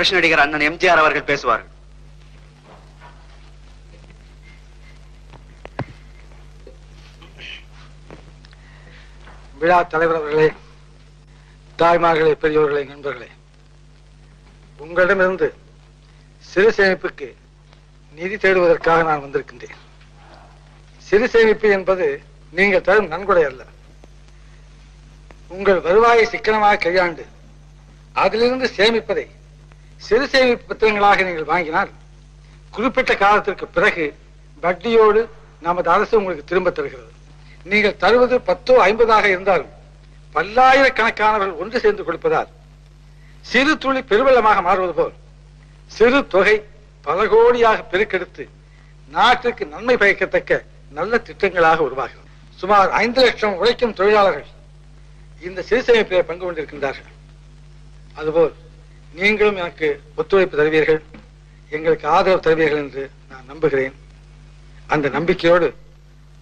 புரட்சி நடிகர் அண்ணன் எம்ஜிஆர் அவர்கள் பேசுவார்கள். விழா தலைவர் அவர்களே தாய்மார்களே பெரியவர்களே நண்பர்களே உங்களிடமிருந்து சிறு சேமிப்புக்கு நிதி தேடுவதற்காக நான் வந்திருக்கின்றேன். சிறு சேமிப்பு என்பது நீங்கள் தரும் நன்கொடை அல்ல. உங்கள் வருவாயை சிக்கனமாக கையாண்டு அதிலிருந்து சேமிப்பதை சிறு சேமிப்பு பத்திரங்களாக நீங்கள் வாங்கினால் குறிப்பிட்ட காலத்திற்கு பிறகு வட்டியோடு நமது அரசு உங்களுக்கு திரும்ப தருகிறது. நீங்கள் தருவது பத்தோ ஐம்பதாக இருந்தாலும் பல்லாயிரக்கணக்கானவர்கள் ஒன்று சேர்ந்து கொடுப்பதால் சிறு துளி பெருவெள்ளமாக மாறுவது போல் சிறு தொகை பல கோடியாக பெருக்கெடுத்து நாட்டிற்கு நன்மை பயக்கத்தக்க நல்ல திட்டங்களாக உருவாகும் சுமார் ஐந்து லட்சம் உழைக்கும் தொழிலாளர்கள் இந்த சிறு சேமிப்பிலே பங்கு கொண்டிருக்கின்றார்கள். அதுபோல் நீங்களும் எனக்கு ஒத்துழைப்பு தருவீர்கள். எங்களுக்கு ஆதரவு தருவீர்கள் என்று நான் நம்புகிறேன். அந்த நம்பிக்கையோடு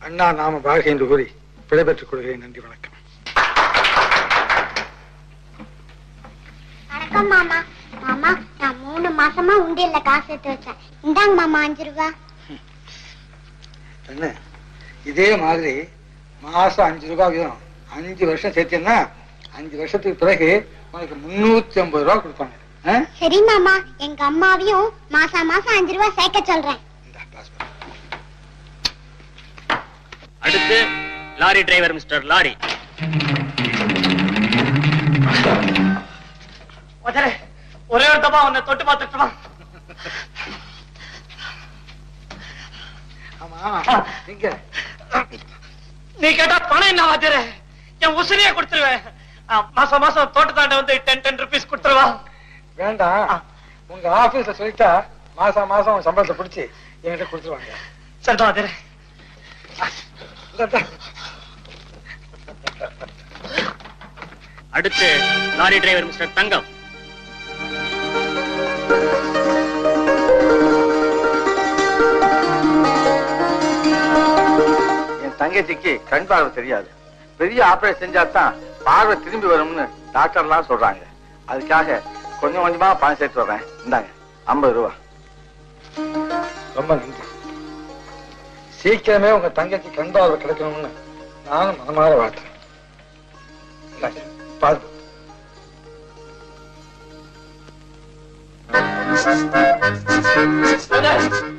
அண்ணா நாம வாழ்க என்று கூறி விடைபெற்றுக் கொள்கிறேன். நன்றி வணக்கம். வணக்கம் மாமா. மாமா நான் மூணு மாசமா உண்டியல்ல காசு எடுத்து வச்சேன். இந்தாங்க மாமா அஞ்சு ரூபா. என்ன? இதே மாதிரி மாசம் அஞ்சு ரூபாய் வீதம் அஞ்சு வருஷம் சேர்த்தீங்கன்னா அஞ்சு வருஷத்துக்கு பிறகு உனக்கு முன்னூத்தி ஐம்பது ரூபா கொடுப்பாங்க? சரி மாமா. எங்க அம்மாவையும் மாசம் மாசம் அஞ்சு ரூபா சேர்க்க சொல்றேன். அடுத்து லாரி டிரைவர் மிஸ்டர் லாரி. ஒரே ஒரு தப்பா உன்னை தொட்டு பார்த்துட்டுமா? நீ கேட்டா பணம் என்ன வாத்தியார? என் உசிரியே கொடுத்துருவேன். மாசம் மாசம் தோட்டத்தாண்ட வந்து டென் டென் ருபீஸ் கொடுத்துருவா. வேண்டாம் உங்க ஆபீஸ்ல சொல்லிட்டா மாசம் மாசம் உன் சம்பளத்தை பிடிச்சி என்கிட்ட கொடுத்துருவாங்க. சரிதான் இந்தா. அடுத்து லாரி டிரைவர் மிஸ்டர் தங்கம். என் தங்கச்சிக்கு கண் பார்வை தெரியாது. பெரிய ஆபரேஷன் செஞ்சா தான் பார்வை திரும்பி வரும்னு டாக்டர்லாம் சொல்றாங்க. அதுக்காக கொஞ்சம் கொஞ்சமா பணம் சேர்த்து வர்றேன் இந்தாங்க ஐம்பது ரூபா. ரொம்ப நன்றி. சீக்கிரமே உங்க தங்கச்சி கண் பார்வை கிடைக்கணும்னு நானும் மனமாற வாழ்த்துறேன். பாரு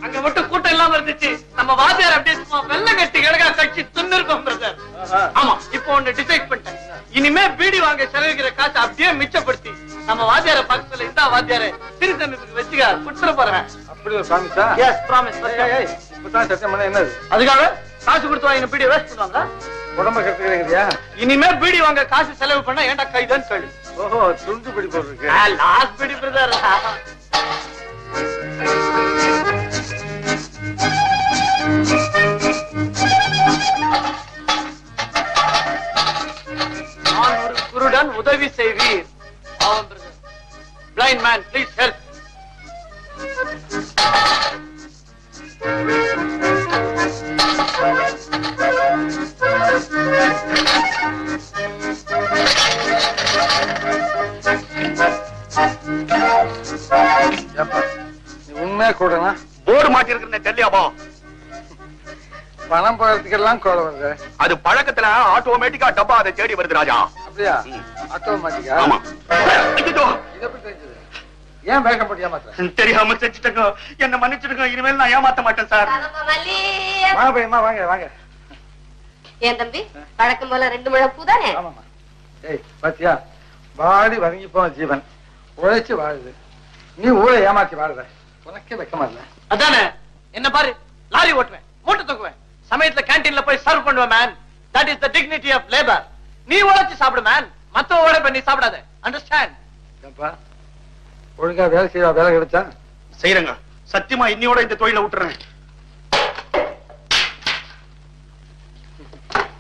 அங்க மட்டும் கூட்டம் இல்லாம இருந்துச்சு. நம்ம வாத்தியார் அப்படியே சும்மா வெள்ள கட்டி கிடக்கா கட்சி பிரதர். ஆமா இப்போ ஒண்ணு டிசைட் பண்ணிட்டேன். இனிமே பீடி வாங்க செலவிக்கிற காசு அப்படியே மிச்சப்படுத்தி நம்ம வாத்தியார பக்கத்துல இந்த வாத்தியார திருத்தமிப்புக்கு வச்சுக்க குடுத்துட போறேன் அப்படி ஒரு ப்ராமிஸா எஸ் ப்ராமிஸ் இப்பதான் சத்தியம் பண்ண என்னது? அதுக்காக காசு கொடுத்து வாங்கின பீடி வேஸ்ட் பண்ணுவாங்க. உடம்ப கெடுத்துக்கிறீங்கயா இனிமே பீடி வாங்க காசு செலவு பண்ணா ஏன்டா கைதான் கேளு ஓஹோ துண்டு பிடி போட்டிருக்கு. லாஸ்ட் பீடி பிரதர் நான் ஒரு குருடன் உதவி செய்வீர். ஆமாம் brother blind man please help உண்மையா கூடனா போர்டு மாட்டிருக்கிற தெரியலாமா பணம் போறதுக்கெல்லாம் கோலம் அது பழக்கத்துல ஆட்டோமேட்டிக்கா டப்பா அதை தேடி வருது ராஜா. அப்படியா. ஆட்டோமேட்டிக்கா ஆமா. இது எப்படி தெரிஞ்சது? ஏன் பேக்க போட்டு ஏமாத்துற? தெரியாம செஞ்சுட்டங்க. என்ன மன்னிச்சிடுங்க. இனிமேல் நான் ஏமாத்த மாட்டேன் சார். வாங்க பையமா வாங்க வாங்க. ஏன் தம்பி? வழக்கம் போல ரெண்டு முழம் பூ தானே? ஆமாமா ஏய் பாத்தியா? வாடி வதங்கி போன ஜீவன். உழைச்சு வாழுது. நீ ஊரை ஏமாத்தி வாழுற உனக்கே வெக்கமா இல்ல. அதானே? என்ன பாரு லாரி ஓட்டுவேன் மூட்டை தூக்குவேன். சமயத்துல கேண்டீன்ல போய் சர்வ் பண்ணுவேன் man that is the dignity of labour நீ உழைச்சு சாப்பிடு மேன் மத்தவ உழைப்ப நீ சாப்பிடாத. அண்டர்ஸ்டாண்ட் ஒழுங்கா வேலை செய்வா வேலை கிடைச்சா? செய்யறங்க சத்தியமா இன்னியோட இந்த தொழிலை விட்டுறேன்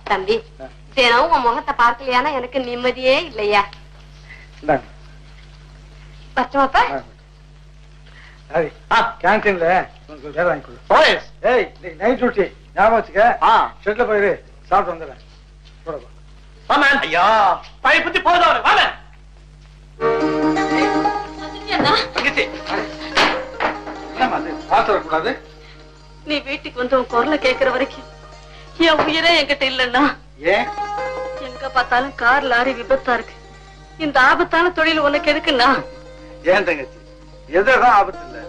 தம்பி தினமும் உன் முகத்தை பார்க்கலையானா எனக்கு நிம்மதியே இல்லையா? கேன்டீன்ல நைட் டியூட்டி ஞாபகம் வச்சுக்க. ஆ. ஷெட்ல போயிரு சாப்பிட்டு வந்துடுறேன். போடப்பா வா மேன் ஐயா. பழைய புத்தி போதும் அவனுக்கு வா மேன் தங்கச்சி என்னம்மா அது? பார்த்து வரக்கூடாது? நீ வீட்டுக்கு வந்து உன் குரலை கேக்குற வரைக்கும் என் உயிரே என்கிட்ட இல்லன்னா ஏன்? எங்க பார்த்தாலும் கார் லாரி விபத்தா இருக்கு. இந்த ஆபத்தான தொழில் உனக்கு எதுக்குன்னா ஏன் தங்கச்சி? எதுதான் ஆபத்து இல்ல.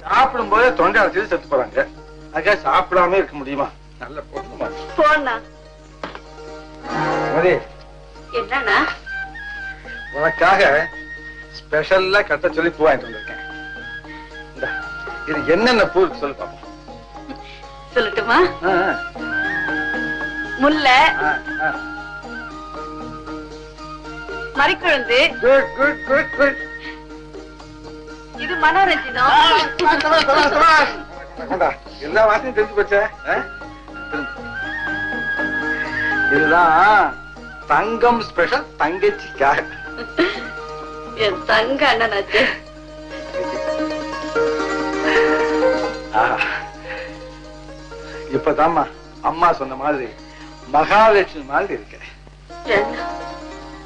சாப்பிடும் போதே தொண்டை அடைச்சு செத்து போறாங்க. அதுக்காக சாப்பிடாம இருக்க முடியுமா? நல்ல பொண்ணுமா? மதி. என்னன்னா உனக்காக ஸ்பெஷல்லா கட்ட சொல்லி பூ வாங்கிட்டு வந்திருக்கேன். இது என்னென்ன பூ சொல்லு பாப்போம். சொல்லட்டுமா? முல்லை. மறிக்குழுந்து. இது மனோரஞ்சினம் கொண்டா, எல்லா வாசனையும் தெரிஞ்சு போச்சே? இதுதான் தங்கம் ஸ்பெஷல் தங்கச்சிக்காக என் தங்க அண்ணனாச்சு. இப்பதாம்மா அம்மா சொன்ன மாதிரி மகாலட்சுமி மாதிரி இருக்க.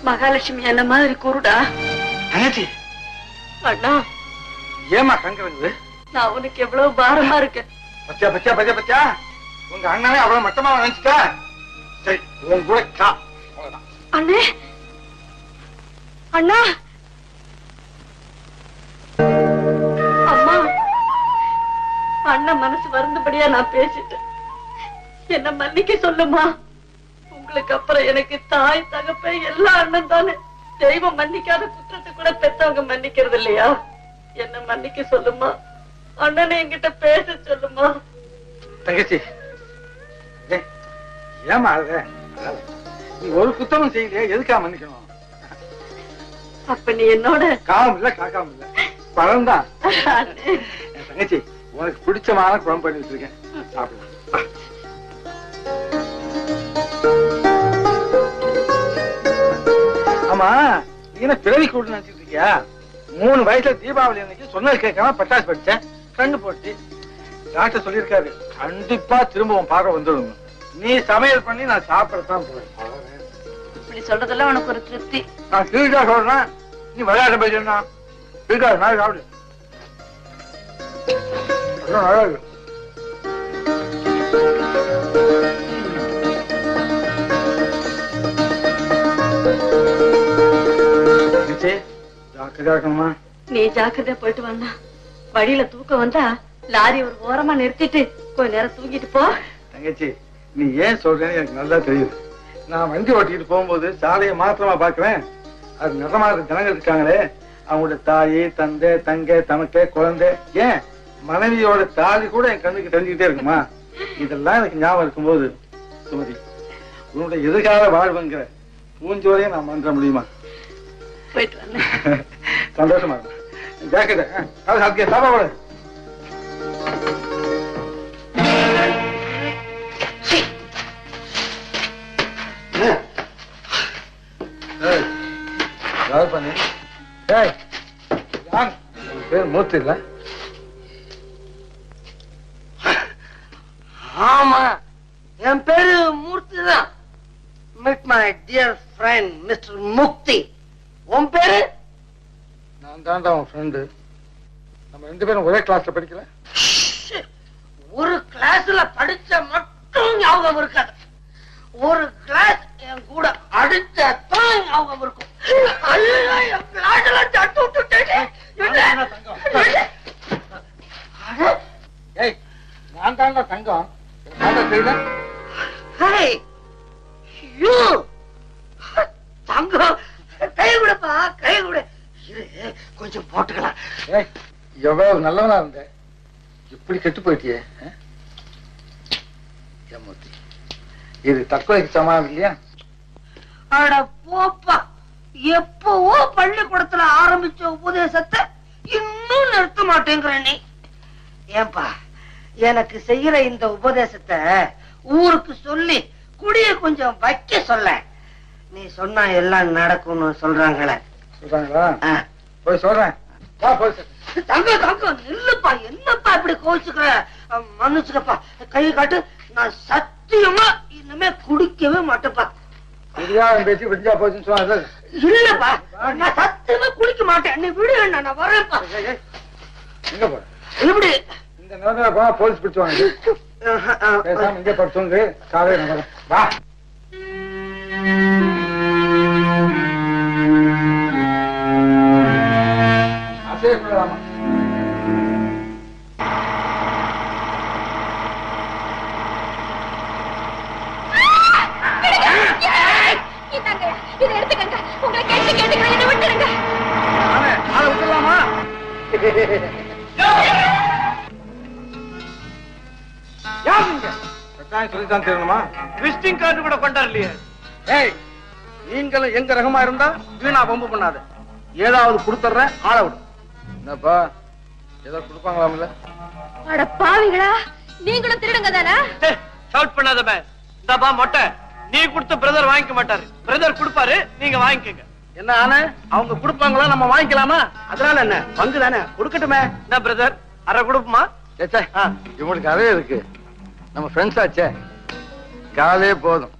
மகாலட்சுமி என்ன மாதிரி குருடா? தங்கச்சி. அண்ணா. ஏமா கண்கிறது நான் உனக்கு எவ்வளவு பாரமா இருக்கேன். பச்சா பச்சா பச்சா பச்சா. உங்க அண்ணனே அவ்வளவு மட்டமா நினைச்சுட்டா? சரி உன் கூட கா அவ்வளவுதான். அண்ணே. அண்ணா. அம்மா. அண்ணன் மனசு வருந்தபடியா நான் பேசிட்டேன். என்ன மன்னிக்க சொல்லுமா. உங்களுக்கு அப்புறம் எனக்கு தாய் தகப்ப எல்லா அண்ணன் தானே. தெய்வம் மன்னிக்காத குற்றத்தை கூட பெத்தவங்க மன்னிக்கிறது இல்லையா? என்ன மன்னிக்க சொல்லுமா. அண்ணனை என்கிட்ட பேச சொல்லுமா? தங்கச்சி அழாத. நீ ஒரு குத்தமும் செய்யலையே எதுக்கா மன்னிக்கணும்? அப்ப நீ என்னோட? காமம் இல்ல காக்காம இல்ல. பழம் தான் தங்கச்சி உனக்கு பிடிச்சமான குழம்பு பண்ணி வச்சிருக்கேன். சாப்பிடலாம். ஆமா நீ என்ன பிறவி கூடு நினைச்சிட்டு இருக்கியா? மூணு வயசுல தீபாவளி அன்னைக்கு சொன்னது கேட்காம பட்டாசு படிச்சேன் கண்ணு போச்சு டாக்டர் சொல்லியிருக்காரு கண்டிப்பா திரும்பவும் பார்க்க வந்துடும் நீ சமையல் பண்ணி நான் சாப்பிடத்தான் போறேன். இப்படி சொல்றதெல்லாம் உனக்கு ஒரு திருப்தி. நான் கீழ்கா சொல்றேன். நீ விளையாட போய் சொன்னா. கீழ்கா நான் சாப்பிடு. நல்லா இருக்கு. நீ ஜாக்கிரதையா போயிட்டு வந்தா வழியில தூக்கம் வந்தா லாரி ஒரு ஓரமா நிறுத்திட்டு கொஞ்ச நேரம் தூங்கிட்டு போ. தங்கச்சி நீ ஏன் சொல்றேன்னு எனக்கு நல்லா தெரியுது. நான் வண்டி ஓட்டிட்டு போகும்போது சாலையை மாத்திரமா பாக்குறேன் அது நிறமா இருக்க ஜனங்கள் இருக்காங்களே. அவங்களோட தாய் தந்தை தங்கை தமக்கை குழந்தை. ஏன்? மனைவியோட தாலி கூட என் கண்ணுக்கு தெரிஞ்சுக்கிட்டே இருக்குமா? இதெல்லாம் எனக்கு ஞாபகம் இருக்கும்போது சுமதி உன்னுடைய எதிர்கால வாழ்வுங்கிற பூஞ்சோரையும் நான் மன்ற முடியுமா? போயிட்டு சந்தோஷமா இருக்கும் உன் பேர் மூர்த்தி இல்ல. ஆமா என் பேரு மூர்த்தி தான். Meet my dear friend mister Mukthi உன் பேரு? நான் தான்டா உன் ஃப்ரெண்டு நம்ம ரெண்டு பேரும் ஒரே கிளாஸ்ல படிக்கல. ஒரு கிளாஸ்ல படிச்ச மட்டும் ஞாபகம் இருக்காது. ஒரு கிளாஸ் என் கூட அடிச்சா தான் ஞாபகம் இருக்கும். என் எல்லாம் தட்டு விட்டுட்டேனே. ஏய் நான் தங்கம். தாண்டா you. தங்கம். கை விடுப்பா கை விடு. இரு கொஞ்சம் போட்டுக்கலாம். ஏய், எவ்வளவு நல்லவனா இருந்த? இப்படி கெட்டு போயிட்டியே மூர்த்தி இது தற்கொலைக்கு சமாளம் இல்லையா? அட போப்பா எப்பவோ பள்ளிக்கூடத்துல ஆரம்பிச்ச உபதேசத்தை இன்னும் நிறுத்த மாட்டேங்கிற நீ. ஏன்பா எனக்கு செய்யற இந்த உபதேசத்தை ஊருக்கு சொல்லி குடிய கொஞ்சம் வைக்க சொல்ல. நீ சொன்னா எல்லாம் நடக்கும்னு சொல்றாங்களே. சொல்றாங்களா. போய் சொல்றேன். வா போய். தங்க தங்க நில்லுப்பா என்னப்பா இப்படி கோவிச்சுக்கிற? அஹ், மன்னிச்சுக்கப்பா. கை காட்டு நான் சத்தியமா இனிமே குடிக்கவே மாட்டேப்பா பேச்சு விடிஞ்சா போச்சுன்னு சொன்னா இல்லப்பா நான் சத்தியமா குடிக்க மாட்டேன். நீ விடு நான் வரேன்ப்பா எங்க போற? இப்படி இந்த நிலைமையில போனா போலீஸ் பிடிச்சுவாங்க பேசாம இங்கே படுத்துங்க காலையில நான் வரேன். வா. கட்டாயம் சொல்லித்தான் தெரியணுமா விசிட்டிங் கார்டு கூட கொண்டாடலையே ஏய் நீங்களும் எங்க ரகமா இருந்தா வீணா பம்பு பண்ணாத. ஏதாவது கொடுத்துறேன் ஆள விடு. என்னப்பா? ஏதோ கொடுப்பாங்களாம்ல? அட பாவிகளா நீங்களும் திருடுங்க தானே? ஷவுட் பண்ணாத மேன் இந்தாப்பா மொட்டை. நீ கொடுத்த பிரதர் வாங்கிக்க மாட்டாரு. பிரதர் கொடுப்பாரு நீங்க வாங்கிக்கங்க. என்ன ஆனே? அவங்க கொடுப்பாங்களா? நம்ம வாங்கிக்கலாமா? அதனால என்ன? பங்கு தானே? கொடுக்கட்டுமே. என்ன பிரதர் அரை கொடுப்புமா? இவங்களுக்கு அதே இருக்கு. நம்ம ஃப்ரெண்ட்ஸ் ஆச்சே. காலே போதும்.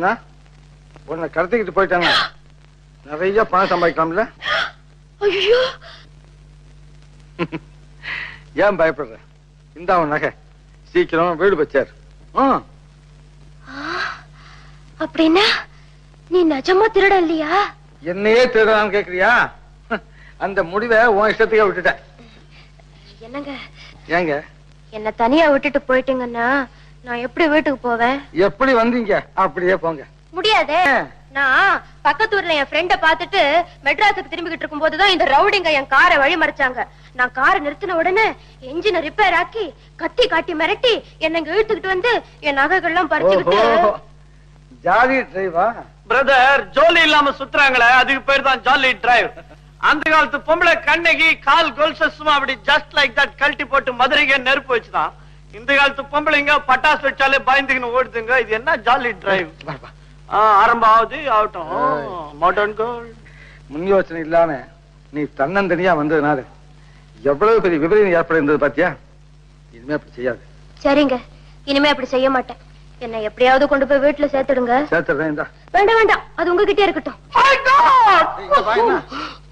அப்படின்னா உன்னை கடத்திக்கிட்டு போயிட்டாங்க நிறைய பணம் சம்பாதிக்கலாம்ல? ஐயோ! ஏன் பயப்படுற? இந்த அவன் நகை. சீக்கிரம் வீடு வச்சார். அப்படின்னா நீ நிஜமா திருட இல்லையா? என்னையே திருடலாம்னு கேக்குறியா? அந்த முடிவை உன் இஷ்டத்துக்கே விட்டுட்டேன். என்னங்க? ஏங்க? என்ன தனியா விட்டுட்டு போயிட்டீங்கன்னா நான் எப்படி வீட்டுக்கு போவேன்? எப்படி வந்தீங்க? அப்படியே போங்க. முடியாதே. நான் பக்கத்து ஊர்ல என் ஃப்ரெண்ட பாத்துட்டு மெட்ராஸுக்கு திரும்பிக்கிட்டு இருக்கும் போதுதான் இந்த ரவுடிங்க என் காரை வழி மறைச்சாங்க. நான் காரை நிறுத்தின உடனே என்ஜினை ரிப்பேர் ஆக்கி கத்தி காட்டி மிரட்டி என்னை இங்க இழுத்துக்கிட்டு வந்து என் நகைகள்லாம் பறிச்சுக்கிட்டு ஜாலி டிரைவா பிரதர் ஜோலி இல்லாம சுத்துறாங்களே. அதுக்கு பேர் தான் ஜாலி டிரைவ் அந்த காலத்து பொம்பளை கண்ணகி கால் கொல்ச சும்மா அப்படி ஜஸ்ட் லைக் தட் கழட்டி போட்டு மதுரைக்கு நெருப்பு வச்சுதான். இந்த காலத்து பொம்பளைங்க பட்டாசு வச்சாலே பயந்துக்கின்னு ஓடுதுங்க. இது என்ன ஜாலி டிரைவ் ஆரம்பம் ஆகுது ஆகட்டும். மாடர்ன் கேர்ள் முன் யோசனை இல்லாம நீ தன்னந்தனியா வந்ததுனால எவ்வளவு பெரிய விபரீதம் ஏற்பட இருந்தது பாத்தியா? இனிமே அப்படி செய்யாது. சரிங்க. இனிமே அப்படி செய்ய மாட்டேன். என்னை எப்படியாவது கொண்டு போய் வீட்டுல சேர்த்துடுங்க. சேர்த்துறேன். வேண்டாம் வேண்டாம். அது உங்ககிட்டயே இருக்கட்டும்.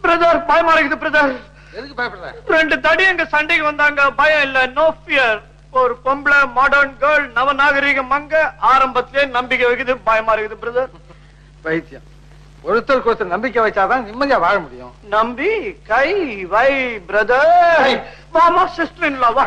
பிரதர் பயமா இருக்குது பிரதர் எதுக்கு பயப்படுற? ரெண்டு தடி எங்க சண்டைக்கு வந்தாங்க. பயம் இல்ல. நோ ஃபியர் ஒரு பொம்பளை மாடர்ன் கேர்ள் நவ நாகரிகம் அங்க ஆரம்பத்திலே நம்பிக்கை வைக்குது பயமா இருக்குது பிரதர் பைத்தியம். ஒருத்தருக்கு ஒருத்தர் நம்பிக்கை வச்சாதான் நிம்மதியா வாழ முடியும். நம்பி கை வை பிரதர் வாமா சிஸ்டர் இன் வா.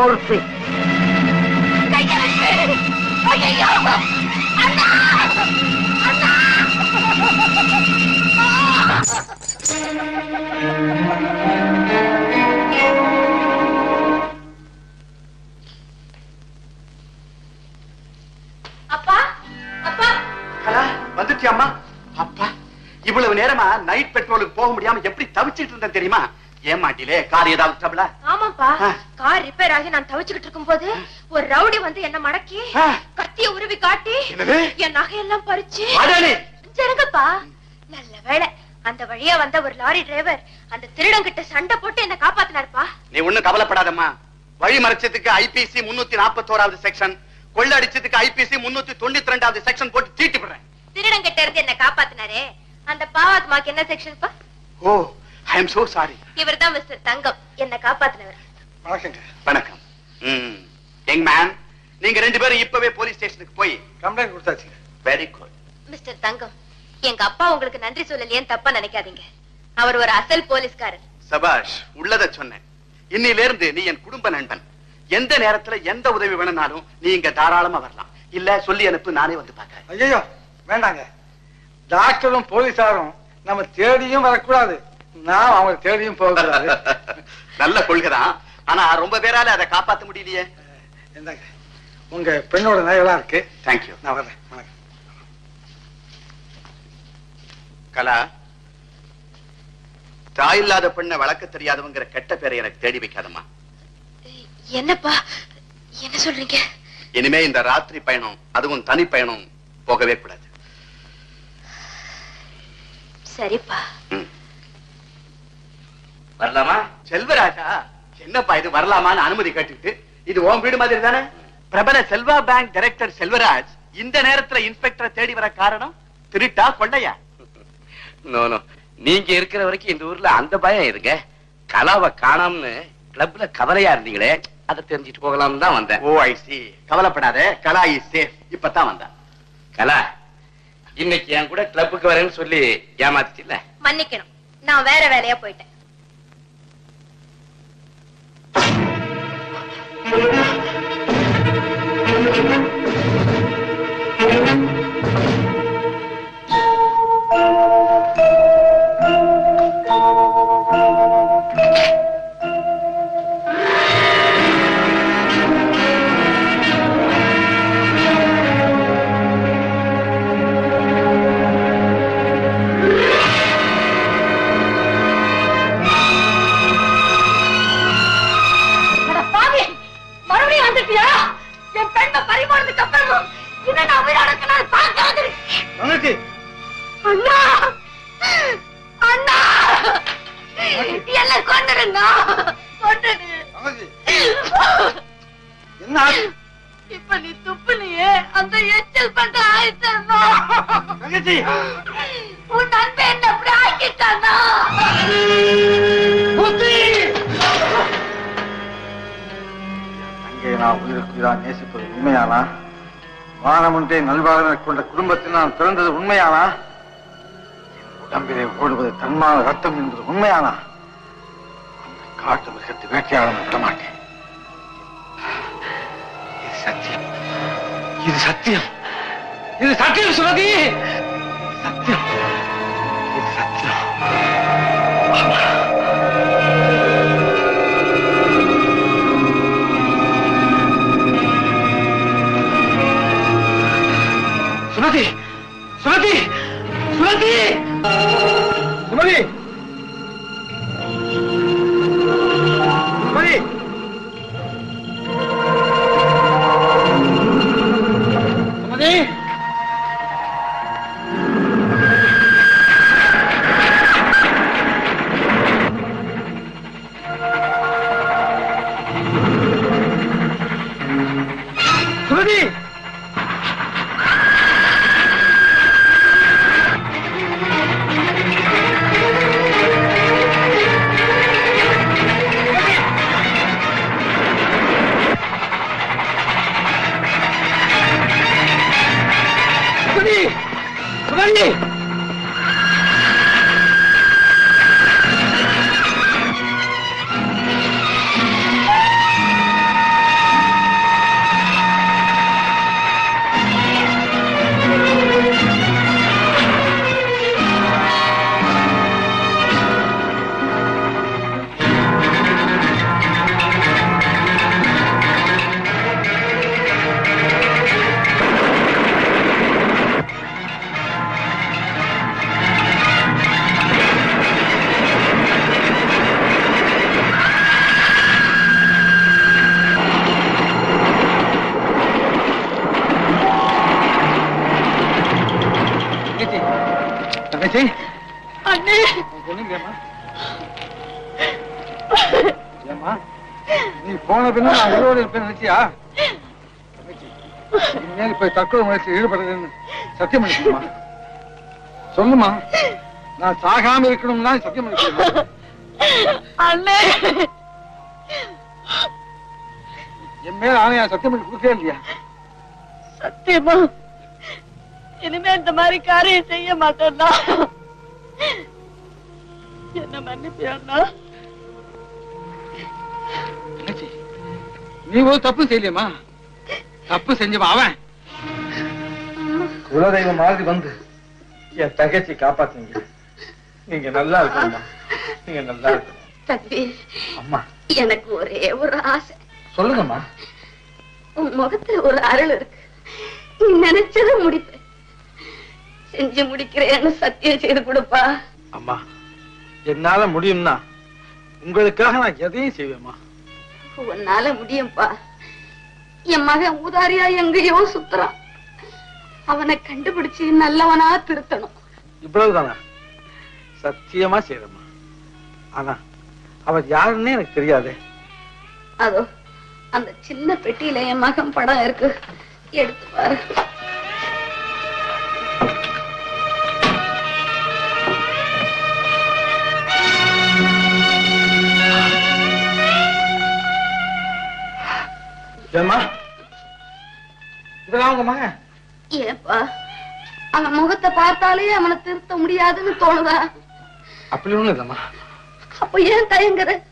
ஃப்ரெண்ட் மறைச்சதுக்கு ஐபிசி முன்னூத்தி நாற்பத்தோராவது செக்ஷன் கொள்ள அடிச்சதுக்கு ஐபிசி முன்னூத்தி தொண்ணூத்தி ரெண்டாவது செக்ஷன் போட்டு தீட்டி விடுறேன் திருடன் கிட்ட இருந்து என்ன காப்பாத்தினாரே. அந்த பாவாத்மாக்கு என்ன செக்ஷன்ப்பா oh I am so sorry இவர்தான் மிஸ்டர் தங்கம். என்ன காப்பாத்தினவர். வணக்கங்க. வணக்கம். ம். யங் மேன் நீங்க ரெண்டு பேரும் இப்பவே போலீஸ் ஸ்டேஷனுக்கு போய். கம்ப்ளைண்ட் கொடுத்தாச்சுங்க. வெரி குட் மிஸ்டர் தங்கம் எங்க அப்பா உங்களுக்கு நன்றி சொல்லலையேன்னு தப்பா நினைக்காதீங்க. அவர் ஒரு அசல் போலீஸ்காரர். சபாஷ் உள்ளத சொன்னேன். இன்னில இருந்து நீ என் எந்த நேரத்துல எந்த உதவி வேணும்னாலும் நீ இங்க தாராளமா வரலாம். இல்ல சொல்லி அனுப்பு நானே வந்து பாக்குறேன் ஐயோ வேண்டாங்க. டாக்டரும் போலீஸாரும் நம்ம தேடியும் வரக்கூடாது. நான் அவங்களை தேடியும் போகக்கூடாது. நல்ல கொள்கைதான். ஆனா ரொம்ப பேரால அதை காப்பாத்த முடியலையே. என்னங்க உங்க பெண்ணோட நகையெல்லாம் இருக்கு. தேங்க்யூ நான் வரேன் வணக்கம். கலா தாய் இல்லாத பெண்ணை வளர்க்க தெரியாதவங்கிற கெட்ட பேரை எனக்கு தேடி வைக்காதம்மா. என்னப்பா? என்ன சொல்றீங்க? இனிமே இந்த ராத்திரி பயணம் அதுவும் தனி பயணம் போகவே கூடாது. சரிப்பா. வரலாமா? செல்வராஜா என்னப்பா இது வரலாமான்னு அனுமதி கேட்டுக்கிட்டு? இது உன் வீடு மாதிரி தானே? பிரபல செல்வா பேங்க் டைரக்டர் செல்வராஜ் இந்த நேரத்துல இன்ஸ்பெக்டரை தேடி வர காரணம்? திருட்டா கொள்ளையா? நோ நோ நீங்க இருக்கிற வரைக்கும் இந்த ஊர்ல அந்த பயம் இருங்க. கலாவை காணாமனு கிளப்ல கவலையா இருந்தீங்களே. அதை தெரிஞ்சுட்டு போகலாம்னு தான் வந்தேன். ஓ ஐ சி கவலைப்படாத கலா இஸ் சேஃப் இப்பதான் வந்தா கலா இன்னைக்கு என் கூட கிளப்புக்கு வரேன்னு சொல்லி ஏமாத்திச்சுல மன்னிக்கணும். நான் வேற வேலையா போயிட்டேன். சாகாம இருக்கணும்னா சத்தியம் பண்ணிக்கணுமா அண்ணே. என் மேல ஆணையா சத்தியம் பண்ணி கொடுக்கவே இல்லையா? சத்தியமா? இனிமே இந்த மாதிரி காரியம் செய்ய மாட்டேன்னா. என்ன மன்னிப்பியாண்ணா நீ ஒரு தப்பு செய்யலையம்மா. தப்பு செஞ்சவன் அவன். குலதெய்வம் மாதிரி வந்து என் தங்கச்சி காப்பாத்துங்க நீங்க நல்லா இருக்கணும்மா. நீங்க நல்லா இருக்கணும். தம்பி அம்மா. எனக்கு ஒரே ஒரு ஆசை. சொல்லுங்கம்மா. உன் முகத்துல ஒரு அருள் இருக்கு. நீ நினைச்சதை முடிப்ப. செஞ்சு முடிக்கிறேன்னு சத்தியம் செய்து கொடுப்பா. அம்மா என்னால முடியும்னா உங்களுக்காக நான் எதையும் செய்வேம்மா. உன்னால முடியும்பா. என் மகன் ஊதாரியா எங்கேயோ சுத்துறான். அவனை கண்டுபிடிச்சு நல்லவனா திருத்தணும். இவ்வளவுதானா? சத்தியமா செய்யறேம்மா ஆனா அவர் யாருன்னே எனக்கு தெரியாதே. அதோ அந்த சின்ன பெட்டியில என் மகன் படம் இருக்கு. எடுத்து பாரு. இதெல்லாம் உங்க மகன்? ஏப்பா அவன் முகத்தை பார்த்தாலே அவனை திருத்த முடியாதுன்னு தோணுதா? அப்படி ஒண்ணும் இல்லம்மா. அப்ப ஏன் தயங்குற?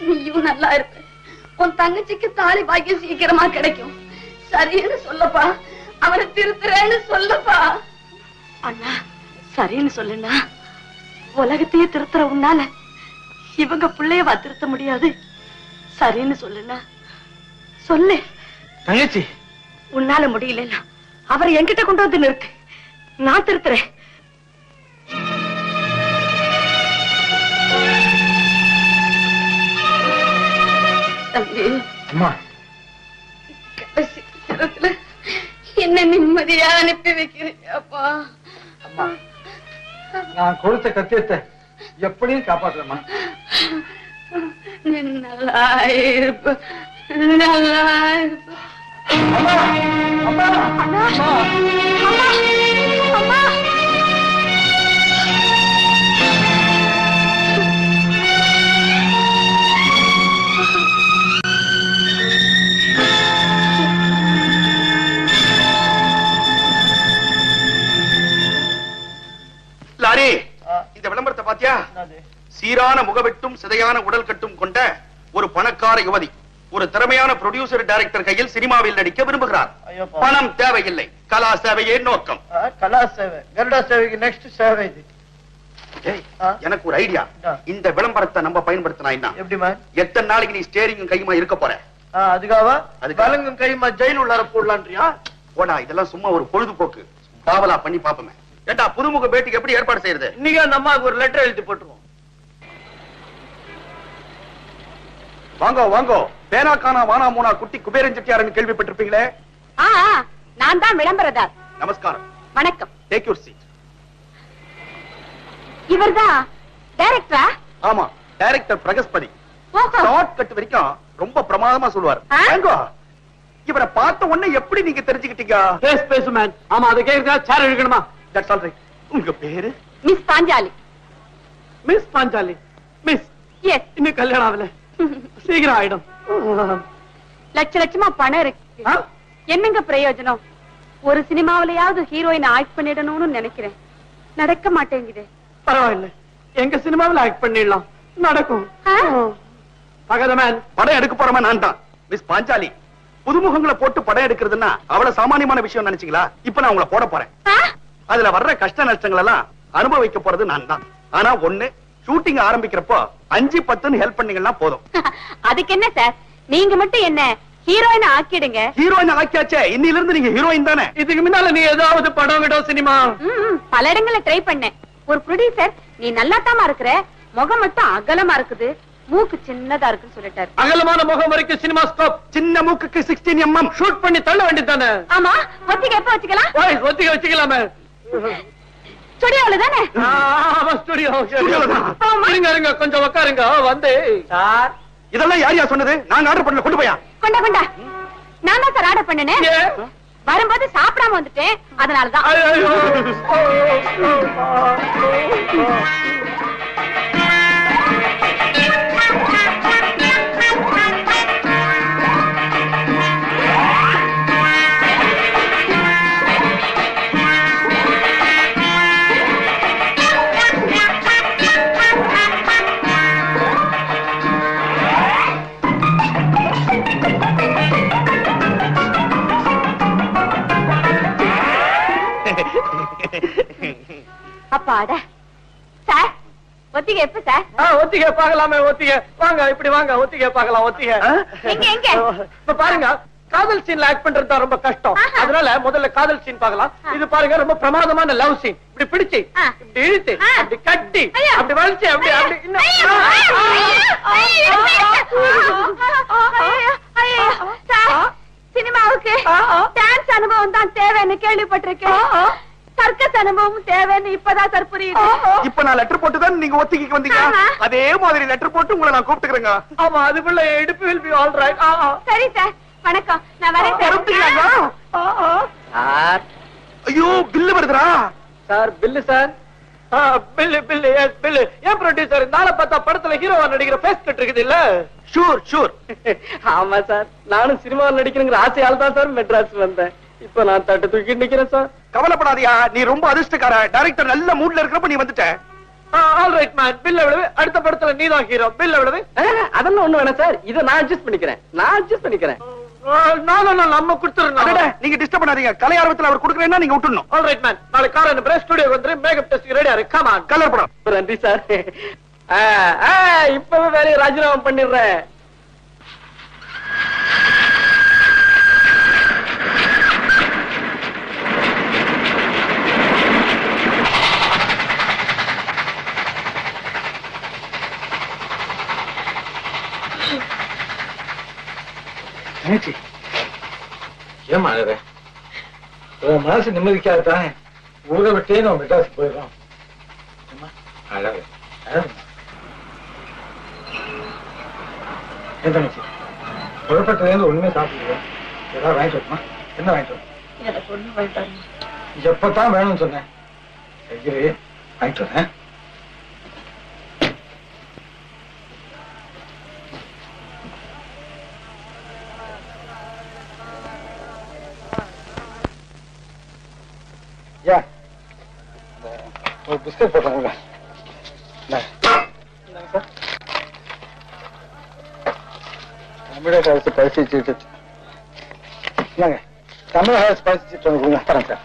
நீயும் நல்லா இருப்ப உன் தங்கச்சிக்கு தாலி பாக்கியம் சீக்கிரமா கிடைக்கும். சரின்னு சொல்லப்பா. அவனை திருத்துறேன்னு சொல்லப்பா. அண்ணா சரின்னு சொல்லுண்ணா. உலகத்தையே திருத்துற உன்னால இவங்க பிள்ளையவா திருத்த முடியாது. சரின்னு சொல்லுண்ணா. சொல்லு. தங்கச்சி. உன்னால முடியலன்னா அவரை என்கிட்ட கொண்டு வந்து நிறுத்து. நான் திருத்துறேன். தம்பி. அம்மா. கடைசி நேரத்துல என்ன நிம்மதியா அனுப்பி வைக்கிறியாப்பா. அம்மா நான் கொடுத்த கத்தியத்தை எப்படியும் காப்பாத்துறேம்மா. நீ நல்லா இருப்ப. நல்லா இருப்ப. அம்மா அம்மா. அம்மா அம்மா. லாரி இந்த விளம்பரத்தை பாத்தியா? சீரான முகவெட்டும் சிதையான உடல் கட்டும் கொண்ட ஒரு பணக்கார யுவதி. ஒரு திறமையான ப்ரொடியூசர் டைரக்டர் கையில் சினிமாவில் நடிக்க விரும்புகிறார். பணம் தேவையில்லை. கலா சேவையே நோக்கம். கலா சேவை. கருடா சேவைக்கு நெக்ஸ்ட் சேவை இது. எனக்கு ஒரு ஐடியா. இந்த விளம்பரத்தை நம்ம பயன்படுத்தினா என்ன? எப்படிமா எத்தனை நாளைக்கு நீ ஸ்டேரிங்கும் கையுமா இருக்க போற? அதுக்காக. அதுக்காக. வலங்கும் கைமா ஜெயில் உள்ளார போடலான்றியா? போடா இதெல்லாம் சும்மா ஒரு பொழுதுபோக்கு. பாவலா பண்ணி பாப்போமே. ஏண்டா புதுமுக பேட்டிக்கு எப்படி ஏற்பாடு செய்யறது? இன்னைக்கு அந்த அம்மாவுக்கு ஒரு லெட்டர் எழுதி போட்டுருவோம். வாங்கோ வாங்கோ. பேனா காணா வானா மூனா குட்டி குபேரன் செட்டியாரன் கேள்விப்பட்டிருப்பீங்களே? நான் தான் விளம்பரதார். நமஸ்காரம். வணக்கம். டேக் யூர் சீட் இவர்தான் டைரக்டரா ஆமா டைரக்டர் பிரகஸ்பதி. ஷார்ட் கட் வரைக்கும் ரொம்ப பிரமாதமா சொல்லுவார்? வாங்கோ. இவரை பார்த்த உடனே எப்படி நீங்க தெரிஞ்சுக்கிட்டீங்க? பேசு பேசு மேன் ஆமா அதை கேட்கறா சேர் இழுக்கணுமா? தட்ஸ் ஆல் ரைட் உங்க பேரு? Miss Panchali miss Panchali miss yes இன்னும் கல்யாணம் ஆகல. சீக்கிரம் ஆயிடும். லட்ச லட்சமா பணம் இருக்கு? என்னங்க பிரயோஜனம்? ஒரு சினிமாவிலயாவது ஹீரோயின் ஆக்ட் பண்ணிடணும்னு நினைக்கிறேன். நடக்க மாட்டேங்குது. பரவாயில்லை. எங்க சினிமாவில் ஆக்ட் பண்ணிடலாம். நடக்கும். ஆ? பகத மேன். படம் எடுக்க போறவன் நான் தான் மிஸ் பாஞ்சாலி புதுமுகங்களை போட்டு படம் எடுக்கிறதுன்னா அவ்வளவு சாமானியமான விஷயம் நினைச்சீங்களா? இப்ப நான் உங்களை போட போறேன்? அதுல வர்ற கஷ்ட நஷ்டங்கள் எல்லாம் அனுபவிக்க போறது நான் தான். ஆனா ஒண்ணு ஷூட்டிங் ஆரம்பிக்கிறப்போ அஞ்சு பத்துன்னு ஹெல்ப் பண்ணீங்கன்னா போதும். அதுக்கு என்ன சார் நீங்க மட்டும் என்ன ஹீரோயின் ஆக்கிடுங்க. ஹீரோயின் ஆக்கியாச்சே? இன்னில இருந்து நீங்க ஹீரோயின் தானே? இதுக்கு முன்னால நீ ஏதாவது படம் கிடம் சினிமா? பல இடங்கள்ல ட்ரை பண்ணேன். ஒரு ப்ரொடியூசர் நீ நல்லாத்தாமா இருக்கிற? முகம் மட்டும் அகலமா இருக்குது. மூக்கு சின்னதா இருக்குன்னு சொல்லிட்டாரு. அகலமான முகம் வரைக்கும் சினிமா ஸ்கோப் சின்ன மூக்குக்கு சிக்ஸ்டீன் எம்எம் ஷூட் பண்ணி தள்ள வேண்டியதானே ஆமா ஒத்திகை எப்ப வச்சுக்கலாம்? ஒத்திக்க வச்சுக்கலாமே. ஸ்டுடியோல தானே ஆமா ஸ்டுடியோ. இருங்க இருங்க கொஞ்சம் உட்காருங்க வந்து. சார். இதெல்லாம் யார் யார் சொன்னது? நாங்க ஆர்டர் பண்ணல. கொண்டு போயா? கொண்டா கொண்டா. நான் தான் சார் ஆர்டர் பண்ணனே? வரும்போது சாப்பிடாம வந்துட்டேன். அதனாலதான். அப்பாட சார் ஒத்திகை எப்ப சார்? ஆ, ஒத்திகை வாங்க இப்படி வாங்க ஒத்திகை பார்க்கலாம் ஒத்திகை. எங்க, எங்க? இப்ப பாருங்க காதல் சீன்ல ஆக்ட் பண்றது தான் ரொம்ப கஷ்டம். அதனால முதல்ல காதல் சீன் பார்க்கலாம். இது பாருங்க ரொம்ப பிரமாதமான லவ் சீன் இப்படி பிடிச்சு இப்படி இழுத்து அப்படி கட்டி அப்படி வளைச்சு அப்படி அப்படி இன்னும். சினிமாவுக்கு டான்ஸ் அனுபவம் தான் தேவைன்னு கேள்விப்பட்டிருக்கேன். சர்க்கஸ் அனுபவம் தேவைன்னு இப்பதான் சார் புரியுது இப்ப நான் லெட்டர் போட்டு தான் நீங்க ஒத்திக்கு வந்தீங்க. அதே மாதிரி லெட்டர் போட்டு உங்களை நான் கூப்பிட்டுக்கிறேங்க. ஆமா அதுக்குள்ள இடுப்பு வில் பி ஆல் ரைட் சரி சார் வணக்கம். நான் வரேன்? சார். ஐயோ பில்லு வருதுடா. Sir bill sir bill bill yes bill ஏன் ப்ரொடியூசர் நாளை பார்த்தா படத்துல ஹீரோவா நடிக்கிற ஃபேஸ் கட் இருக்குது இல்ல? ஷூர் ஷூர் ஆமா சார் நானும் சினிமாவில் நடிக்கணுங்கிற ஆசையால தான் சார் மெட்ராஸ் வந்தேன். இப்ப நான் தட்டு தூக்கிட்டு நிக்கிறேன் சார் கவலைப்படாதயா. நீ ரொம்ப அதிர்ஷ்டக்கார. டைரக்டர் நல்ல மூட்ல இருக்கிறப்ப நீ வந்துட்ட. ஆல் ரைட் மேன் பில் எவ்வளவு? அடுத்த படத்துல நீ தான் ஹீரோ பில் எவ்வளவு? அதெல்லாம் ஒண்ணு வேணாம் சார் இத நான் அட்ஜஸ்ட் பண்ணிக்கிறேன். நான் அட்ஜஸ்ட் பண்ணிக்கிறேன். நான் நம்ம அடடே, நீங்க டிஸ்டர்ப் பண்ணாதீங்க. கலை ஆர்வத்துல அவர் கொடுக்குறேன்னா நீங்க விட்டுடணும். ஆல் ரைட் மேன் நாளை கார் அனுப்புறேன் ஸ்டுடியோ வந்து மேக்கப் டெஸ்ட் ரெடியா இருக்கு கம் ஆன் கலர் படம். நன்றி சார் இப்பவே வேலையை ராஜினாமா பண்ணிடுறேன். தங்கச்சி. ஏமா அழுத உன் மனசு நிம்மதிக்காக தானே? ஊரை விட்டே நம்ம மெட்ராஸ் அழாத அழாதம்மா. ஏன் தங்கச்சி? புறப்பட்டதுலேருந்து ஒண்ணுமே சாப்பிடுவேன் ஏதாவது வாங்கிட்டு வரணுமா என்ன வாங்கிட்டு வர? எனக்கு ஒண்ணு வேண்டாம். எப்பதான் வேணும்னு சொன்னேன். சரி வாங்கிட்டு வரேன். ஐயா ஒரு பிஸ்கட் போட்டுருங்க தமிழக அரசு பரிசு சீட்டு இல்லைங்க தமிழக அரசு பரிசு சீட்டு ஒன்று கொடுங்க தரேன் சார்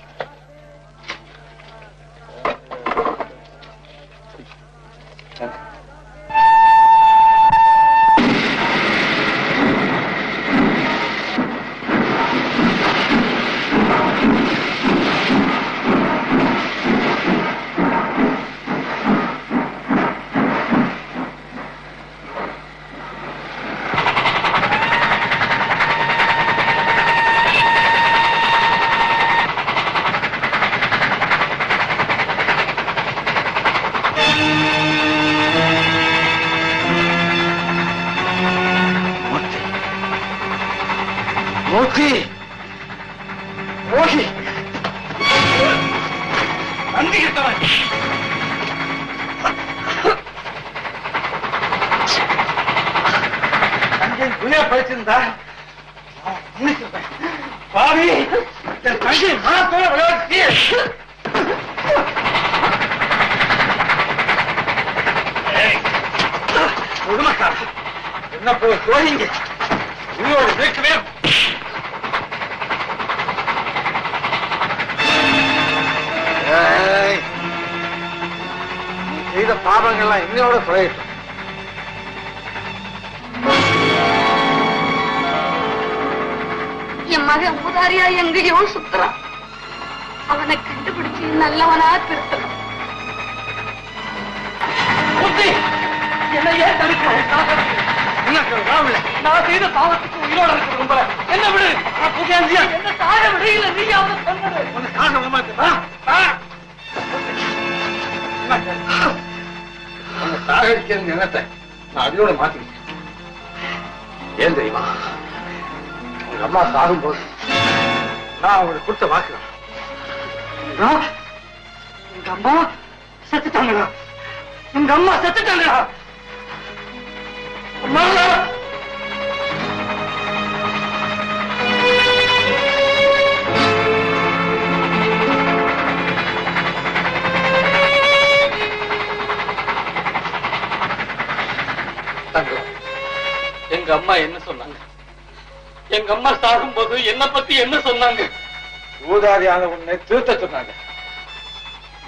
ஊதாரியான உன்னை திருத்த சொன்னாங்க.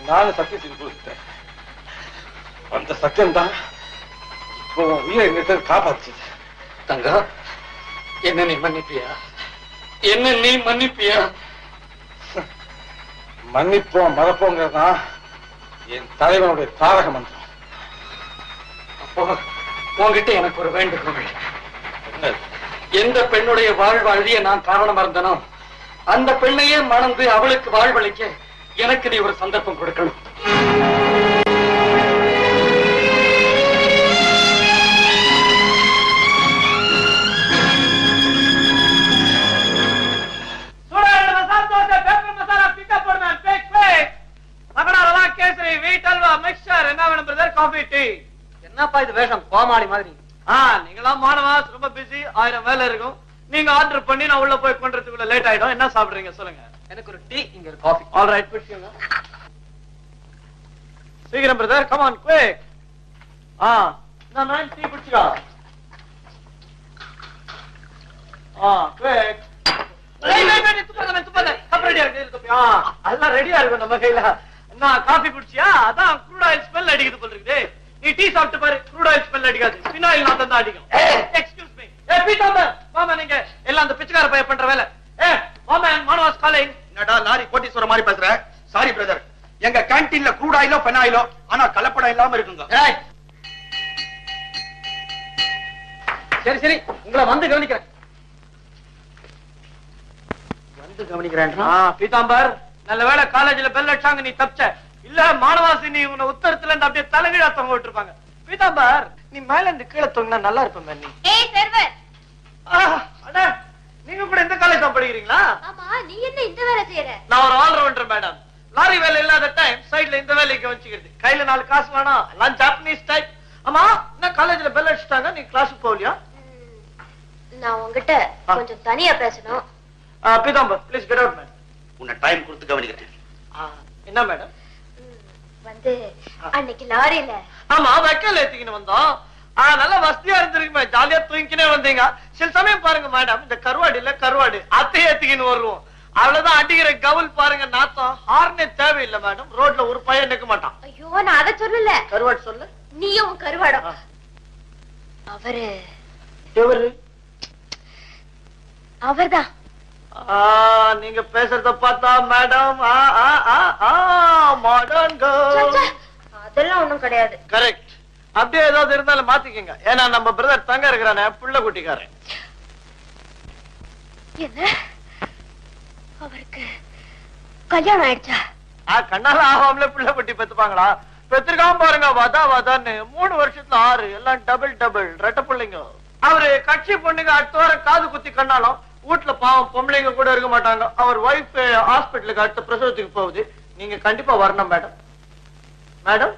நானும் சத்தியம் செய்து கொடுத்துட்டேன். அந்த சத்தியம் தான் இப்போ உன் உயிரை நிறுத்த காப்பாத்துச்சு. தங்கம் என்ன நீ மன்னிப்பியா? என்ன நீ மன்னிப்பியா? மன்னிப்போம் மறப்போங்கிறதுதான் என் தலைவனுடைய தாரக மந்திரம். அப்போ உன்கிட்ட எனக்கு ஒரு வேண்டுகோள். எந்த பெண்ணுடைய வாழ்வு அழிய நான் காரணமா இருந்தனோ அந்த பெண்ணையே மணந்து அவளுக்கு வாழ்வளிக்க எனக்கு நீ ஒரு சந்தர்ப்பம் கொடுக்கணும். என்னப்பா இது வேஷம்? கோமாளி மாதிரி. ஆ நீங்களாம் மாணவாஸ் ரொம்ப பிஸி ஆயிரம் வேலை இருக்கும். நீங்க ஆர்டர் பண்ணி நான் உள்ள போய் கொண்டதுக்குள்ள லேட் ஆயிடும். என்ன சாப்பிடுறீங்க? சொல்லுங்க. எனக்கு ஒரு டீ இங்க ஒரு காஃபி ஆல் ரைட் பிடிச்சுங்க சீக்கிரம் பிரதர் கம் ஆன் குயிக் ஆ நான் நான் டீ குடிச்சுக்கா. ஆ குயிக் நான் அடிக்குது போல இருக்குது. நீ டீ சாப்பிட்டு பாரு க்ரூட் ஆயில் ஸ்மெல் அடிக்காது. பினாயில் நாத்தம் தான் அடிக்கும் எக்ஸ்கியூஸ் ஏ பீட்டாம்பர் மாமா நீங்க. எல்லாம் அந்த பிச்சைக்கார பையன் பண்ற வேலை. ஏ மாமா மானவாஸ் காலிங். என்னடா லாரி கோட்டீஸ்வர மாதிரி பேசுற? சாரி பிரதர் எங்க கேண்டீன்ல க்ரூட் ஆயிலோ பெனாயிலோ ஆனா கலப்படம் இல்லாம இருக்குங்க. சரி சரி. உங்களை வந்து கவனிக்கிறேன். வந்து கவனிக்கிறேன் பீதாம்பர் நல்ல வேளை காலேஜ்ல பெல் அடிச்சாங்க நீ தப்பிச்ச. இல்ல மானவாசி நீ உன்னை உத்தரத்துல இருந்து அப்படியே தலைகீழா தொங்க விட்டுருப்பாங்க. பீதாம்பர். நீ மேல இருந்து கீழே தொங்கினா நல்லா இருப்ப நீ ஏய் சர்வர். அட, நீங்க கூட இந்த காலேஜ் தான் படிக்கிறீங்களா? ஆமா நீ என்ன இந்த வேலை செய்யற? நான் ஒரு ஆல்ரவுண்டர் மேடம். லாரி வேலை இல்லாத டைம் சைடுல இந்த வேலைக்கு வச்சுக்கிறது. கையில நாலு காசு வேணாம் எல்லாம் ஜாப்பனீஸ் டைப் ஆமா என்ன காலேஜ்ல பெல் அடிச்சிட்டாங்க? நீ கிளாஸுக்கு போகலையா? நான் உங்ககிட்ட கொஞ்சம் தனியா பேசணும். Pitambar please get out ma'am உன்னை டைம் கொடுத்து கவனிக்கிறேன். என்ன மேடம்? வந்து அன்னைக்கு லாரியில. ஆமா வைக்கல் ஏத்திக்கின்னு வந்தோம். நல்லா வசதியா இருந்திருக்குமே ஜாலியா தூங்கிக்கினே வந்தீங்க. சில சமயம் பாருங்க மேடம் இந்த கருவாடு இல்ல கருவாடு அத்தையே ஏத்திக்கின்னு வருவோம். அவ்வளவுதான் அடிக்கிற கவுல் பாருங்க நாத்தம். ஹார்னே தேவையில்லை மேடம் ரோட்ல ஒரு பையன் நிக்க மாட்டான். ஐயோ நான் அதை சொல்லல. கருவாடு சொல்லு. நீயும் கருவாடம். அவரு. அவர்தான். நீங்க பேசுறத பார்த்தா மேடம் அதெல்லாம் ஒண்ணும் கிடையாது. கரெக்ட் அப்படியே ஏதாவது இருந்தாலும் மாத்திக்கங்க. ஏன்னா நம்ம பிரதர் தங்க இருக்கிறானே புள்ள குட்டிக்காரன். என்ன? அவருக்கு கல்யாணம் ஆயிடுச்சா? ஆ, கண்ணால ஆகாமலே புள்ள குட்டி பெத்துப்பாங்களா? பெத்திருக்காம பாருங்க வதா வதான்னு மூணு வருஷத்துல ஆறு எல்லாம் டபுள் டபுள் ரெட்ட பிள்ளைங்க. அவரு கட்சி பொண்ணுங்க அடுத்த வாரம் காது குத்தி கண்ணாலும் வீட்டுல பாவம் பொம்பளைங்க கூட இருக்க மாட்டாங்க. அவர் ஒய்ஃப் ஹாஸ்பிட்டலுக்கு அடுத்த பிரசவத்துக்கு போகுது. நீங்க கண்டிப்பா வரணும் மேடம் மேடம்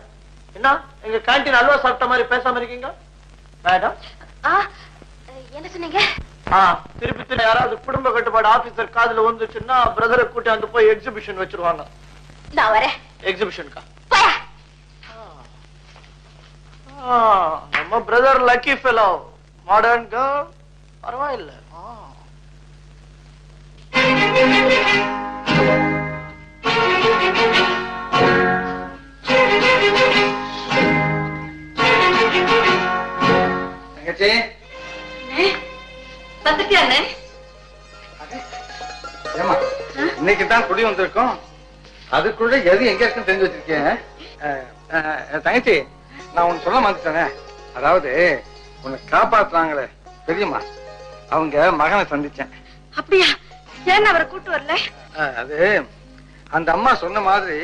என்ன? எங்க கேண்டீன் அல்வா சாப்பிட்ட மாதிரி பேசாம இருக்கீங்க? மேடம் ஆ என்ன சொன்னீங்க? ஆ திருப்பி திருப்பி யாராவது குடும்ப கட்டுப்பாடு ஆபீசர் காதுல வந்துச்சுன்னா பிரதரை கூட்டி வந்து போய் எக்ஸிபிஷன் வச்சிருவாங்க. நான் வரேன். எக்ஸிபிஷனுக்கா நம்ம brother lucky fellow modern girl பரவாயில்ல ஆ. தங்கச்சி வந்துட்டியாண்ணே ஏமா இன்னைக்கு தான் குடி வந்திருக்கோம். அதுக்குள்ள எது எங்க இருக்குன்னு தெரிஞ்சு வச்சிருக்கேன் தங்கச்சி நான் உனக்கு சொல்ல மாட்டேனே அதாவது உன்னை காப்பாத்துறாங்களே பெரியம்மா அவங்க மகனை சந்திச்சேன். அப்படியா? ஏன் அவரை கூட்டு வரல? அது அந்த அம்மா சொன்ன மாதிரி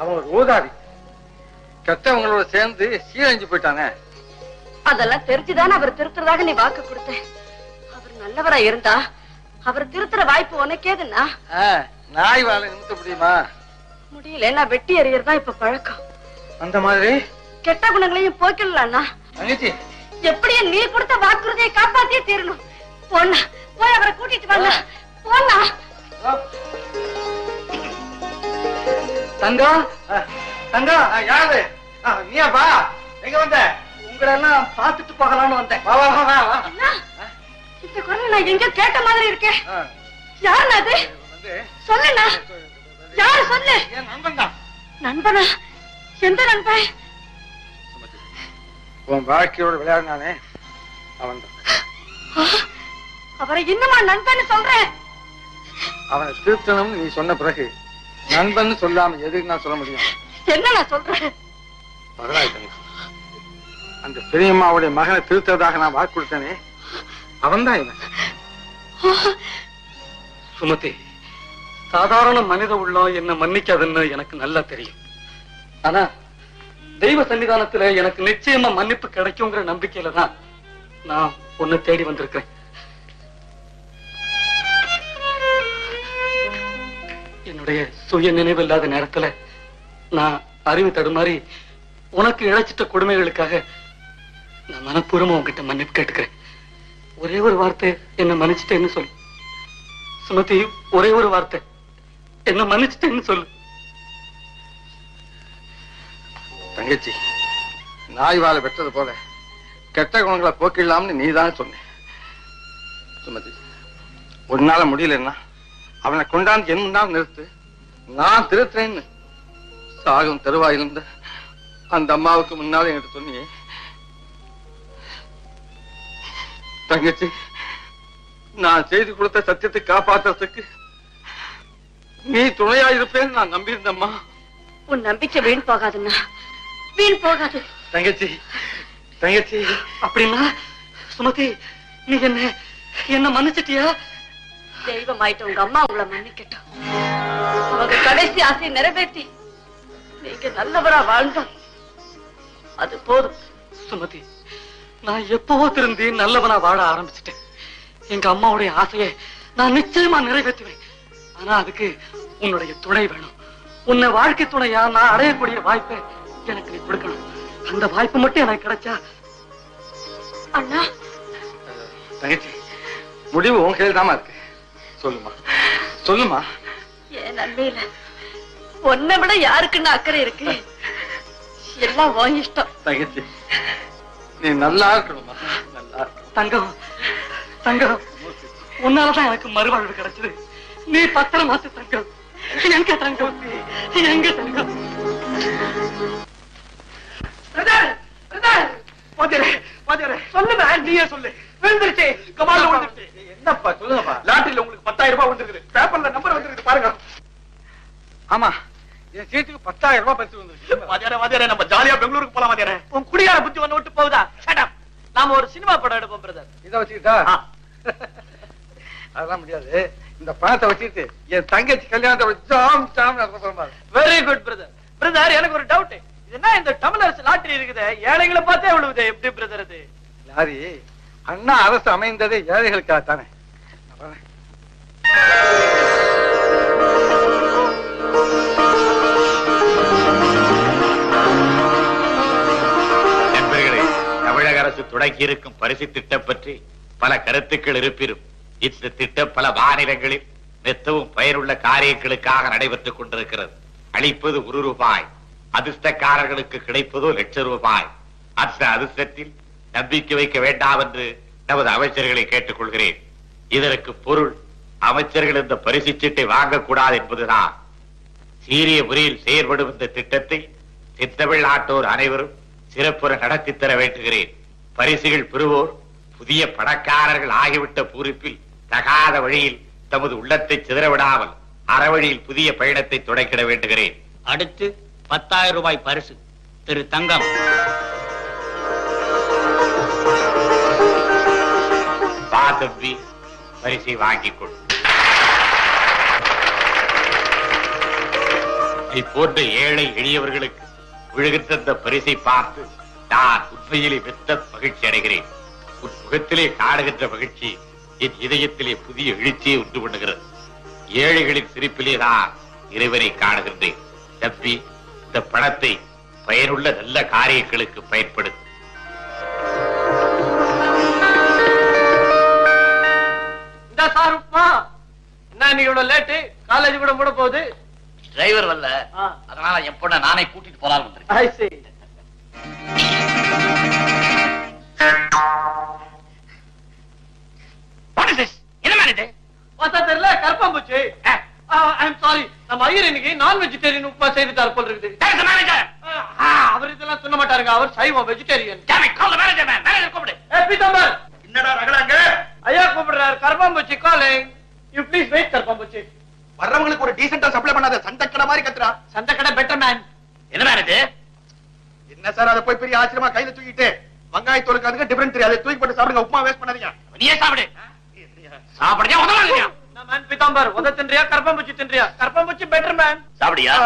அவன் ஒரு ஊதாரி கெட்டவங்களோட சேர்ந்து சீரழிஞ்சு போயிட்டானே. அதெல்லாம் தெரிஞ்சுதானே அவர் திருத்துறதாக நீ வாக்கு கொடுத்த. அவர் நல்லவரா இருந்தா அவர் திருத்துற வாய்ப்பு உனக்கேதுன்னா நாய் வாழை நிறுத்த முடியுமா? முடியல நான் வெட்டி எறியறதா இப்ப பழக்கம். அந்த மாதிரி? கெட்ட குணங்களையும் போக்கிடலாம்னா தங்கச்சி. எப்படியும் நீ கொடுத்த வாக்குறுதியை காப்பாத்தியே தீரணும். போனா போய் அவரை கூட்டிட்டு வாங்க தங்கம் அஹ், யாரு? நீயாப்பா எங்க வந்த? உங்களை எல்லாம் பார்த்துட்டு போகலாம்னு வந்தேன். வா வா வா, வா. இந்த குரல் நான் எங்க கேட்ட மாதிரி இருக்கேன் யாருண்ணா அது? சொல்லுண்ணா. யாரு சொல்லு? என் நண்பன் தான் நண்பனா? எந்த நண்பன்? உன் வாழ்க்கையோட விளையாடினானே அவன் அவரை இன்னுமா நண்பன்னு சொல்றேன். அவனை திருத்தணும்னு நீ சொன்ன பிறகு நண்பன் சொல்லாம எதுக்கு நான் சொல்ல முடியும்? என்ன நான் சொல்றேன் பரவாயில்ல தங்கச்சி அந்த பெரியம்மாவுடைய மகனை திருத்ததாக நான் வாக்கு கொடுத்தேனே அவன்தான் இவன். சுமதி சாதாரண மனித உள்ளம் என்ன மன்னிக்காதுன்னு எனக்கு நல்லா தெரியும். ஆனா தெய்வ சன்னிதானத்துல எனக்கு நிச்சயமா மன்னிப்பு கிடைக்குங்கிற நம்பிக்கையில தான் நான் உன்னை தேடி வந்திருக்கிறேன். என்னுடைய சுய நினைவு இல்லாத நேரத்துல நான் அறிவு தடுமாறி உனக்கு இழைச்சிட்ட கொடுமைகளுக்காக நான் மனப்பூர்வமா உங்ககிட்ட மன்னிப்பு கேட்டுக்கிறேன். ஒரே ஒரு வார்த்தை என்ன மன்னிச்சுட்டேன்னு சொல்லு. சுமதி ஒரே ஒரு வார்த்தை என்ன மன்னிச்சுட்டேன்னு சொல்லு. தங்கச்சி நாய் வாழை வெட்டது போல கெட்ட குணங்களை போக்கிடலாம்னு நீதான் சொன்ன. சுமதி உன்னால முடியலன்னா அவனை கொண்டாந்து என் முன்னால் நிறுத்து. நான் திருத்துறேன்னு. சாகும் தருவாயிருந்த அந்த அம்மாவுக்கு முன்னால என்கிட்ட சொன்னியே. தங்கச்சி நான் செய்து கொடுத்த சத்தியத்தை காப்பாத்துறதுக்கு நீ துணையா இருப்பேன்னு நான் நம்பியிருந்தம்மா. உன் நம்பிக்கை வீண் போகாதுன்னா வீண் போகாது. தங்கச்சி தங்கச்சி. அப்படின்னா சுமதி நீ என்ன என்ன மன்னிச்சிட்டியா? தெய்வம் ஆயிட்டு உங்க அம்மா உங்களை மன்னிக்கட்டும். அவங்க கடைசி ஆசையை நிறைவேற்றி நீங்க நல்லவரா வாழ்ந்தா அது போதும். சுமதி நான் எப்பவோ திருந்தி நல்லவனா வாழ ஆரம்பிச்சிட்டேன். எங்க அம்மாவுடைய ஆசையை நான் நிச்சயமா நிறைவேற்றுவேன். ஆனா அதுக்கு உன்னுடைய துணை வேணும். உன்னை வாழ்க்கை துணையா நான் அடையக்கூடிய வாய்ப்பை எனக்கு நீ கொடுக்கணும். அந்த வாய்ப்பு மட்டும் எனக்கு கிடைச்சா அண்ணா. தங்கச்சி முடிவு உன் கையில் இருக்கு. சொல்லுமா. சொல்லுமா. என் நன்மையில உன்னை விட யாருக்குன்னு அக்கறை இருக்கு. எல்லாம் உன் இஷ்டம். தங்கச்சி நீ நல்லா இருக்கணுமா? நல்லா. தங்கம் தங்கம் உன்னாலதான் எனக்கு மறுவாழ்வு கிடைச்சது. நீ பத்திரமாத்து தங்கம். எங்க தங்கம்? எங்க தங்கம்? சொல்லுங்க நீயே சொல்லு. விழுந்துருச்சு. கமால விழுந்துருச்சு. என்னப்பா சொல்லுங்கப்பா. லாட்டரியில உங்களுக்கு பத்தாயிரம் ரூபாய் விழுந்துருக்குது. பேப்பர்ல நம்பர் வந்துருக்குது பாருங்க. ஆமா. என் சீட்டுக்கு பத்தாயிரம் ரூபாய் பரிசு வந்துருக்கு வாத்தியாரே நம்ம ஜாலியா பெங்களூருக்கு போலாம் வாத்தியாரே உன் குடியார புத்தி ஒண்ணு விட்டு போகுதா? Up. நாம ஒரு சினிமா படம் எடுப்போம் பிரதர் இதை வச்சுக்கிட்டா? அதெல்லாம் முடியாது. இந்த பணத்தை வச்சுக்கிட்டு என் தங்கச்சி கல்யாணத்தை ஜாம் ஜாம் வெரி குட் பிரதர் பிரதர் எனக்கு ஒரு டவுட் இது என்ன இந்த டம்ளர்ஸ் லாட்டரி இருக்குது? ஏழைகளை பார்த்தே விழுவுது. எப்படி பிரதர் இது லாரி அண்ணா அரசு அமைந்ததே ஏழைகளுக்காக தானே நண்பர்களே தமிழக அரசு தொடங்கி இருக்கும் பரிசு திட்டம் பற்றி பல கருத்துக்கள் இருப்பினும் இந்த திட்டம் பல மாநிலங்களில் மெத்தவும் பயனுள்ள காரியங்களுக்காக நடைபெற்றுக் கொண்டிருக்கிறது. அளிப்பது ஒரு ரூபாய் அதிர்ஷ்டக்காரர்களுக்கு கிடைப்பதோ லட்சம் ரூபாய். அந்த அதிர்ஷ்டத்தில் நம்பிக்கை வைக்க வேண்டாம் என்று நமது அமைச்சர்களை கேட்டுக்கொள்கிறேன். இதற்கு பொருள் அமைச்சர்கள் இந்த பரிசு சீட்டை வாங்கக்கூடாது என்பதுதான். சீரிய முறையில் செயல்படும் இந்த திட்டத்தை தென்தமிழ் நாட்டோர் அனைவரும் சிறப்புற நடத்தி தர வேண்டுகிறேன். பரிசுகள் பெறுவோர் புதிய பணக்காரர்கள் ஆகிவிட்ட பூரிப்பில் தகாத வழியில் தமது உள்ளத்தை சிதறவிடாமல் அறவழியில் புதிய பயணத்தை தொடங்கிட வேண்டுகிறேன். அடுத்து பத்தாயிரம் ரூபாய் பரிசு திரு தங்கம். வா தம்பி. பரிசை வாங்கிக் கொள் போன்ற ஏழை எளியவர்களுக்கு விழுகின்ற பரிசை பார்த்து நான் உண்மையிலே வெத்த மகிழ்ச்சி அடைகிறேன். உன் முகத்திலே காடுகின்ற மகிழ்ச்சி என் இதயத்திலே புதிய எழுச்சியை உண்டு பண்ணுகிறது. ஏழைகளின் சிரிப்பிலே தான் இறைவனை காணுகின்றேன். தப்பி இந்த பணத்தை பயனுள்ள நல்ல காரியங்களுக்கு பயன்படுத்த. இந்த சார் உப்புமா என்ன இன்னைக்கு இவ்வளவு லேட்டு காலேஜ் கூட மூட போகுது. டிரைவர் வரல. அதனால என் பொண்ணை நானே கூட்டிட்டு பார்த்தா தெரியல கருப்பாம்பூச்சி ஐம் சாரி நம்ம ஐயர் இன்னைக்கு நான் வெஜிடேரியன் உப்புமா செய்துட்டார் போல் இருக்குது. அவர் இதெல்லாம் சொல்ல மாட்டாருங்க. அவர் சைவம் வெஜிடேரியன் என்னடா ரகடாங்க ஐயா கூப்பிடுறாரு. கருப்பாம்பூச்சி காலிங் யூ ப்ளீஸ் வெயிட் கருப்பாம்பூச்சி. வர்றவங்களுக்கு ஒரு டீசெண்டா சப்ளை பண்ணாத சண்டக்கடை மாதிரி கத்துறா. சண்டக்கடை பெட்டர் மேன் என்ன மேன் இது? என்ன சார் அதை போய் பெரிய ஆச்சரியமா கையில தூக்கிட்டு வெங்காயத்தோலுக்கு அதுக்கு டிஃபரெண்ட் தெரியாது. தூக்கி போட்டு சாப்பிடுங்க உப்புமா வேஸ்ட் பண்ணாதீங்க. நீயே சாப்பிடு. சாப்பிடுறியா உதவாங்க நான் மேன் பிதாம்பர் உத தின்றியா கற்பம்பூச்சி தின்றியா? கற்பம்பூச்சி பெட்டர் மேன் சாப்பிடியா?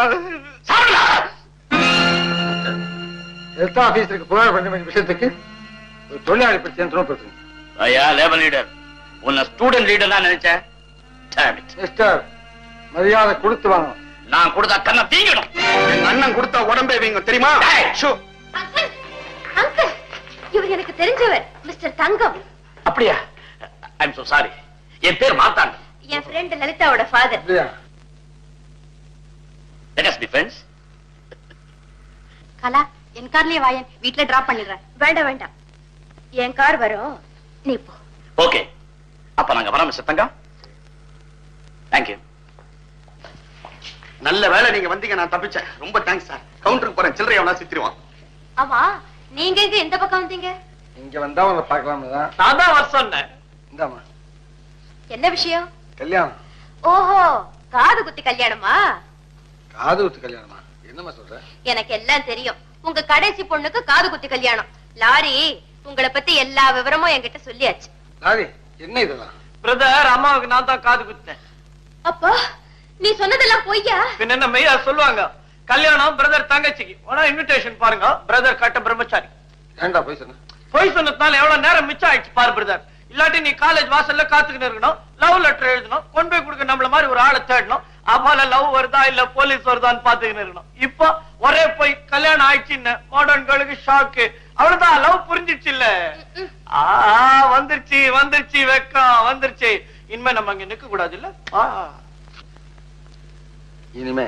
ஹெல்த் ஆபீசருக்கு புகார் பண்ண வேண்டிய விஷயத்துக்கு ஒரு தொழிலாளி பிரச்சனை துணப்படுத்துங்க ஐயா லேபர் லீடர் உன்னை ஸ்டூடெண்ட் லீடர் தான் நினைச்சேன். மிஸ்டர் மரியாதை கொடுத்து வாங்க. நான் கொடுத்தா கண்ணை எங்க அண்ணன் கொடுத்தா உடம்பே வீங்க தெரியுமா? ஷோ. அங்கிள் இவர் எனக்கு தெரிஞ்சவர் மிஸ்டர் தங்கம். அப்படியா? ஐம் so சாரி என் பேர் மாத்தான் என் friend லலிதாவோட father let us be friends. Kala என் கார்லயே வாயன் வீட்ல டிராப் பண்ணிடுறேன். வேண்டாம் வேண்டாம். என் கார் வரும். நீ போ. ஓகே. அப்ப நாங்க வரோம் மிஸ்டர் தங்கம். தேங்க்யூ நல்ல வேலை நீங்க வந்தீங்க நான் தப்பிச்சேன். ரொம்ப தேங்க்ஸ் சார் கவுண்டருக்கு போறேன். சில்லறை எவனா சித்திருவான்? ஆமா நீங்க எங்க இந்த பக்கம் வந்தீங்க? இங்க வந்தா உங்களை பார்க்கலாம்னு தான். நான் தான் வர சொன்னேன். இந்தாமா என்ன விஷயம்? கல்யாணம். ஓஹோ காது குத்தி கல்யாணமா? காது குத்து கல்யாணமா? என்னம்மா சொல்ற? எனக்கு எல்லாம் தெரியும். உங்க கடைசி பொண்ணுக்கு காது குத்தி கல்யாணம். லாரி உங்களை பத்தி எல்லா விவரமும் என்கிட்ட சொல்லியாச்சு. என்ன இதெல்லாம்? பிரதர் அம்மாவுக்கு நான் தான் காது குத்தேன் அப்பா நீ சொன்னதெல்லாம் பொய்யா? பின்ன என்ன மெய்யா சொல்லுவாங்க? கல்யாணம் பிரதர் தங்கச்சிக்கு. உடனே இன்விடேஷன் பாருங்க. பிரதர் கட்ட பிரம்மச்சாரி. ஏன்டா போய் சொன்ன? போய் சொன்னதுனால எவ்வளவு நேரம் மிச்சம் ஆயிடுச்சு பாரு பிரதர். இல்லாட்டி நீ காலேஜ் வாசல்ல காத்துக்கிட்டு இருக்கணும். லவ் லெட்டர் எழுதணும். கொண்டு போய் கொடுக்க நம்மள மாதிரி ஒரு ஆளை தேடணும். அப்பால லவ் வருதா இல்ல போலீஸ் வருதான்னு பாத்துக்கிட்டு இருக்கணும். இப்போ ஒரே போய் கல்யாணம் ஆயிடுச்சுன்னு மாடர்ன் கேர்ளுக்கு ஷாக்கு அவ்வளவுதான் லவ் புரிஞ்சிச்சு இல்ல? வந்துருச்சு வந்துருச்சு வெக்கம் வந்துருச்சு. இனிமே நம்ம அங்க நிக்க கூடாது இல்ல இனிமே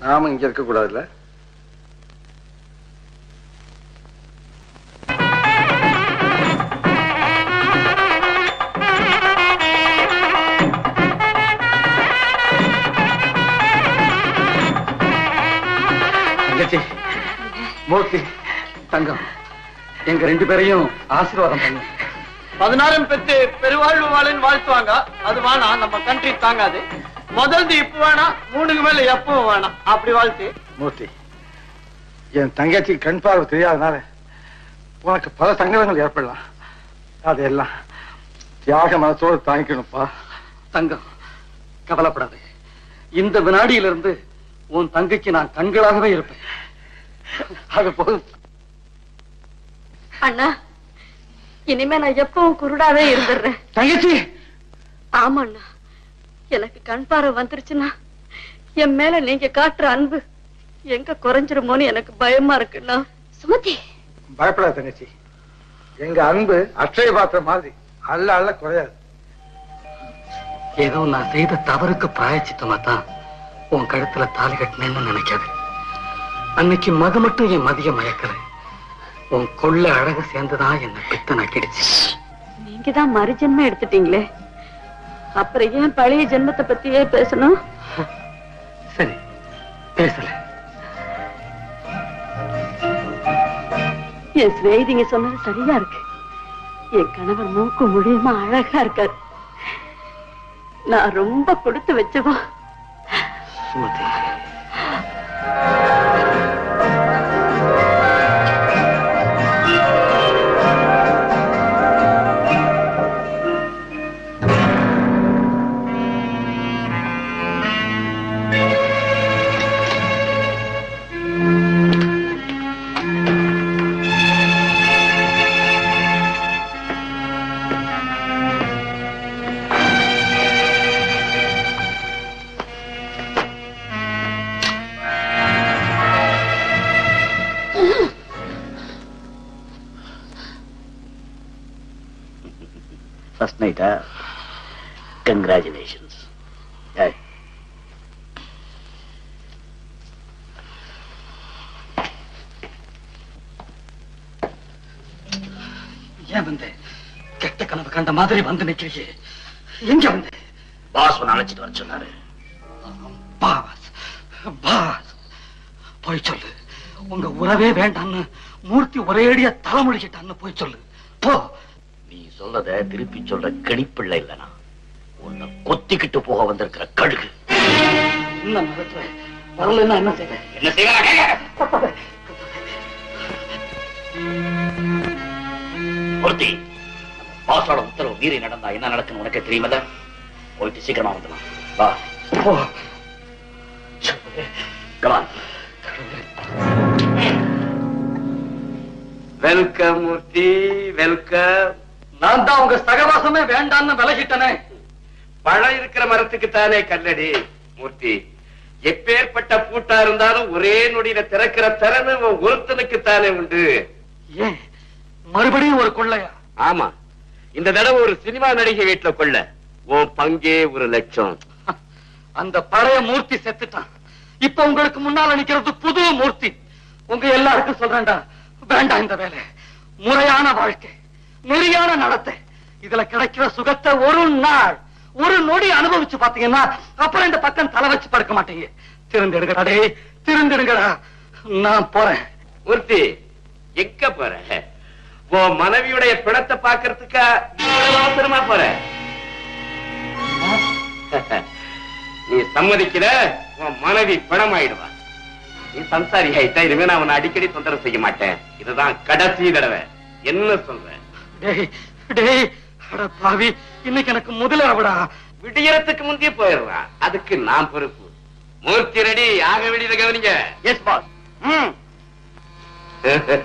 நாம இங்க இருக்க கூடாதுல்ல? தங்கச்சி மூர்த்தி தங்கம். எங்க ரெண்டு பேரையும் ஆசீர்வாதம் பண்ணு. பதினாறும் பெற்று பெருவாழ்வு வாழின்னு வாழ்த்துவாங்க. அது வேணாம் நம்ம கண்ட்ரி தாங்காது. முதல்து இப்ப வேணாம் மூணுக்கு மேல எப்பவும் வேணாம் அப்படி வாழ்த்து. மூர்த்தி என் தங்கச்சி கண் பார்வை தெரியாதனால உனக்கு பல சங்கடங்கள் ஏற்படலாம். அதையெல்லாம் தியாக மனத்தோடு தாங்கிக்கணும்ப்பா. தங்கம் கவலைப்படாத. இந்த வினாடியிலிருந்து உன் தங்கைக்கு நான் கண்களாகவே இருப்பேன். அது போதும். அண்ணா இனிமே நான் எப்பவும் குருடாவே இருந்துடுறேன். தங்கச்சி! ஆமா அண்ணா எனக்கு கண் பார்வை வந்துருச்சுன்னா என் மேல நீங்க காட்டுற அன்பு எங்க குறைஞ்சிருமோன்னு எனக்கு பயமா இருக்குண்ணா. சுமதி! பயப்படாத தங்கச்சி. எங்க அன்பு அட்சய பாத்திரம் மாதிரி அள்ள அள்ள குறையாது. ஏதோ நான் செய்த தவறுக்கு பிராயச்சித்தமா தான் உன் கழுத்துல தாலி கட்டினேன்னு நினைக்காது. அன்னைக்கு மது மட்டும் என் மதிய மயக்கல. உன் கொள்ள அழகு சேர்ந்துதான் என்னை பித்த நக்கிடுச்சு நீங்க தான் மறுஜென்மம் எடுத்துட்டீங்களே. அப்புறம் ஏன் பழைய ஜென்மத்தை பத்தியே பேசணும்? சரி பேசல. என் சிநேகிதிங்க சொன்னது சரியா இருக்கு. என் கணவர் மூக்கு முடியுமா அழகா இருக்காரு. நான் ரொம்ப கொடுத்து வச்சவா சுமதி நைட்டா கங்க்ராச்சுலேஷன்ஸ் ஏன் வந்த? கெட்ட கனவு கண்ட மாதிரி வந்து நிக்கிறியே. எங்க வந்த? பாஸ் ஒன்னு அழைச்சிட்டு வர சொன்னாரு. பாஸ். பாஸ். போய் சொல்லு. உங்க உறவே வேண்டான்னு மூர்த்தி ஒரேடியா தலைமொழிக்கிட்டான்னு போய் சொல்லு. போ. சொல்றத திருப்பி சொல்ற கணிப்பிள்ளை இல்லனா உன்னை கொத்திக்கிட்டு போக வந்திருக்கிற கழுகு. என்ன மகத்துவ? வரலன்னா என்ன செய்வேன் என்ன மூர்த்தி பாஸோட உத்தரவு மீறி நடந்தா என்ன நடக்குன்னு உனக்கே தெரியுமல்ல போயிட்டு சீக்கிரமா வந்துடலாம். வா. கமான் வெல்கம் மூர்த்தி வெல்கம் நான் தான் உங்க சகவாசமே வேண்டாம்னு விலகிட்டனே. பழம் இருக்கிற மரத்துக்கு தானே கல்லடி மூர்த்தி. எப்பேற்பட்ட பூட்டா இருந்தாலும் ஒரே நொடியில திறக்கிற திறமை ஒருத்தனுக்கு தானே உண்டு. ஏன்? மறுபடியும் ஒரு கொள்ளையா? ஆமா. இந்த தடவை ஒரு சினிமா நடிகை வீட்டுல கொள்ள. உன் பங்கே ஒரு லட்சம். அந்த பழைய மூர்த்தி செத்துட்டான். இப்ப உங்களுக்கு முன்னால நிக்கிறது புது மூர்த்தி. உங்க எல்லாருக்கும் சொல்றேன்டா. வேண்டாம் இந்த வேலை. முறையான வாழ்க்கை. நெறியான நடத்தை. இதுல கிடைக்கிற சுகத்தை ஒரு நாள் ஒரு நொடி அனுபவிச்சு பாத்தீங்கன்னா அப்புறம் இந்த பக்கம் தலை வச்சு படுக்க மாட்டீங்க. திருந்திடுங்கடா திருந்தெடுங்கடா. நான் போறேன். ஒருத்தி எங்க போற? உன் மனைவியுடைய பிணத்தை பாக்குறதுக்கா அவசரமா போற? நீ சம்மதிக்கிற உன் மனைவி பிணமாயிடுவா. நீ சம்சாரி ஆயிட்டா இனிமே நான் உன்னை அடிக்கடி தொந்தரவு செய்ய மாட்டேன். இதுதான் கடைசி தடவை. என்ன சொல்ற? டேய் டேய் அட பாவி இன்னைக்கு எனக்கு முதலாவடா. விடியறதுக்கு முந்தைய போயிடுறான் அதுக்கு நான் பொறுப்பு. மூர்த்தி ரெடி ஆக வேண்டியதை கவனிங்க. எஸ் பாஸ் ஹலோ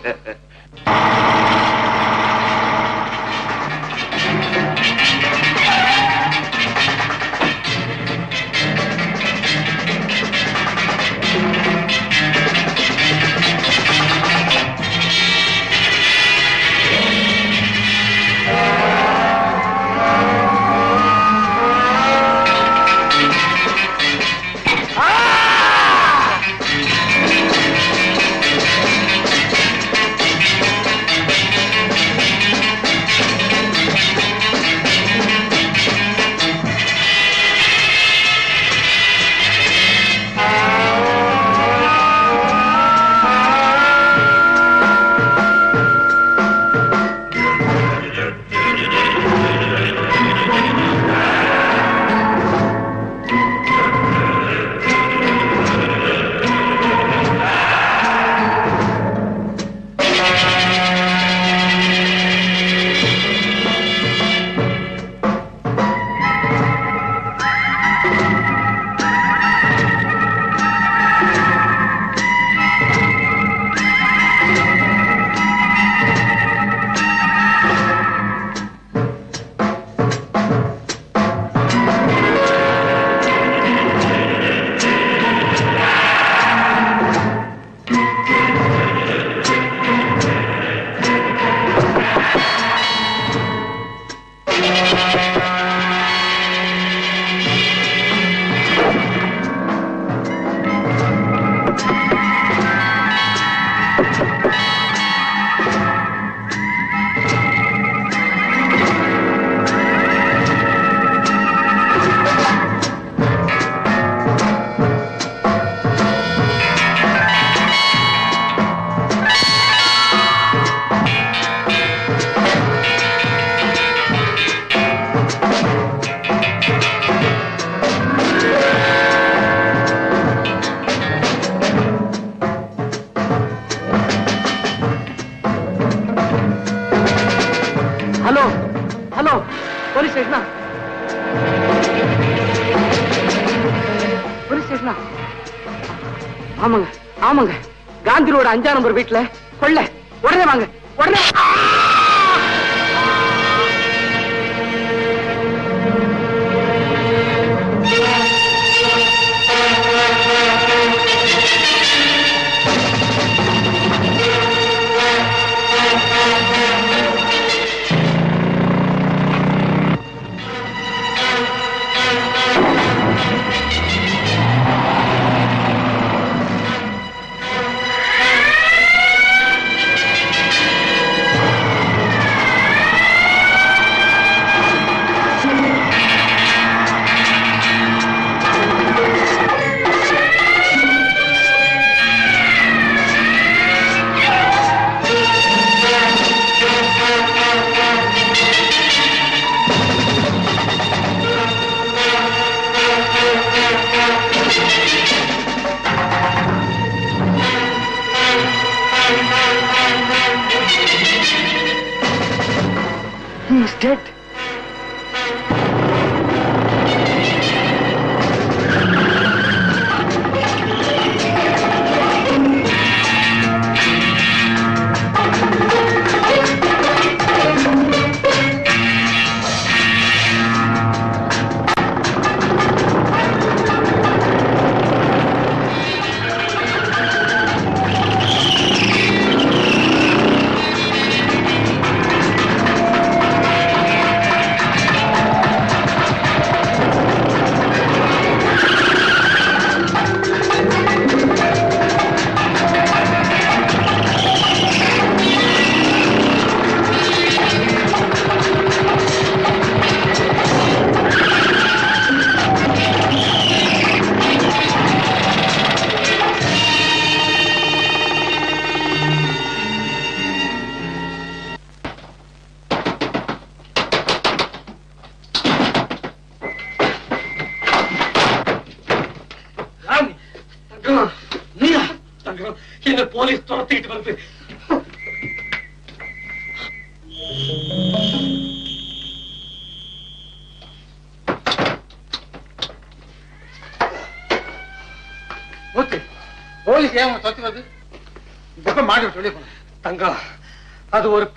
வீட்டுல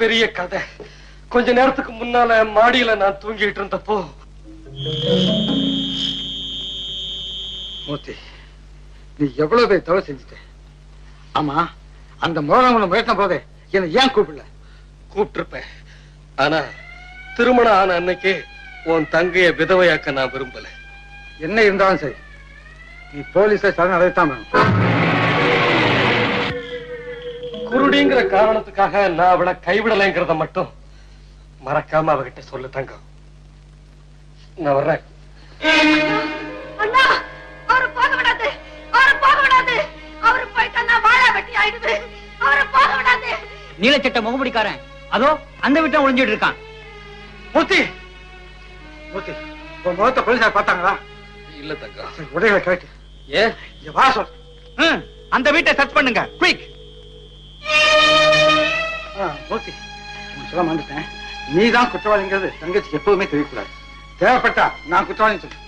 பெரிய கதை. கொஞ்ச நேரத்துக்கு முன்னால மாடியில நான் தூங்கிட்டு இருந்தப்போ மூர்த்தி நீ எவ்வளவு பேர் தவறு செஞ்சுட்ட? ஆமா அந்த மோகனம் முயற்சின போதே என்னை ஏன் கூப்பிடல? கூப்பிட்டிருப்பேன். ஆனா திருமணம் ஆன அன்னைக்கே உன் தங்கைய விதவையாக்க நான் விரும்பல. என்ன இருந்தாலும் சரி. நீ போலீஸை சரணடைத்தான் வேணும். காரணத்துக்காக நான் அவளை கைவிடலைங்கிறத மட்டும் மறக்காம அவகிட்ட சொல்லு தங்கம் நான் வர்றேன். நீலச்சட்ட முகமுடிக்காரன். அதோ அந்த வீட்டை ஒளிஞ்சிட்டு இருக்கான். மூர்த்தி! மூர்த்தி உன் முகத்தை போலீஸார் பார்த்தாங்களா? இல்ல தங்கம் சரி உடைகளை கேட்டு ஏ இங்க வா சொல். அந்த வீட்டை சர்ச் பண்ணுங்க குயிக் சொல்லாம வந்துட்டேன் நீ தான் குற்றவாளிங்கிறது தங்கச்சி எப்பவுமே தெரியக்கூடாது. தேவைப்பட்டா நான் குற்றவாளின்னு சொல்லு.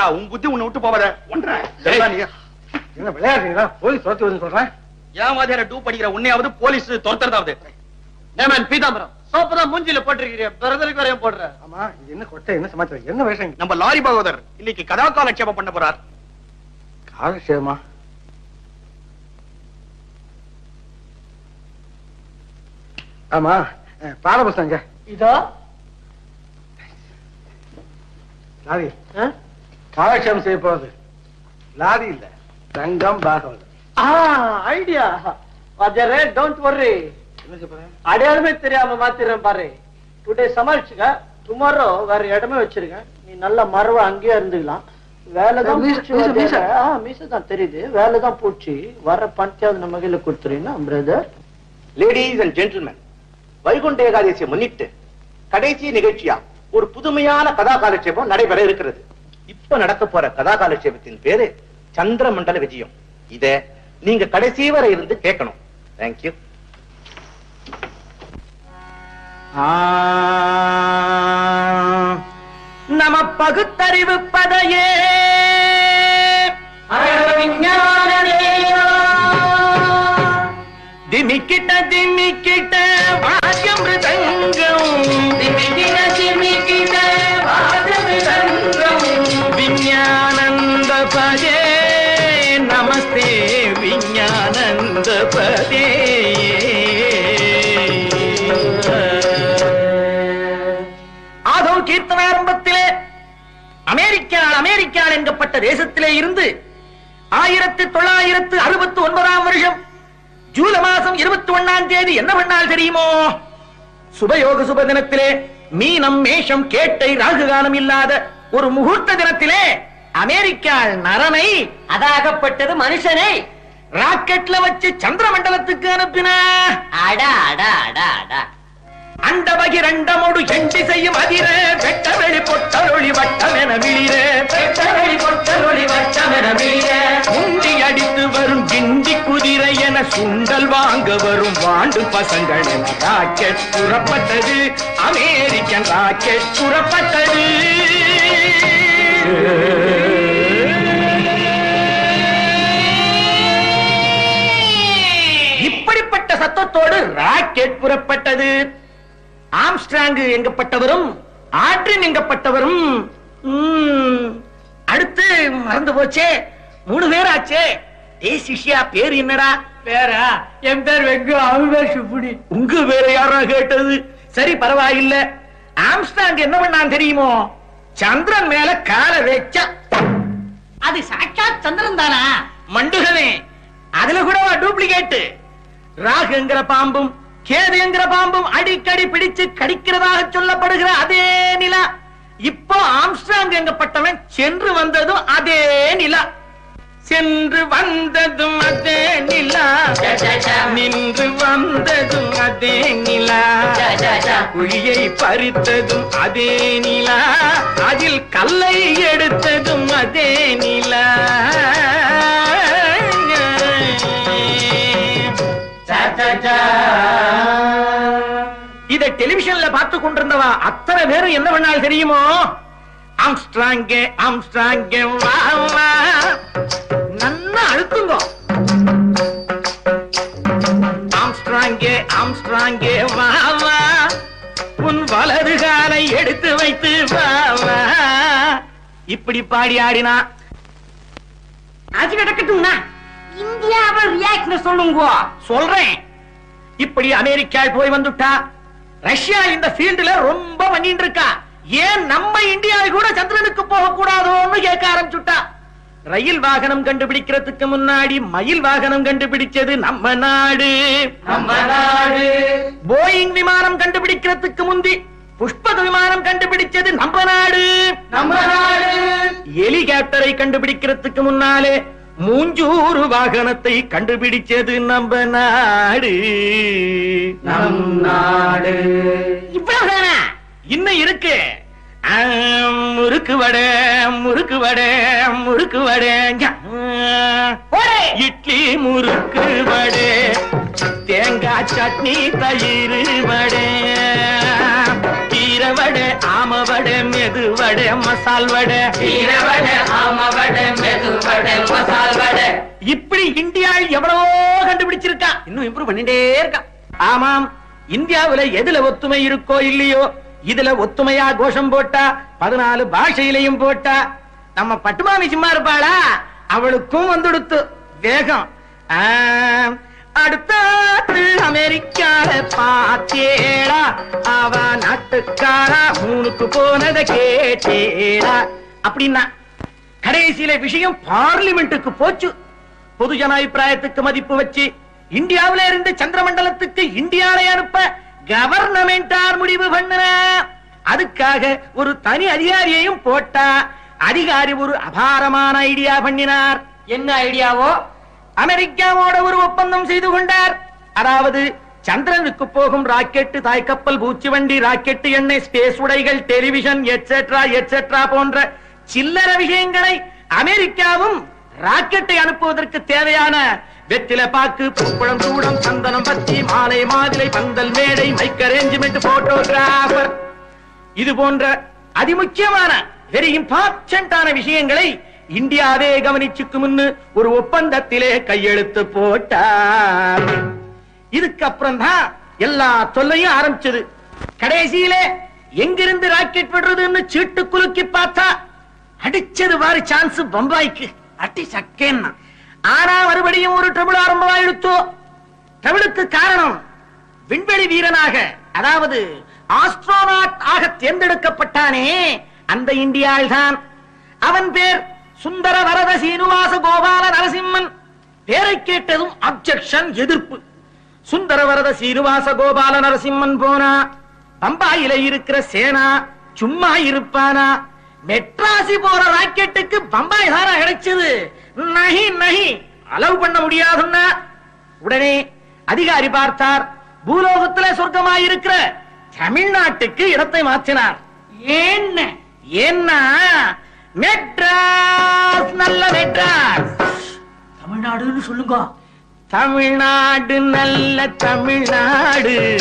ஏண்டா உன் புத்தி உன்னை விட்டு போவத. என்ன விளையாடுறீங்களா? போலீஸ் துரத்தி வந்து சொல்றேன். ஏன் மாதிரியான டூ படிக்கிற உன்னையாவது போலீஸ் துரத்துறதாவது. ஏமன் பீதாம்பரம். சோப்பு தான் மூஞ்சில போட்டிருக்கிறிய பிரதருக்கு வரையும் போடுற. ஆமா இது என்ன கொட்டை என்ன சமாச்சாரம்? என்ன விஷயம் நம்ம லாரி பகவதர் இன்னைக்கு கதா காலட்சேபம் பண்ண போறார். காலக்ஷேமா ஆமா பாடபுஸ்தங்க இதோ லாரி காலக்ஷேபம் செய்ய போறது? லாரி இல்ல. தங்கம் ஆ ஐடியா. வாத்தியாரே டோன்ட் வர்ரி அடையாளமே தெரியாம மாத்திரேன் பாரு. டுடே சமாளிச்சுக்க. டுமாரோ வேற இடமே வச்சிருக்கேன் நீ நல்ல மரவ அங்கேயே இருந்துக்கலாம். வேலைதான் மீச தான் தெரியுது. வேலைதான் பூச்சி. வர பணத்தையாவது நம்ம கையில கொடுத்துறீங்கன்னா brother ladies and gentleman Vaikunta ஏகாதசியை முன்னிட்டு கடைசி நிகழ்ச்சியா ஒரு புதுமையான கதா காலட்சேபம் நடைபெற இருக்கிறது. இப்ப நடக்க போற கதாகாலட்சேபத்தின் பேரு சந்திர மண்டல விஜயம். இத நீங்க கடைசி வரை இருந்து கேட்கணும். தேங்க்யூ நம பகுத்தறிவு பதையே. திமிக்கிட்ட திமிக்கிட்ட வாக்கியம் திமிக்கிட்ட திமிக்கிட்ட வாத்தியமிருதங்கம் பதே ஆதோ கீர்த்தன ஆரம்பத்திலே அமெரிக்கா அமெரிக்கா என்கப்பட்ட தேசத்திலே இருந்து ஆயிரத்தி தொள்ளாயிரத்து அறுபத்தி ஒன்பதாம் வருஷம் ஜூலை மாசம் இருபத்தி ஒன்னாம் தேதி என்ன பண்ணால் தெரியுமோ? சுபயோக சுப தினத்திலே மீனம் மேஷம் கேட்டை ராகுகாலம் இல்லாத ஒரு முகூர்த்த தினத்திலே அமெரிக்கா நரனை அதாகப்பட்டது மனுஷனை. ராக்கெட்ல வச்சு சந்திர மண்டலத்துக்கு அனுப்பினா. அடா அடா அடா அடா. அண்ட பகிரண்டமோடு எண்டி செய்யும் அதிர வெட்ட வெளி பொட்டலொளி வட்டமென விழிர வெட்ட வெளி பொட்டலொளி வட்டமென விழிர. முண்டி அடித்து வரும் கிண்டி குதிரை என சுண்டல் வாங்க வரும் வாண்டு பசங்கள் என ராக்கெட் புறப்பட்டது. அமெரிக்கன் ராக்கெட் புறப்பட்டது. சத்தத்தோடு ராக்கெட் புறப்பட்டது. ஆம்ஸ்ட்ராங் எங்கப்பட்டவரும் ஆற்றின் எங்கப்பட்டவரும் ம், அடுத்து மறந்து போச்சே மூணு பேர் ஆச்சே ஏ சிஷ்யா பேர் என்னடா? பேரா என் பேர் வெங்கு அவன் பேர் சுப்புடி உங்க பேர யாரா கேட்டது? சரி பரவாயில்ல. ஆம்ஸ்ட்ராங் என்ன பண்ணான் தெரியுமோ? சந்திரன் மேல காலை வச்சா அது சாட்சாத் சந்திரன் தானா மண்டுகனே அதுல கூட டூப்ளிகேட் ராகுங்கிற பாம்பும் கேதுங்கிற பாம்பும் அடிக்கடி பிடிச்சு கடிக்கிறதாக சொல்லப்படுகிற அதே நிலா. இப்போ ஆம்ஸ்ட்ராங் எங்கப்பட்டவன் சென்று வந்ததும் அதே நிலா. சென்று வந்ததும் அதே நிலா. நின்று வந்ததும் அதே நிலா. குழியை பறித்ததும் அதே நிலா. அதில் கல்லை எடுத்ததும் அதே நிலா. டெலிவிஷன்ல பார்த்து கொண்டிருந்தவா அத்தனை பேரும் என்ன பண்ணால் தெரியுமோ? ஆம்ஸ்ட்ராங்கே ஆம்ஸ்ட்ராங்கே நன்னா அழுத்துங்க. ஆம்ஸ்ட்ராங்கே ஆம்ஸ்ட்ராங்கே உன் வலது காலை எடுத்து வைத்து வா வா. இப்படி பாடி ஆடினா? அது கிடக்கட்டும்னா இந்தியாவில் ரியாக்ஷன் சொல்லுங்க. சொல்றேன். இப்படி அமெரிக்கா போய் வந்துட்டா? ரஷ்யா இந்த ஃபீல்டுல ரொம்ப பண்ணிட்டு இருக்கா. ஏன் நம்ம இந்தியாவில் கூட சந்திரனுக்கு போக கூடாதோன்னு கேட்க ஆரம்பிச்சுட்டா. ரயில் வாகனம் கண்டுபிடிக்கிறதுக்கு முன்னாடி மயில் வாகனம் கண்டுபிடிச்சது நம்ம நாடு. நம்ம நாடு. போயிங் விமானம் கண்டுபிடிக்கிறதுக்கு முந்தி புஷ்பக விமானம் கண்டுபிடிச்சது நம்ம நாடு. நம்ம நாடு. ஹெலிகாப்டரை கண்டுபிடிக்கிறதுக்கு முன்னாலே மூஞ்சூறு வாகனத்தை கண்டுபிடிச்சது நம்ம நாடு. நம் நாடு. இவ்வளவுதானா? இன்னும் இருக்கு. முறுக்கு வடை முறுக்கு வடை முறுக்கு வடை. இட்லி முறுக்கு வடை தேங்காய் சட்னி தயிர் வடை. கீரை வடை வடை ஆம வடை மெது வடை மசால் வடை ஈர வடை, ஆம வடை, மெது வடை, மசால் வடை. இப்படி இந்தியா எவ்வளவோ கண்டுபிடிச்சிருக்கா. இன்னும் இம்ப்ரூவ் பண்ணிட்டே இருக்கா. ஆமாம் இந்தியாவுல எதுல ஒத்துமை இருக்கோ இல்லையோ இதுல ஒத்துமையா கோஷம் போட்டா பதினாலு பாஷையிலையும் போட்டா. நம்ம பட்டுமாமி சும்மா இருப்பாளா? அவளுக்கும் வந்துடுத்து. வேகம். ஆம், அடுத்தாத்து அமெரிக்கால பாத்தேடா. அவ நாட்டுக்காரா மூணுக்கு போனதை கேட்டேடா. அப்படின்னா கடைசியில விஷயம் பார்லிமெண்ட்டுக்கு போச்சு. பொது ஜனாபிப்பிராயத்துக்கு மதிப்பு வச்சு இந்தியாவில இருந்து சந்திரமண்டலத்துக்கு இந்தியாவை அனுப்ப கவர்னமெண்டார் முடிவு பண்ணுன. அதுக்காக ஒரு தனி அதிகாரியையும் போட்டா அதிகாரி ஒரு அபாரமான ஐடியா பண்ணினார். என்ன ஐடியாவோ? அமெரிக்காவோட ஒரு ஒப்பந்தம் செய்து கொண்டார். அதாவது சந்திரனுக்கு போகும் ராக்கெட் தாய்க்கப்பல் பூச்சி வண்டி ராக்கெட் எண்ணெய் ஸ்பேஸ் உடைகள் டெலிவிஷன் எட்ஸெட்ரா எட்ஸெட்ரா போன்ற சில்லற விஷயங்களை அமெரிக்காவும் ராக்கெட்டை அனுப்புவதற்கு தேவையான வெற்றில பாக்கு பூக்குளம் சூடம் சந்தனம் பத்தி மாலை மாதிலை பந்தல் மேடை மைக் அரேஞ்ச்மெண்ட் போட்டோகிராஃபர். இது போன்ற அதிமுக்கியமான வெரி இம்பார்ட்டன்டான விஷயங்களை இந்தியாவே கவனிச்சுக்கு முன்னு ஒரு ஒப்பந்தத்திலே கையெழுத்து போட்டார். இதுக்கப்புறம் தான் எல்லா தொல்லையும் ஆரம்பிச்சது. கடைசியிலே எங்கிருந்து ராக்கெட் விடுறதுன்னு சீட்டு குலுக்கி பார்த்தா அடிச்சது வாரி சான்ஸ் பம்பாய்க்கு. அட்டி சக்கேன்னா. ஆனா மறுபடியும் ஒரு ட்ரபிள் ஆரம்பமாயிடுத்தோ ட்ரபிளுக்கு காரணம் விண்வெளி வீரனாக அதாவது ஆஸ்ட்ரோனாட் ஆக தேர்ந்தெடுக்கப்பட்டானே அந்த இந்தியாவில் தான் அவன் பேர் சுந்தர வரத சீனிவாச கோபால நரசிம்மன். பேரை கேட்டதும் அப்செக்ஷன் எதிர்ப்பு. சுந்தர வரத சீனிவாச கோபால நரசிம்மன் போனா பம்பாயில இருக்கிற சேனா சும்மா இருப்பானா? மெட்ராசி போற ராக்கெட்டுக்கு பம்பாய் தானா கிடைச்சது? நகி நகி. அலவ் பண்ண முடியாதுன்னா? உடனே அதிகாரி பார்த்தார் பூலோகத்துல சொர்க்கமாயிருக்கிற தமிழ்நாட்டுக்கு இடத்தை மாற்றினார். ஏன்ன? ஏன்னா மெட்ராஸ் நல்ல மெட்ராஸ். தமிழ்நாடுன்னு சொல்லுங்க. தமிழ்நாடு நல்ல தமிழ்நாடு.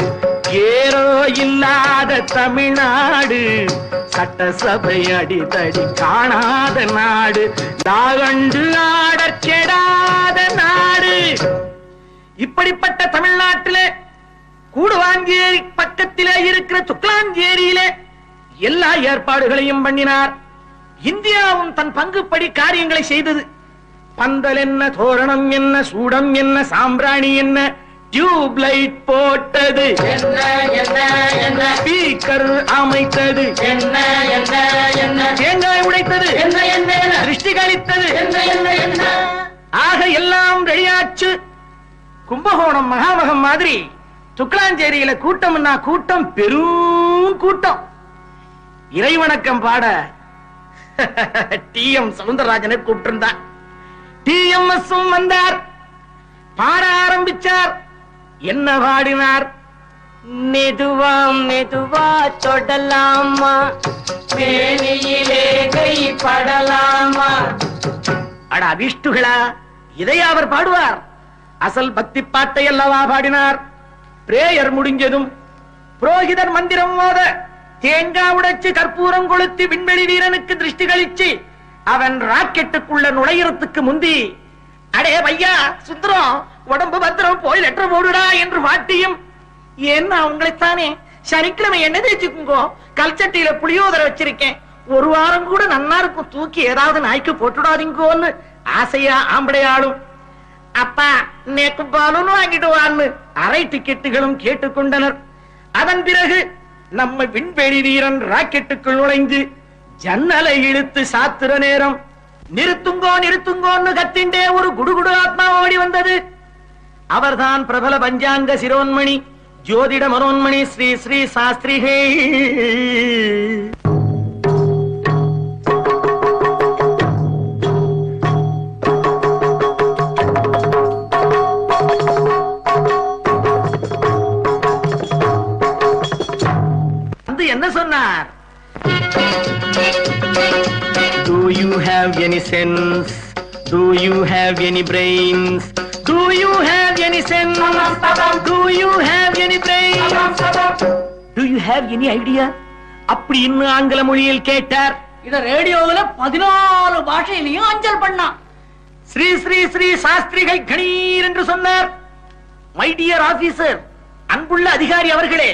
ஏரோ இல்லாத தமிழ்நாடு. சட்டசபை அடித்தடி காணாத நாடு. தாகண்டு ஆடற் கெடாத நாடு. இப்படிப்பட்ட தமிழ்நாட்டிலே கூடுவாஞ்சேரி பக்கத்திலே இருக்கிற துக்லாஞ்சேரியிலே எல்லா ஏற்பாடுகளையும் பண்ணினார். இந்தியாவும் தன் பங்குப்படி காரியங்களை செய்தது. பந்தல் என்ன தோரணம் என்ன சூடம் என்ன சாம்பிராணி என்ன டியூப் லைட் போட்டது. என்ன என்ன என்ன. ஸ்பீக்கர் அமைத்தது. என்ன என்ன என்ன. தேங்காய் உடைத்தது. என்ன என்ன என்ன. திருஷ்டி கழித்தது. என்ன என்ன என்ன. ஆக எல்லாம் ரெடியாச்சு. கும்பகோணம் மகாமகம் மாதிரி துக்லாஞ்சேரியில கூட்டம்னா கூட்டம் பெரும் கூட்டம். இறைவணக்கம் பாட டி எம் சவுந்தரராஜனை கூப்பிட்டிருந்தான் டி எம் எஸ் வந்தார். பாட ஆரம்பிச்சார். என்ன பாடினார்? மெதுவா மெதுவா தொடலாமா? மேனியிலே கை படலாமா? அட அபிஷ்டுகளா இதை அவர் பாடுவார்? அசல் பக்தி பாட்டை அல்லவா பாடினார்? பிரேயர் முடிஞ்சதும் புரோகிதர் மந்திரம் மோத தேங்காய் உடைச்சு கற்பூரம் கொளுத்தி விண்வெளி வீரனுக்கு திருஷ்டி கழிச்சு அவன் ராக்கெட்டுக்குள்ள நுழையறதுக்கு முந்தி அடே பையா சுந்தரம் உடம்பு பத்திரம் போய் லெட்டர் போடுடா என்று வாட்டியும் என்ன உங்களைத்தானே? சனிக்கிழமை என்ன தேய்ச்சிக்குங்கோ? கல்ச்சட்டியில புளியோதரை வச்சிருக்கேன். ஒரு வாரம் கூட நன்னா இருக்கும் தூக்கி ஏதாவது நாய்க்கு போட்டுடாதீங்கோன்னு ஆசையா ஆம்படையாளும். அப்பா நேக்கு பலூன் வாங்கிட்டு வான்னு அரை டிக்கெட்டுகளும் கேட்டுக்கொண்டனர். அதன் பிறகு நம்ம விண்வெளி வீரன் ராக்கெட்டுக்குள் நுழைஞ்சு ஜன்னலை இழுத்து சாத்துற நேரம். நிறுத்துங்கோ நிறுத்துங்கோன்னு கத்திண்டே ஒரு குடுகுடு ஆத்மா ஓடி வந்தது. அவர்தான் பிரபல பஞ்சாங்க சிரோன்மணி ஜோதிட மனோன்மணி ஸ்ரீ ஸ்ரீ சாஸ்திரிகை. சொன்னார் Do you have any sense? Do you have any brains? Do you have any sense? Do you have any brains? Do you have any idea? அப்படி இன்னும் ஆங்கில மொழியில் கேட்டார் இத ரேடியோவுல பதினாலு பாஷையிலையும் அஞ்சல் பண்ணான் ஸ்ரீ ஸ்ரீ ஸ்ரீ சாஸ்திரிகள் கணீர் என்று சொன்னார் மை டியர் ஆபீசர் அன்புள்ள அதிகாரி அவர்களே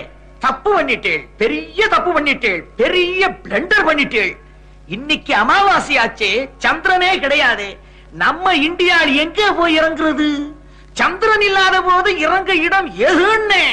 தப்பு பண்ணிட்டேள். பெரிய தப்பு பண்ணிட்டேள். பெரிய பிளண்டர் பண்ணிட்டேள். இன்னைக்கு அமாவாசையாச்சே சந்திரனே கிடையாது. நம்ம இந்தியா எங்க போய் இறங்குறது? சந்திரன் இல்லாத போது இறங்க இடம் எதுன்னு?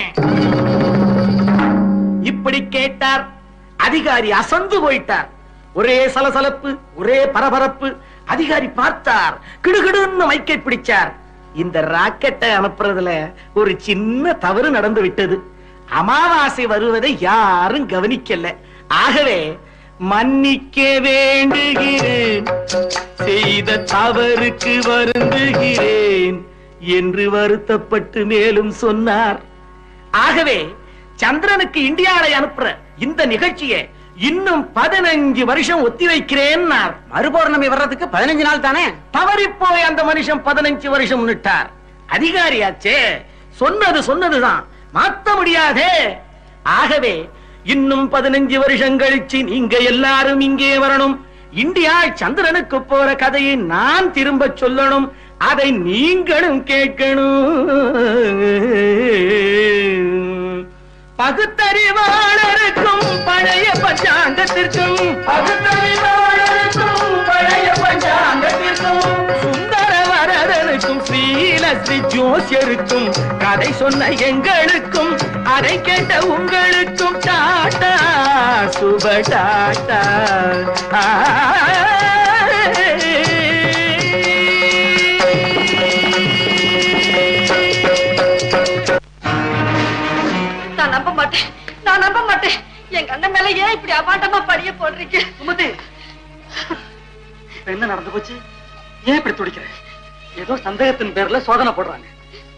இப்படி கேட்டார். அதிகாரி அசந்து போயிட்டார். ஒரே சலசலப்பு ஒரே பரபரப்பு. அதிகாரி பார்த்தார். கிடுகிடுன்னு மைக்கை பிடிச்சார். இந்த ராக்கெட்டை அனுப்புறதுல ஒரு சின்ன தவறு நடந்து விட்டது அமாவாசை வருவதை யாரும் கவனிக்கல. ஆகவே மன்னிக்க வேண்டுகிறேன். செய்த தவறுக்கு வருந்துகிறேன் என்று வருத்தப்பட்டு மேலும் சொன்னார். ஆகவே சந்திரனுக்கு இந்தியாவை அனுப்புற இந்த நிகழ்ச்சியை இன்னும் பதினஞ்சு வருஷம் ஒத்தி வைக்கிறேன் மறுபௌர்ணமி வர்றதுக்கு பதினஞ்சு நாள் தானே? தவறி போய் அந்த மனுஷன் பதினஞ்சு வருஷம் முன்னிட்டார் அதிகாரியாச்சே சொன்னது சொன்னதுதான். மாத்த முடியாதே. ஆகவே இன்னும் பதினஞ்சு வருஷம் கழிச்சு நீங்க எல்லாரும் இங்கே வரணும். இந்தியா சந்திரனுக்கு போற கதையை நான் திரும்ப சொல்லணும். அதை நீங்களும் கேட்கணும். பகுத்தறிவாளருக்கும் பழைய பஞ்சாங்கத்திற்கும் ஜோசியருக்கும் கதை சொன்ன எங்களுக்கும் அதை கேட்ட உங்களுக்கும் டாட்டா சுப டாட்டா. நான் நம்ப மாட்டேன். நான் நம்ப மாட்டேன். என் கண்ணன் மேல ஏன் இப்படி அபாண்டமா படிய போடுறீங்க? சுமதி என்ன நடந்து போச்சு? ஏன் இப்படி துடிக்கிற? ஏதோ சந்தேகத்தின் பேர்ல சோதனை போடுறாங்க.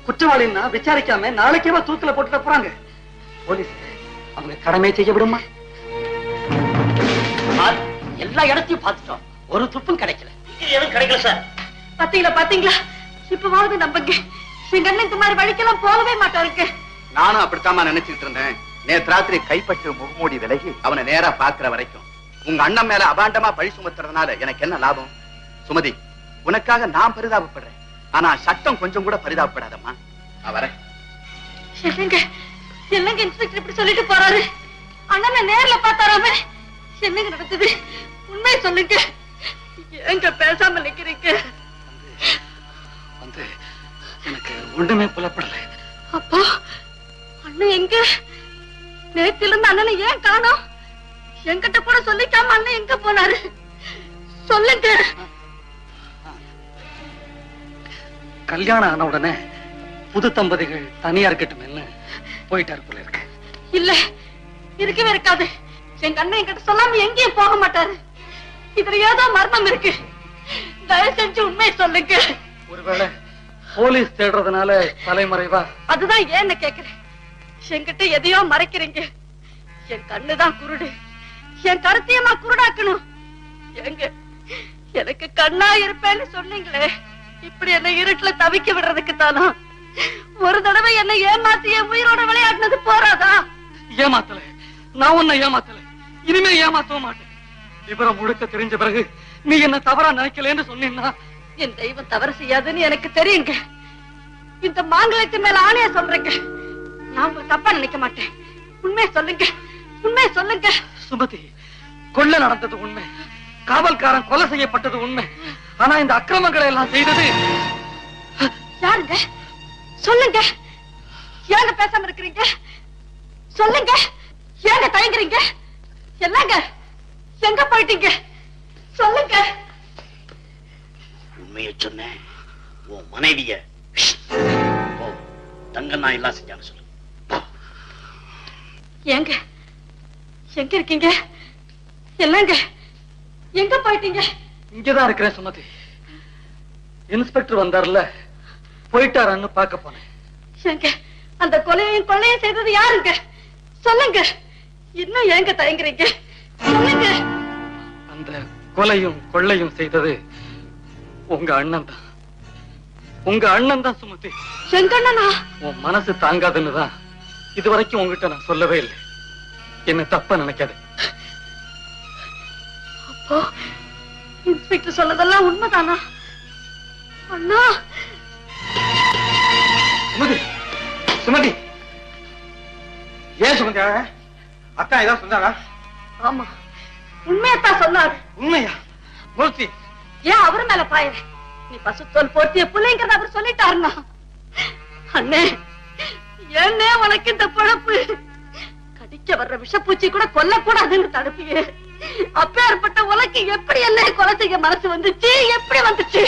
குற்றவாளின்னா விசாரிக்காம நாளைக்கே தூக்கில போட்டுட போறாங்க? போலீஸ் அவங்க கடமை செய்ய விடுமா? எல்லா இடத்தையும் பார்த்துட்டோம். ஒரு துப்பும் கிடைக்கல. எதுவும் கிடைக்கல சார். பாத்தீங்களா பாத்தீங்களா? இப்பவாவது நம்புங்க. என் கண்ணன் இந்த மாதிரி வழிக்கெல்லாம் போகவே மாட்டாருக்கு. நானும் அப்படித்தாம்மா நினைச்சிட்டு இருந்தேன். நேத்து ராத்திரி கைப்பற்று முகமூடி விலகி அவனை நேரா பாக்குற வரைக்கும். உங்க அண்ணன் மேல அபாண்டமா பழி சுமத்துறதுனால எனக்கு என்ன லாபம்? சுமதி உனக்காக நான் பரிதாபப்படுறேன். ஆனா சட்டம் கொஞ்சம் கூட பரிதாபப்படாதம்மா. நான் வரேன். என்னங்க என்னங்க இன்ஸ்பெக்டர் இப்படி சொல்லிட்டு போறாரு. அண்ணனை நேர்ல பார்த்தாராமே. என்னங்க நடக்குது உண்மையை சொல்லுங்க. எங்க பேசாம நிக்கிறீங்க? வந்து எனக்கு ஒண்ணுமே புலப்படல. அப்பா அண்ணன் எங்க? நேத்துல இருந்து அண்ணனை ஏன் காணோம்? என்கிட்ட கூட சொல்லிக்காம அண்ணன் எங்க போனாரு? சொல்லுங்க. கல்யாணம் ஆன உடனே புது தம்பதிகள் தனியா இருக்கட்டும் போயிட்டாரு போல இருக்கு. இல்ல இருக்கவே இருக்காது. எங்க அண்ணன் என்கிட்ட சொல்லாம எங்கேயும் போக மாட்டாரு. இதுல ஏதோ மர்மம் இருக்கு. தயவு செஞ்சு உண்மையை சொல்லுங்க. ஒருவேளை போலீஸ் தேடுறதுனால தலைமறைவா? அதுதான் ஏன்னு கேக்குறேன். என்கிட்ட எதையோ மறைக்கிறீங்க. என் கண்ணுதான் குருடு. என் கருத்தையமா குருடாக்கணும்? எங்க எனக்கு கண்ணா இருப்பேன்னு சொன்னீங்களே. இப்படி என்ன இருட்டுல தவிக்க விடுறதுக்கு தானா? ஒரு தடவை என்ன ஏமாத்தி என் உயிரோட விளையாடினது போறாதா? ஏமாத்தல. நான் உன்னை ஏமாத்தல. இனிமே ஏமாத்தவும் மாட்டேன். விவரம் முழுக்க தெரிஞ்ச பிறகு நீ என்ன தவறா நினைக்கலன்னு சொன்னீங்கன்னா என் தெய்வம் தவறு செய்யாதுன்னு எனக்கு தெரியுங்க. இந்த மாங்கலத்தின் மேல ஆணையா சொல்றேங்க. நான் உங்களை தப்பா நினைக்க மாட்டேன். உண்மையை சொல்லுங்க. உண்மையை சொல்லுங்க. சுமதி கொள்ள நடந்தது உண்மை. காவல்காரன் கொலை செய்யப்பட்டது உண்மை. ஆனா இந்த அக்கிரமங்களை எல்லாம் செய்தது யாருங்க? சொல்லுங்க. ஏங்க பேசாம இருக்கிறீங்க? சொல்லுங்க. ஏங்க தயங்குறீங்க? என்னங்க? எங்க போயிட்டீங்க? சொல்லுங்க. உண்மையை சொன்னேன். உன் மனைவிய ஓ தங்கண்ணா எல்லாம் செஞ்சாங்க சொல்லு. ஏங்க? எங்க இருக்கீங்க? என்னங்க? எங்க போயிட்டீங்க? இங்கதான் இருக்கிறேன் சுமதி. இன்ஸ்பெக்டர் வந்தார்ல போயிட்டாரான்னு பார்க்க போனேன். அந்த கொலையையும் கொள்ளையும் செய்தது யாருங்க? சொல்லுங்க. இன்னும் ஏங்க தயங்குறீங்க? சொல்லுங்க. அந்த கொலையும் கொள்ளையும் செய்தது உங்க அண்ணன் தான். உங்க அண்ணன் தான் சுமதி. எங்க அண்ணனா? உன் மனசு தாங்காதுன்னு தான் இது வரைக்கும் உங்ககிட்ட நான் சொல்லவே இல்லை. என்ன தப்பா நினைக்காத. அப்போ இன்ஸ்பெக்டர் சொன்னதெல்லாம் உண்மைதானா? அண்ணா! சுமதி சுமதி. ஏன் சுமதி? அக்கா ஏதாவது சொன்னாரா? ஆமா. உண்மையத்தான் சொன்னாரு. உண்மையா? மூர்த்தி. ஏன் அவர் மேல பாயற? நீ பசுத்தோல் போட்டிய பிள்ளைங்கிறத அவர் சொல்லிட்டாருண்ணா. அண்ணே ஏன்னே உனக்கு இந்த பொழப்பு. கடிக்க வர்ற விஷப்பூச்சி கூட கொல்லக்கூடாதுன்னு தடுப்பியே. அப்பேற்பட்ட உனக்கு எப்படி என்ன செய்ய மனசு வந்துச்சு? எப்படி வந்துச்சு?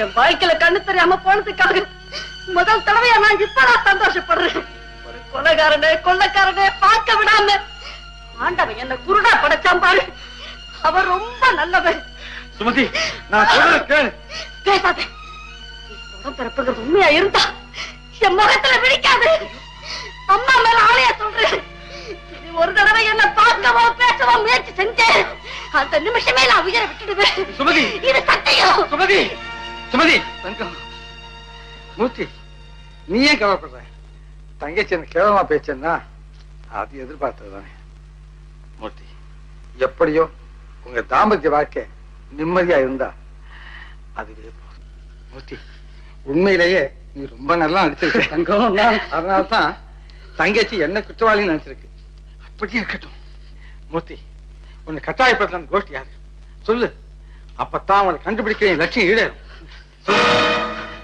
என் வாழ்க்கையில கண்ணு தெரியாம போனதுக்காக முதல் தடவையா நான் இப்பதான் சந்தோஷப்படுறேன். ஒரு கொலைகாரனே கொள்ளைக்காரனே பார்க்க விடாம ஆண்டவன் என்ன குருடா படைச்சான் பாரு. அவர் ரொம்ப நல்லவன். சுமதி நான் சொல்றத கேளு. பேசாத. உடம்பிறப்புங்கிறது உண்மையா இருந்தா என் முகத்துல விழிக்காது. அம்மா மேல ஆளையா சொல்றேன். இனி ஒரு தடவை என்ன பார்க்கவோ பேசவோ முயற்சி செஞ்சேன். அந்த நிமிஷமே நான் உயிரை விட்டுடுவேன். சுமதி! இது சத்தியம். சுமதி! சுமதி! தங்கம் மூர்த்தி நீ ஏன் கவலைப்படுற? தங்கச்சி எனக்கு கேவலமா பேச்சேன்னா அது எதிர்பார்த்தது தானே. மூர்த்தி எப்படியோ உங்க தாம்பத்திய வாழ்க்கை நிம்மதியா இருந்தா அதுவே போதும் மூர்த்தி உண்மையிலேயே நீ ரொம்ப நல்லா நடிச்சிருக்க. தங்கம் அதனால்தான் தங்கச்சி என்ன குற்றவாளின்னு நினைச்சிருக்கு. அப்படியே இருக்கட்டும். மூர்த்தி உன்னை கட்டாயப்படுத்த அந்த கோஷ்டி யாரு? சொல்லு. அப்பத்தான் அவனை கண்டுபிடிக்கிற என் லட்சியம் ஈடேறும். சொல்லு.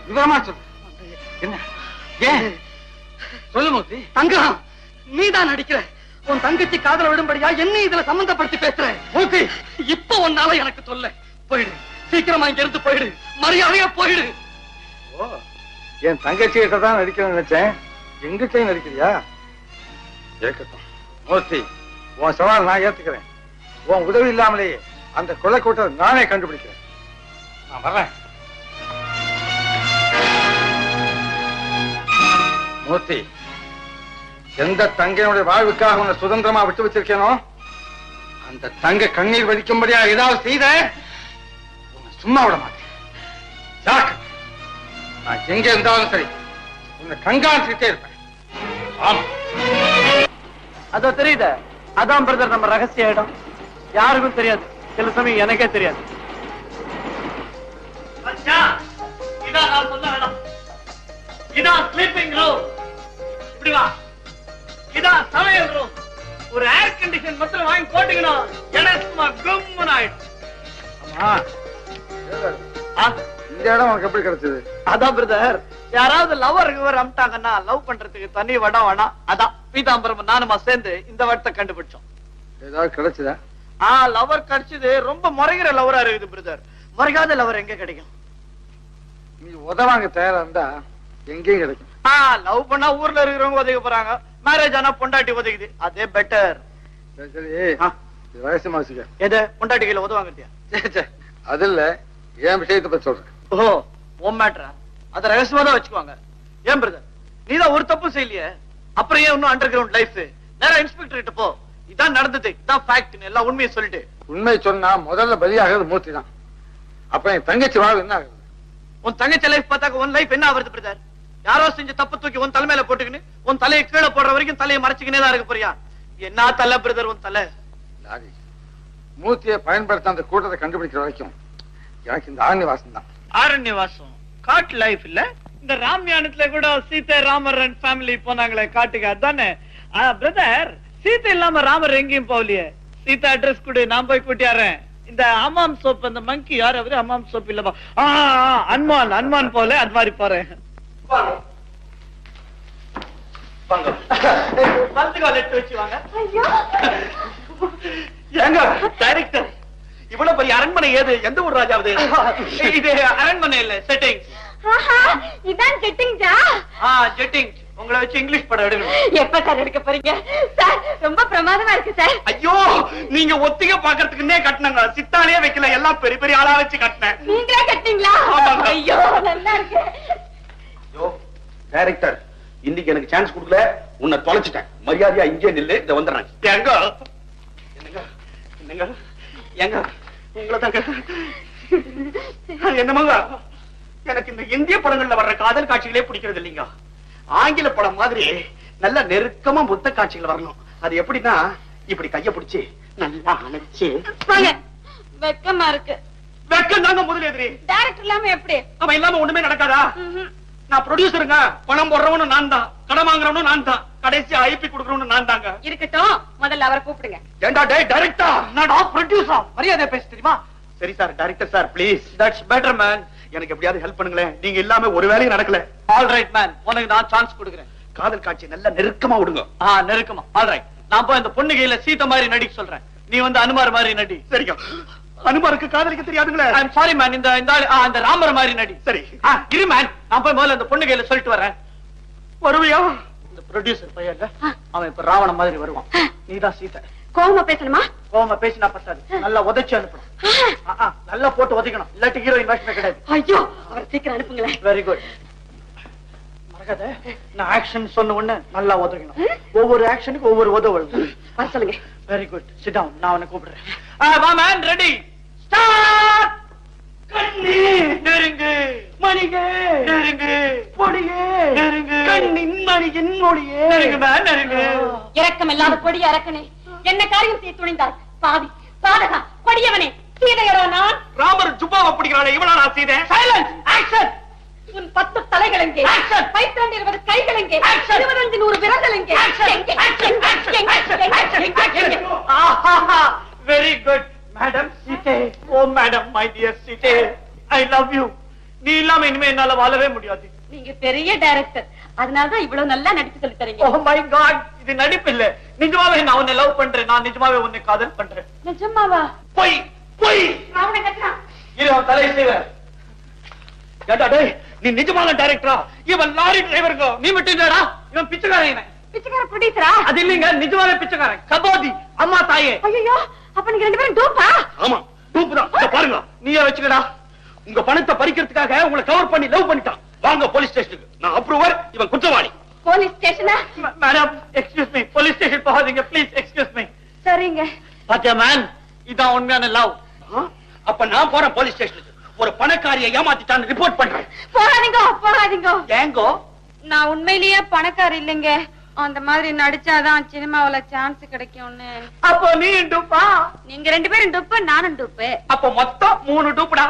விவரமா சொல்லு. என்ன? ஏன்? சொல்லு மூர்த்தி. தங்கம் நீதான் நடிக்கிற. உன் தங்கச்சி காதல விடும்படியா என்ன இதுல சம்பந்தப்படுத்தி பேசுற? மூர்த்தி. இப்ப உன்னால எனக்கு தொல்லை. போயிடு. சீக்கிரமா இங்க இருந்து போயிடு. மரியாதையா போயிடு. ஓ என் தங்கச்சி கிட்ட தான் நடிக்கணும்னு நினைச்சேன். எங்கிட்டையும் நடிக்கிறியா? இருக்கட்டும் மூர்த்தி உன் சவால் நான் ஏத்துக்கிறேன். உன் உதவி இல்லாமலேயே அந்த கொலை கூட்டம் நானே கண்டுபிடிக்கிறேன். நான் வர்றேன். மூர்த்தி எந்த தங்கையுடைய வாழ்வுக்காக உன்னை சுதந்திரமா விட்டு வச்சிருக்கேனோ அந்த தங்க கண்ணீர் வலிக்கும்படியா ஏதாவது செய்த உன்னை சும்மா விட மாட்டேன். நான் எங்க இருந்தாலும் சரி உன்னை கண்காணிச்சுட்டே இருப்பேன். ஆமா. அதோ தெரியுத? அதான் பிரதர் நம்ம ரகசிய இடம். யாருக்கும் தெரியாது. சில சமயம் எனக்கே தெரியாது. இதான் ஸ்லீப்பிங் ரூம் இப்படி வா. இதான் சமையல் ரூம் ஒரு ஏர் கண்டிஷன் மட்டும் வாங்கி போட்டீங்கன்னா இடம் சும்மா கும்முன்னு ஆயிடும். ஆமா இந்த இடம் உனக்கு எப்படி கிடைச்சது? அதான் பிரதர் யாராவது லவர் கிவர் அமிட்டாங்கன்னா லவ் பண்றதுக்கு தனி வடம் வேணாம். அதான் பீதாம்பரம் நானுமா சேர்ந்து இந்த வட்டத்தை கண்டுபிடிச்சோம். ஏதாவது கிடைச்சதா? ஆ லவர் கிடைச்சது. ரொம்ப முறைகிற லவரா இருக்குது பிரதர் முறைகாத லவர் எங்க கிடைக்கும்? நீ உதவாங்க தயாரா இருந்தா எங்கேயும் கிடைக்கும். ஆ லவ் பண்ணா ஊர்ல இருக்கிறவங்க உதவி போறாங்க. மேரேஜ் ஆனா பொண்டாட்டி உதவிக்குது. அதே பெட்டர் சரி ரகசியமா வச்சுக்க. எது? பொண்டாட்டி கையில சே. அது இல்ல. என் விஷயத்தை பத்தி சொல்றேன். ஓ உன் மேட்ரா அத ரகசியமா தான் வச்சுக்குவாங்க. ஏன் பிரதர் நீதான் ஒரு தப்பு செய்யலையே. அப்புறம் ஏன் இன்னும் அண்டர் கிரவுண்ட் லைஃப் நேரா இன்ஸ்பெக்டர் கிட்ட போ. இதான் நடந்தது இதான் ஃபேக்ட் எல்லா உண்மையை சொல்லிட்டு. உண்மை சொன்னா முதல்ல பலியாகிறது மூர்த்தி தான் அப்ப என் தங்கச்சி வாழ்வு என்ன ஆகுது? உன் தங்கச்சி லைஃப் பார்த்தாக்க உன் லைஃப் என்ன ஆகுது பிரதர் யாரோ செஞ்ச தப்பு தூக்கி உன் தலைமையில போட்டுக்கின்னு உன் தலையை கீழே போடுற வரைக்கும் தலையை மறைச்சுக்கினே தான் இருக்க போறியா? என்ன தலை பிரதர் உன் தலை? மூர்த்தியை பயன்படுத்த அந்த கூட்டத்தை கண்டுபிடிக்கிற வரைக்கும் எனக்கு இந்த ஆரணி வாசம் தான் ஆரண்யவாசம். காட்டு லைஃப் இல்ல. இந்த ராமியானத்துல கூட சீதை ராமர் அண்ட் ஃபேமிலி போனாங்களே காட்டுக்கு அதானே? பிரதர் சீதை இல்லாம ராமர் எங்கேயும் போகலையே. சீதா அட்ரஸ் கொடு நான் போய் கூட்டியாரேன் இந்த அம்மாம் சோப் அந்த மங்கி யார் அவரு? அம்மாம் சோப் இல்லப்பா அன்மான் அன்மான் போல அது மாதிரி போறேன். ஏங்க டைரக்டர் இவ்வளவு பெரிய அரண்மனை ஏது? எந்த ஊர் ராஜாவது இது அரண்மனை இல்ல செட்டிங் இதான் செட்டிங்ஸா ஆ ஜெட்டிங் உங்களை வச்சு இங்கிலீஷ் படம் எடுக்கணும். எப்ப சார் எடுக்க போறீங்க? சார் ரொம்ப பிரமாதமா இருக்கு சார். ஐயோ நீங்க ஒத்திக பாக்குறதுக்குன்னே கட்டினாங்க. சித்தாலே வைக்கல எல்லாம் பெரிய பெரிய ஆளா வச்சு கட்டினேன். நீங்களே கட்டிங்களா. ஐயோ நல்லா இருக்கு. டைரக்டர் இன்னைக்கு எனக்கு சான்ஸ் கொடுக்கல. உன்னை தொலைச்சிட்டேன். மரியாதையா இங்கே நில்லு இத வந்துடுறேன். எங்க? என்னங்க? என்னங்க? எங்க? உங்களை தாங்க என்னமாங்க எனக்கு இந்த இந்திய படங்கள்ல வர்ற காதல் காட்சிகளே பிடிக்கிறது இல்லைங்க. ஆங்கில படம் மாதிரி நல்ல நெருக்கமா முத்த காட்சிகள் வரணும். அது எப்படின்னா இப்படி கைய பிடிச்சு நல்லா அணைச்சு. வெக்கமா இருக்கு. வெக்கம் தாங்க முதல் எதிரி. டைரக்டர் இல்லாம எப்படி? அவன் இல்லாம ஒண்ணுமே நடக்காதா? நான் ப்ரொடியூசருங்க பணம் போடுறவனும் நான் தான் கடன் வாங்குறவனும் நான் தான் கடைசி ஐபி கொடுக்கறவனும் நான் தாங்க இருக்கட்டும் முதல்ல அவரை கூப்பிடுங்க. ஏண்டா டேய் டைரக்டா என்னடா ப்ரொடியூசா மரியாதை பேச தெரியுமா? சரி sir director sir please that's better man எனக்கு எப்படியாவது ஹெல்ப் பண்ணுங்களேன். நீங்க இல்லாம ஒரு வேலையும் நடக்கல. ஆல் ரைட் மேன் உனக்கு நான் சான்ஸ் கொடுக்குறேன். காதல் காட்சி நல்லா நெருக்கமா விடுங்க. ஆ நெருக்கமா. ஆல் ரைட் நான் போய் அந்த பொண்ணு கையில சீத்த மாதிரி நடிக்க சொல்றேன். நீ வந்து அனுமார் மாதிரி நடி. சரிங்க. அனுமாருக்கு காதலிக்க தெரியாதுங்களே. ஐ சாரி மேன் இந்த இந்த அந்த ராமர் மாதிரி நடி. சரி. இரு மேன் நான் போய் முதல்ல அந்த பொண்ணு கையில சொல்லிட்டு வரேன். வருவியா? இந்த ப்ரொடியூசர் பையன் அவன் இப்ப ராவண மாதிரி வருவான். நீதான் சீதை. கோவமா பேசணுமா? கோவமா பேசினா பத்தாது. நல்லா உதைச்சு அனுப்பணும். நல்லா போட்டு உதைக்கணும். இல்லாட்டி ஹீரோயின் வேஷமே கிடையாது. ஐயோ அவர் சீக்கிரம் அனுப்புங்களேன். வெரி குட் மறக்காத. நான் ஆக்ஷன் சொன்ன உடனே நல்லா உதவிக்கணும் ஒவ்வொரு ஆக்ஷனுக்கு ஒவ்வொரு உதவு வர சொல்லுங்க. வெரி குட் சிட் டவுன் நான் உன்னை கூப்பிடுறேன். ஆ வா மேன் ரெடி கண்ணி நெருங்கு! மணிகே நெருங்கு! பொடியே! நெருங்கு! கண்ணின் மணியின் மொழியே நெருங்கு இரக்கம் இல்லாத கொடிய அரக்கனே என்ன காரியம் செய்ய துணிந்தார் பாவி பாதகா கொடியவனே சீதையரோ நான்! ராமர் ஜுப்பாவை பிடிக்கிறானே இவனா நான் செய்தேன். சைலன்ஸ் ஆக்ஷன் உன் பத்து தலைகள் எங்கே? பைத்தாண்டு இருபது கைகள் எங்கே? இருபத்தஞ்சு நூறு விரல்கள்? எங்கே? வெரி குட் மேடம் சீதே ஓ மேடம் மை டியர் சீதே ஐ லவ் யூ நீ இல்லாம இனிமே என்னால வாழவே முடியாது. நீங்க பெரிய டைரக்டர் அதனாலதான் இவ்வளவு நல்லா நடிப்பு சொல்லி தரீங்க. ஓ மை காட் இது நடிப்பு இல்ல. நிஜமாவே நான் உன்னை லவ் பண்றேன். நான் நிஜமாவே உன்னை காதல் பண்றேன். நிஜமாவா? பொய் பொய். இரு அவன் தலை செய்வேன் ஏண்டா டேய் நீ நிஜமான டைரக்டரா இவன் லாரி டிரைவருங்க நீ மட்டும் இல்லடா. இவன் பிச்சைக்காரன் இவன். பிச்சைக்கார ப்ரொடியூசரா அது இல்லைங்க நிஜமான பிச்சைக்காரன். கபோதி அம்மா தாயே. ஐயோ அப்ப நீங்க ரெண்டு பேரும் டூப்பா ஆமா டூப் தான். பாருங்க. நீயே வச்சுக்கடா? உங்க பணத்தை பறிக்கிறதுக்காக உங்களை கவர் பண்ணி லவ் பண்ணிட்டான். வாங்க போலீஸ் ஸ்டேஷனுக்கு நான் அப்ரூவர் இவன் குற்றவாளி. Police ஸ்டேஷனா madam excuse me police station போகாதீங்க. ப்ளீஸ் எக்ஸ்கியூஸ் மீ சரிங்க. பாத்தியா மேன் இதான் உண்மையான லவ் அப்ப நான் போறேன் போலீஸ் ஸ்டேஷனுக்கு ஒரு பணக்காரியை ஏமாத்திட்டான்னு ரிப்போர்ட் பண்றேன். போகாதீங்க போகாதீங்க. ஏங்கோ? நான் உண்மையிலேயே பணக்கார இல்லைங்க. அந்த மாதிரி நடிச்சாதான் சினிமாவுல சான்ஸ் கிடைக்கும்னு. அப்போ நீ டூப்பா? நீங்க ரெண்டு பேரும் டுப்பு நானும் டுப்பு. அப்ப மொத்தம் மூணு டூப்புடா?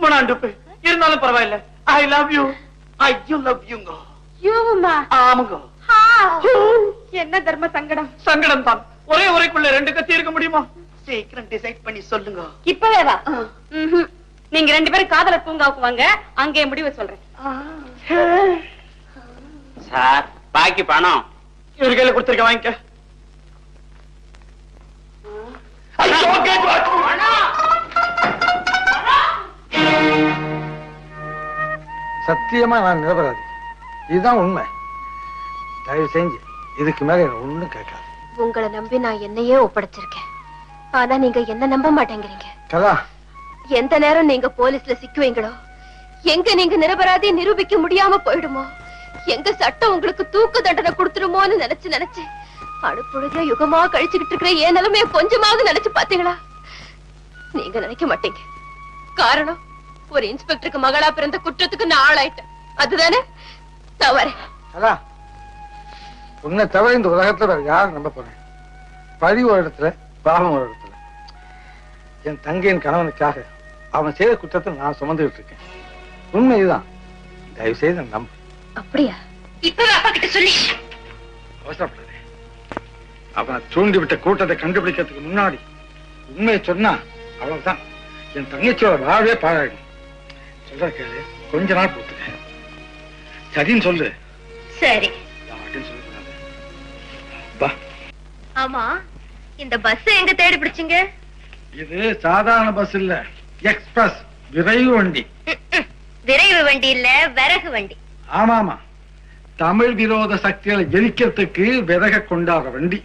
மூணாம் டூப்பு. இருந்தாலும் பரவாயில்ல. I love you I you love யூங்க யூமா ஆமாங்க. என்ன தர்ம சங்கடம்? சங்கடம் தான் ஒரே உரைக்குள்ள ரெண்டு கத்தி இருக்க முடியுமா? சீக்கிரம் டிசைட் பண்ணி சொல்லுங்க. இப்பவே வா. நீங்க ரெண்டு பேரும் காதல பூங்காவுக்கு வாங்க. அங்கே முடிவு சொல்றேன். சார். பாக்கி பணம். இவர் கையில கொடுத்துருக்க வாங்கிக்க. சத்தியமா நான் நிரபராதி. இதுதான் உண்மை. தயவு செஞ்சு இதுக்கு மேல என்ன ஒண்ணும் கேட்காது. உங்களை நம்பி நான் என்னையே ஒப்படைச்சிருக்கேன். ஆனா நீங்க என்ன நம்ப மாட்டேங்கிறீங்க? கலா! எந்த நேரம் நீங்க போலீஸ்ல சிக்குவீங்களோ எங்க நீங்க நிரபராதி நிரூபிக்க முடியாம போயிடுமோ? எங்க சட்டம் உங்களுக்கு தூக்கு தண்டனை கொடுத்துருமோன்னு நினைச்சு நினைச்சு அனுப்புழுத யுகமா கழிச்சுக்கிட்டு இருக்கிற என் நிலைமைய கொஞ்சமாவது நினைச்சு பாத்தீங்களா நீங்க நினைக்க மாட்டீங்க. காரணம் ஒரு இன்ஸ்பெக்டருக்கு மகளா பிறந்த குற்றத்துக்கு நான் ஆளாயிட்டேன். அதுதானே? தவறு உன்னை தவிர இந்த உலகத்துல யாரும் நம்ப போறேன். பழி ஒரு இடத்துல பாவம் ஒரு இடத்துல. என் தங்கையின் கணவனுக்காக அவன் செய்த குற்றத்தை நான் சுமந்துகிட்டு இருக்கேன். உண்மைதான். தயவு செய்து நம்ப. அப்படியா? இப்பவே அப்பா கிட்ட சொல்லி. அவசரப்படாதே. அவனை தூண்டி விட்ட கூட்டத்தை கண்டுபிடிக்கிறதுக்கு முன்னாடி உண்மையை சொன்னா அவ்வளவுதான் என் தங்கச்சியோட வாழ்வே பாழாயிடும் சொல்ற கேளு கொஞ்ச நாள் பொறுத்துக்க. சரின்னு சொல்லு. சரி. யார்கிட்டயும் சொல்லக்கூடாது பா ஆமா இந்த பஸ் எங்க தேடி பிடிச்சீங்க? இது சாதாரண பஸ் இல்ல எக்ஸ்பிரஸ் விரைவு வண்டி. விரைவு வண்டி இல்ல விறகு வண்டி. ஆமாமா. தமிழ் விரோத சக்திகளை எரிக்கிறதுக்கு விறக கொண்டாடுற வண்டி.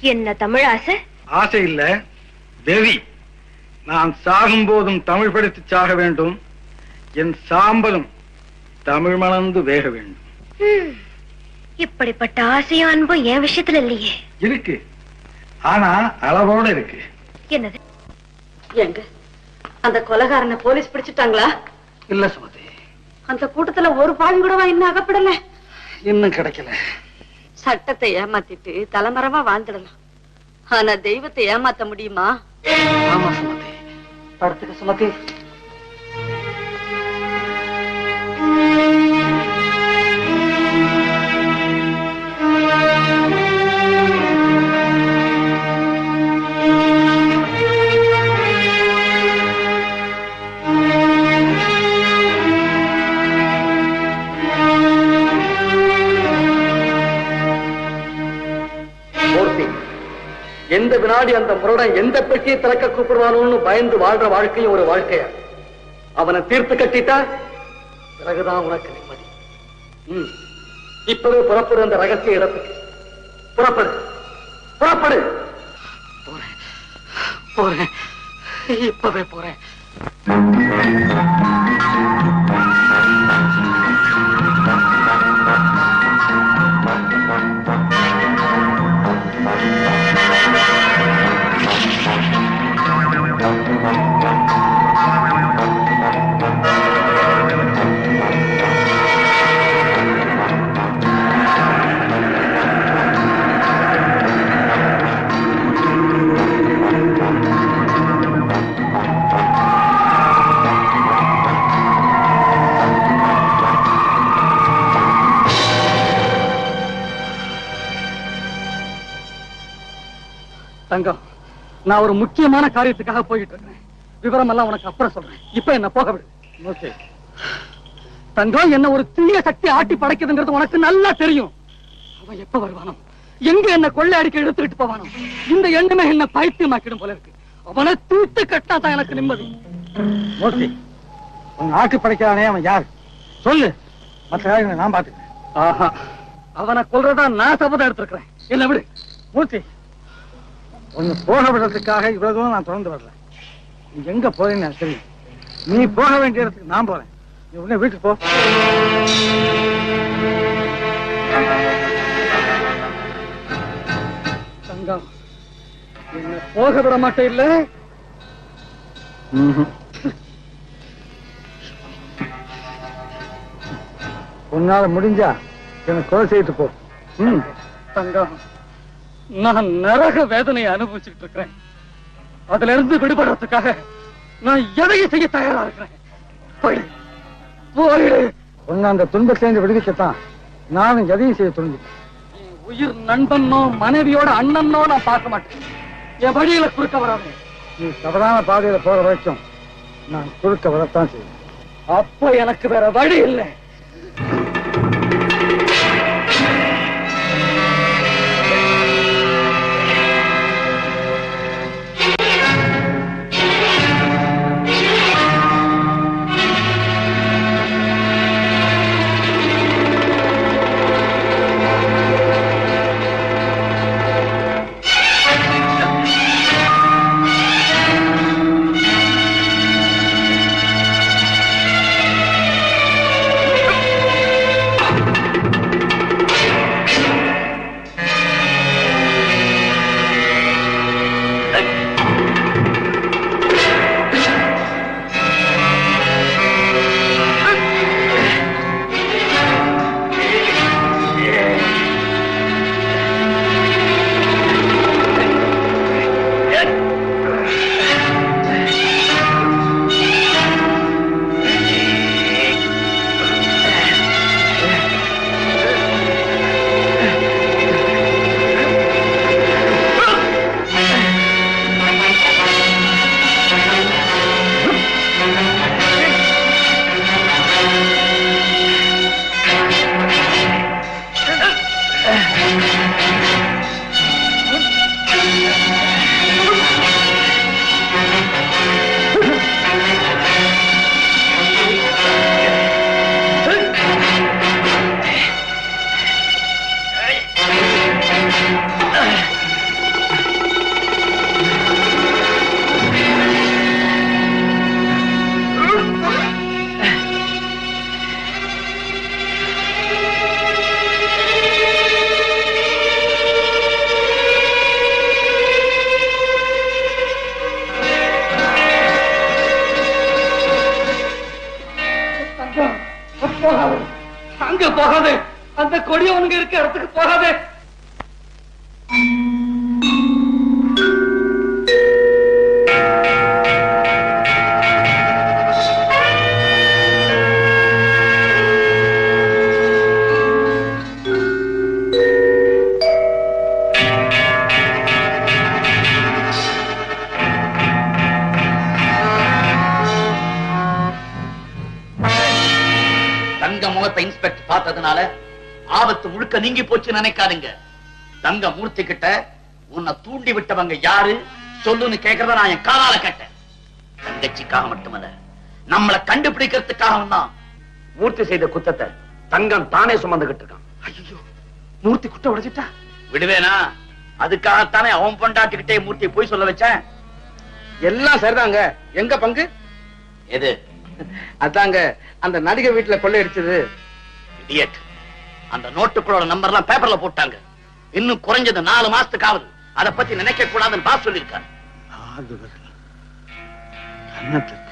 என்ன தமிழ் ஆசை? ஆசை இல்ல. வெறி நான் சாகும் போதும் தமிழ் படித்து சாக வேண்டும். என் சாம்பலும் தமிழ் மணந்து வேக வேண்டும். இப்படிப்பட்ட ஆசையும் அன்பும் என் விஷயத்துல இல்லையே. இருக்கு. ஆனா அளவோட இருக்கு. என்னது? எங்க? அந்த கொலகாரனை போலீஸ் பிடிச்சிட்டாங்களா? இல்ல சுமதி. அந்த கூட்டத்துல ஒரு பாவி கூடவா இன்னும் அகப்படல? இன்னும் கிடைக்கல. சட்டத்தை ஏமாத்திட்டு தலைமறைவா வாழ்ந்துடலாம். ஆனா தெய்வத்தை ஏமாத்த முடியுமா? ஆமா சுமதி. படுத்துக்க சுமதி. வினாடி அந்த முரடன் எந்த பெட்டியை திறக்க கூப்பிடுவானோன்னு பயந்து வாழ்ற வாழ்க்கையும் ஒரு வாழ்க்கையா? அவனை தீர்த்து கட்டிட்டா பிறகுதான் உனக்கு நிம்மதி. ம். இப்பவே புறப்படு அந்த ரகசிய இடத்துக்கு. புறப்படு. புறப்படு. போறேன். போறேன். இப்பவே போறேன். நான் ஒரு முக்கியமான காரியத்துக்காக போயிட்டு இருக்கேன் விவரம் எல்லாம் உனக்கு அப்புறம் சொல்றேன். இப்ப என்ன போக விடு. ஓகே. தங்கம் என்ன ஒரு தீய சக்தி ஆட்டி படைக்குதுங்கிறது உனக்கு நல்லா தெரியும். அவன் எப்ப வருவானோ? எங்க என்ன கொள்ளை அடிக்க எடுத்துக்கிட்டு போவானோ? இந்த எண்ணமே என்ன பைத்தியமாக்கிடும் போல இருக்கு. அவனை தூத்து கட்டா தான் எனக்கு நிம்மதி. மூர்த்தி உன் ஆட்டு படைக்கிறானே அவன் யார்? சொல்லு. மற்ற நான் பாத்துக்கிறேன் ஆஹா. அவனை கொல்றதா நான் சபதம் எடுத்திருக்கிறேன். என்ன விடு. மூர்த்தி. உன்னை போக விடுறதுக்காக இவ்வளவு தூரம் நான் தொடர்ந்து வரல. நீ எங்க போறேன்னு எனக்கு தெரியும். நீ போக வேண்டிய இடத்துக்கு நான் போறேன். நீ உடனே வீட்டுக்கு போ. தங்கம் என்ன போக விட மாட்டேன் இல்ல? உன்னால முடிஞ்சா என்னை கொலை செய்துட்டு போ. தங்கம். நான் நரக வேதனையை அனுபவிச்சுட்டு இருக்கிறேன் அதுல இருந்து விடுபடுறதுக்காக நான் எதையும் செய்ய தயாரா இருக்கிறேன். போயிடு. உன்னை அந்த துன்பத்திலிருந்து விடுவிக்கத்தான் நானும் எதையும் செய்ய துணிஞ்சிட்டேன் உயிர் நண்பனோ மனைவியோட அண்ணனோ நான் பார்க்க மாட்டேன். என் வழியில குறுக்க வராது. நீ தவறான பாதையில போற வரைக்கும் நான் குறுக்க வரத்தான் செய்வேன். அப்ப எனக்கு வேற வழி இல்லை. போகாது அங்க போகாது. அந்த கொடியவனுங்க இருக்க இடத்துக்கு போகாது. பார்த்ததுனால ஆபத்து முழுக்க நீங்கி போச்சு நினைக்காதீங்க. தங்க மூர்த்தி கிட்ட உன்னை தூண்டி விட்டவங்க யாரு? சொல்லுன்னு கேக்குறத நான் என் காலால கேட்டேன். தங்கச்சிக்காக மட்டுமல்ல நம்மளை கண்டுபிடிக்கிறதுக்காகவும் தான் மூர்த்தி செய்த குத்தத்தை தங்கம் தானே சுமந்துகிட்டு இருக்கான். ஐயோ மூர்த்தி குட்ட உடைச்சிட்டா விடுவேனா? அதுக்காகத்தானே அவன் பொண்டாட்டிக்கிட்டே மூர்த்தி போய் சொல்ல வச்சேன். எல்லாம் சரிதாங்க. எங்க பங்கு? எது? அதாங்க அந்த நடிகை வீட்டுல கொள்ளையடிச்சது இடியட் அந்த நோட்டுகளோட நம்பர் எல்லாம் பேப்பர்ல போட்டாங்க. இன்னும் குறைஞ்சது நாலு மாசத்துக்காவது. அத பத்தி நினைக்க கூடாதுன்னு பாஸ் சொல்லிருக்காரு கன்னத்துக்கு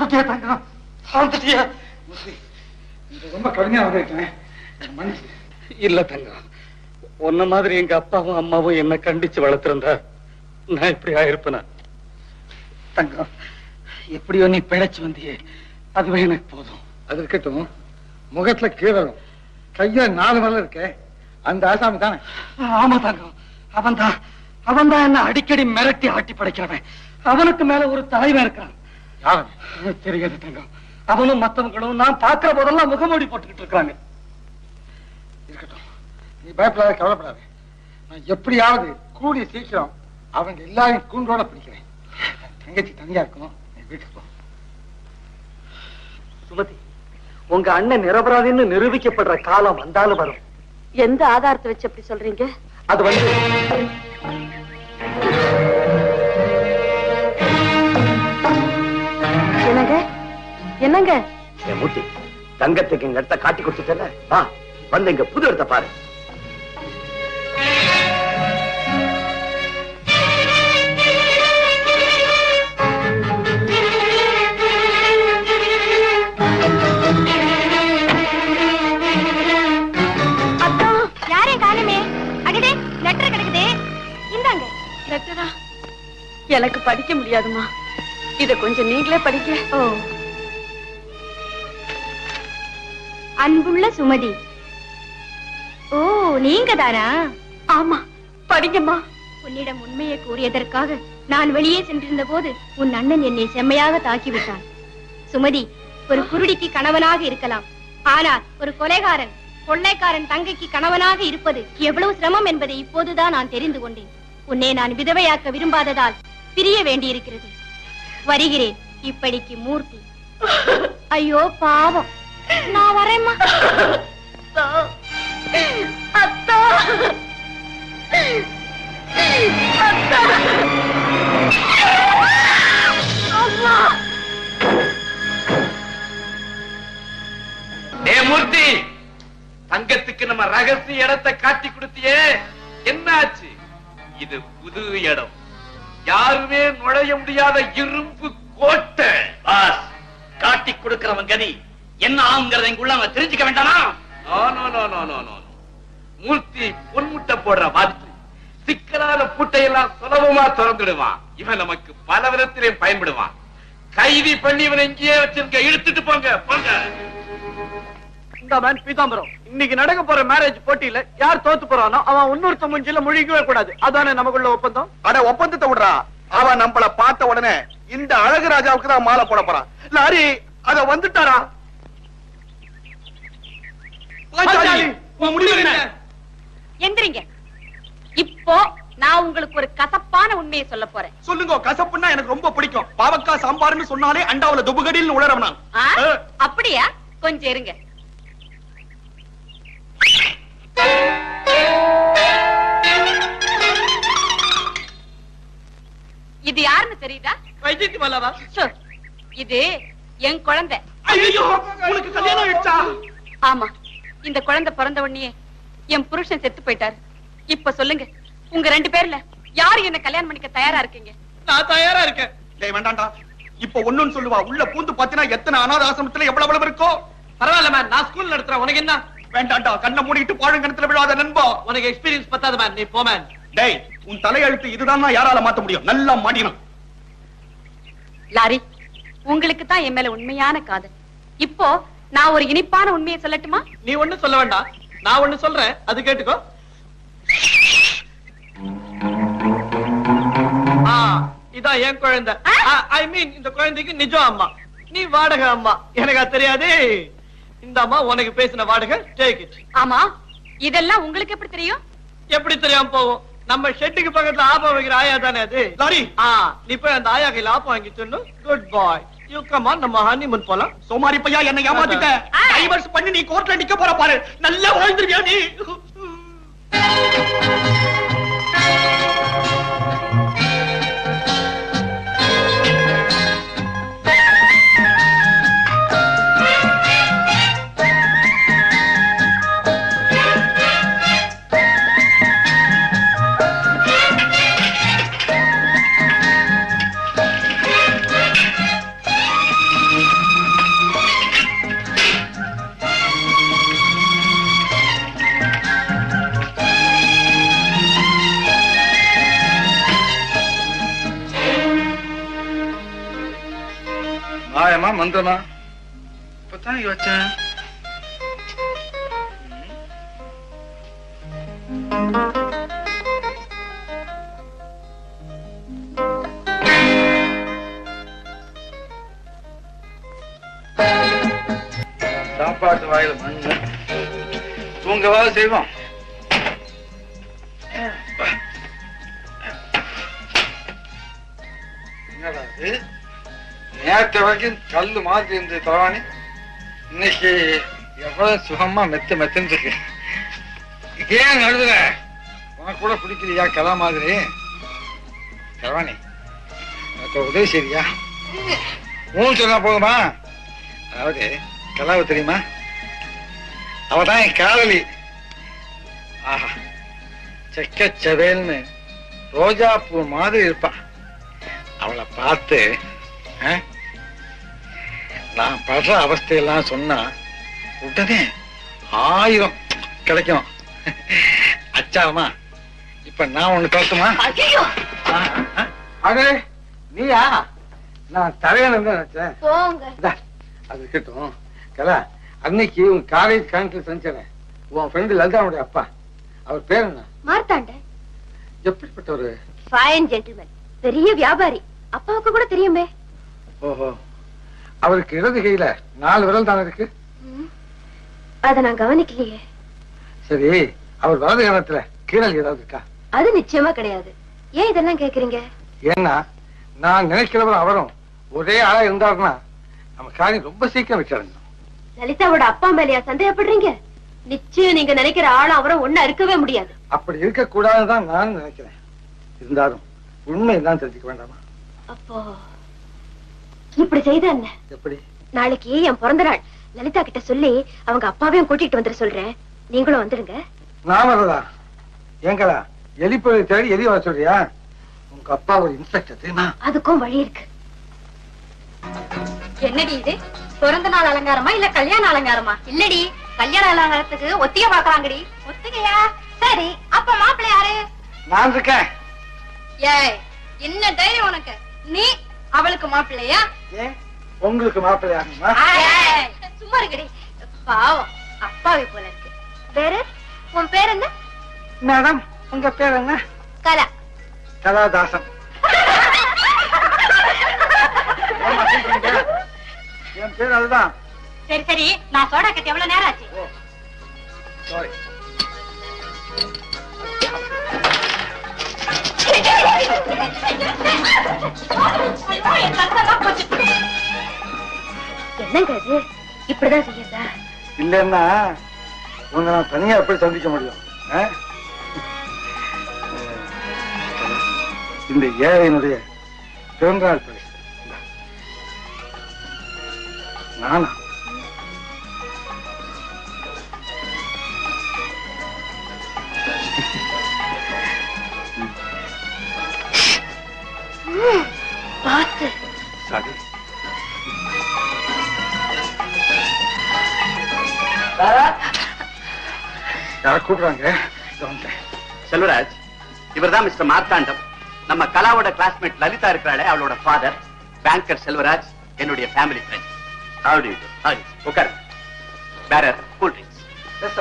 வந்துட்டியா தங்கம் வந்துட்டியா? ரொம்ப கடுமையா வந்துட்டேன் இல்ல தங்கம். உன்ன மாதிரி எங்க அப்பாவும் அம்மாவும் என்ன கண்டிச்சு வளர்த்திருந்தா நான் இப்படி ஆயிருப்பேனா? தங்கம் எப்படியோ நீ பிழைச்சு வந்தியே. அதுவே எனக்கு போதும். அது இருக்கட்டும். முகத்துல கீழலும் கையில நாலு வரல இருக்கே. அந்த ஆசாமி தானே? ஆமா தங்கம். அவன்தான். அவன்தான் என்ன அடிக்கடி மிரட்டி ஆட்டி படைக்கிறவன். அவனுக்கு மேல ஒரு தலைவன் இருக்கான் தெரியாது தங்கம். அவனும் மத்தவங்களும் நான் பாக்குற போதெல்லாம் முகமூடி போட்டுக்கிட்டு இருக்காங்க இருக்கட்டும். நீ பயப்படாத கவலைப்படாத. நான் எப்படியாவது கூடிய சீக்கிரம் அவங்க எல்லாரையும் கூண்டோட பிடிக்கிறேன். தங்கச்சி தனியா இருக்கும் நீ வீட்டுக்கு சுமதி உங்க அண்ணன் நிரபராதின்னு நிரூபிக்கப்படுற காலம் வந்தாலும் வரும். எந்த ஆதாரத்தை வச்சு அப்படி சொல்றீங்க? அது வந்து என்னங்க? என் மூர்த்தி தங்கத்துக்கு இந்த இடத்த காட்டி கொடுத்துட்டல வா வந்து இங்க புது இடத்த பாரு. அத்தா யாரையும் காணுமே அடடே லெட்டர் கிடக்குதே. இந்தாங்க. லெட்டரா எனக்கு படிக்க முடியாதுமா இத கொஞ்சம் நீங்களே படிக்க ஓ. அன்புள்ள சுமதி. ஓ நீங்க தானா ஆமா படிங்கம்மா. உன்னிடம் உண்மையை கூறியதற்காக நான் வெளியே சென்றிருந்த போது உன் அண்ணன் என்னை செம்மையாக தாக்கிவிட்டான். சுமதி ஒரு குருடிக்கு கணவனாக இருக்கலாம். ஆனால் ஒரு கொலைகாரன் கொள்ளைக்காரன் தங்கைக்கு கணவனாக இருப்பது எவ்வளவு சிரமம் என்பதை இப்போதுதான் நான் தெரிந்து கொண்டேன். உன்னை நான் விதவையாக்க விரும்பாததால் பிரிய வேண்டியிருக்கிறது. வருகிறேன் இப்படிக்கு மூர்த்தி. ஐயோ பாவம். நான் வரேம்மா. அத்தா. அத்தா. அம்மா. டே மூர்த்தி தங்கத்துக்கு நம்ம ரகசிய இடத்தை காட்டி கொடுத்தியே. என்ன ஆச்சு இது புது இடம். யாருமே நுழைய முடியாத இரும்பு கோட்டை. காட்டி கொடுக்கிறவன் கதி. என்ன ஆகுங்கிறத இங்குள்ள அவன் தெரிஞ்சுக்க வேண்டாமா no no no no no no Murthy பொன்முட்டை போடுற மாதிரி சிக்கலான பூட்டையெல்லாம் சுலபமா திறந்துடுவான். இவன் நமக்கு பல விதத்திலே பயன்படுவான். கைதி பண்ணி இவன் எங்கேயே வச்சிருக்க இழுத்துட்டு போங்க போங்க. பீதாம்பரம். இன்னைக்கு நடக்க போற மேரேஜ் போட்டியில யார் தோத்து போறானோ அவன் இன்னொருத்த முஞ்சில முழிக்கவே கூடாது. அதானே நமக்குள்ள ஒப்பந்தம்? அட ஒப்பந்தத்தை விடுறா. அவன் நம்மள பார்த்த உடனே இந்த அழகு ராஜாவுக்கு தான் மாலை போட போறான். லாரி அத வந்துட்டாரா? பாஞ்சாலி, உன் முடிவு என்ன? எந்திரிங்க. இப்போ நான் உங்களுக்கு ஒரு கசப்பான உண்மை உண்மையை சொல்ல போறேன். சொல்லுங்க கசப்புன்னா எனக்கு ரொம்ப பிடிக்கும். பாவக்காய் சாம்பார்னு சொன்னாலே அண்டாவுல துபுகடியில் உளறவன் நான். ஆ? அப்படியா? கொஞ்சம் இருங்க. இது யாருன்னு தெரியுதா? வைஜெயந்தி மல்லாவா இது என் குழந்தை. ஐயோ உனக்கு கல்யாணம் ஆயிடுச்சா? ஆமா. இந்த குழந்தை பிறந்த உடனே என் புருஷன் செத்து போயிட்டாரு. இப்ப சொல்லுங்க உங்க ரெண்டு பேர்ல யாரு என்ன கல்யாணம் பண்ணிக்க தயாரா இருக்கீங்க? நான் தயாரா இருக்கேன். டேய் வேண்டாம்டா இப்ப ஒண்ணுன்னு சொல்லுவா. உள்ள பூந்து பாத்தினா எத்தனை அனாத ஆசிரமத்துல எவ்வளவு இருக்கோ? பரவாயில்ல மேம் நான் ஸ்கூல் நடத்துறேன். உனக்கு என்ன? வேண்டாம்டா கண்ணை மூடிட்டு பாழுங்கணத்துல விழாத நண்பா. உனக்கு எக்ஸ்பீரியன்ஸ் பத்தாது மேம் நீ போ மேம் டேய் உன் தலையெழுத்து இதுதான் நான் யாரால மாத்த முடியும்? நல்லா மாட்டினான் லாரி உங்களுக்கு தான் என் மேல உண்மையான காதல். இப்போ நான் ஒரு இனிப்பான உண்மையை சொல்லட்டுமா? நீ ஒண்ணு சொல்ல வேண்டாம். நான் ஒண்ணு சொல்றேன். அது கேட்டுக்கோ. ஆ, இதான் என் குழந்தை. ஐ மீன் இந்த குழந்தைக்கு நிஜம் அம்மா. நீ வாடகை அம்மா. எனக்கு அது தெரியாது. இந்த அம்மா உனக்கு பேசின வாடகை டேக் இட் ஆமா. இதெல்லாம் உங்களுக்கு எப்படி தெரியும்? எப்படி தெரியாம போகும்? நம்ம ஷெட்டுக்கு பக்கத்துல ஆப்பம் வைக்கிற ஆயா தானே அது? லாரி. ஆ நீ போய் அந்த ஆயா கையில ஆப்பம் வாங்கி தின்னு. Good boy you come on நம்ம ஹனிமூன் போலாம். சோமாரி பையா என்ன ஏமாத்திட்ட. டைவர்ஸ் பண்ணி நீ கோர்ட்ல நிக்க போற பாரு. நல்லா வாழ்ந்துருவியா நீ? மந்திரமா இப்பதான் யோசிச்சேன் சாப்பாட்டு வாயில மண்ணு. தூங்கவாது செய்வோம். என்னடா நேற்று வரைக்கும் கல்லு மாதிரி இருந்தது தலைவாணி இன்னைக்கு எவ்வளவு சுகமா மெத்து மெத்துன்னு இருக்கு. ஏன் நடுதுல உனக்கு கூட பிடிக்கலையா கலா மாதிரி? தலைவாணி எனக்கு உதவி சரியா ஊன் சொன்னா போதுமா? அதாவது கலாவை தெரியுமா? அவ தான் என் காதலி. ஆஹா செக்க செவேல்னு ரோஜா பூ மாதிரி இருப்பான் அவளை பார்த்து நான் படுற அவஸ்தையெல்லாம் சொன்னா உடனே ஆயிரம் கிடைக்கும். அச்சாமா இப்ப நான் ஒண்ணு பேசுமா அடே நீயா? நான் தலையில நினைச்சேன். அது இருக்கட்டும். கலா அன்னைக்கு உன் காலேஜ் கான்ஃபரன்ஸ் நினைச்சேன் உன் ஃப்ரெண்டு லலிதாவுடைய அப்பா. அவர் பேர் என்ன? மார்த்தாண்ட. எப்படிப்பட்டவர்? ஃபைன் ஜென்டில்மேன் பெரிய வியாபாரி. அப்பாவுக்கு கூட தெரியுமே. ஓஹோ. அவருக்கு இடது கையில நாலு விரல் தானே இருக்கு? அத நான் கவனிக்கலையே. சரி அவர் வலது கணத்துல கீழல் ஏதாவது இருக்கா? அது நிச்சயமா கிடையாது. ஏன் இதெல்லாம் கேக்குறீங்க? ஏன்னா நான் நினைக்கிறவர் அவரும் ஒரே ஆளா இருந்தாருன்னா நம்ம காரியம் ரொம்ப சீக்கிரம் வச்சிடணும் லலிதாவோட அப்பா மேலயா சந்தேகப்படுறீங்க? நிச்சயம் நீங்க நினைக்கிற ஆளும் அவரும் ஒண்ணா இருக்கவே முடியாது. அப்படி இருக்க கூடாதுதான் நான் நினைக்கிறேன். இருந்தாலும் உண்மை தான் தெரிஞ்சுக்க வேண்டாமா? அப்போ இப்படி செய்த என்ன? எப்படி? நாளைக்கு என் பிறந்த நாள். லலிதா கிட்ட சொல்லி அவங்க அப்பாவையும் கூட்டிட்டு வந்துட சொல்றேன். நீங்களும் வந்துடுங்க. நான் வர்றதா ஏங்களா எலிப்பொழி தேடி எலி வர சொல்றியா? உங்க அப்பா ஒரு இன்ஸ்பெக்டர் தெரியுமா? அதுக்கும் வழி இருக்கு. என்னடி இது? பிறந்த நாள் அலங்காரமா இல்ல கல்யாண அலங்காரமா? இல்லடி கல்யாண அலங்காரத்துக்கு ஒத்திகை பாக்குறாங்கடி ஒத்திகையா? சரி அப்ப மாப்பிள்ளை யாரு? நான் இருக்கேன். ஏய் என்ன தைரியம் உனக்கு? நீ அவளுக்கு மாப்பிள்ளையா? உங்களுக்கு மாப்பிள்ளை ஆகணுமா ஏய், சும்மா இருக்கடி பாவம் அப்பாவி போல இருக்கு. வேற உன் பேர் என்ன? மேடம் உங்க பேர் என்ன? கலா. கலாதாசன்? என் பேர் அதுதான். சரி சரி. நான் சோடா கட்டி எவ்வளவு நேரம் ஆச்சு? சாரி என்னங்க இப்படிதான் இல்லைன்னா உங்க நான் தனியா எப்படி சந்திக்க முடியும்? இந்த ஏழையினுடைய பிறந்தநாள் பரிசு. நானா? பார்த்து. சாரி யார கூப்பிடுறாங்க. செல்வராஜ் இவர்தான் மிஸ்டர் மார்த்தாண்டம். நம்ம கலாவோட கிளாஸ்மேட் லலிதா இருக்கிறாளே அவளோட ஃபாதர் பேங்கர் செல்வராஜ் என்னுடைய ஃபேமிலி ஃப்ரெண்ட் ஹவுடி ஹவுடி உட்காரு வேற cool drinks Yes,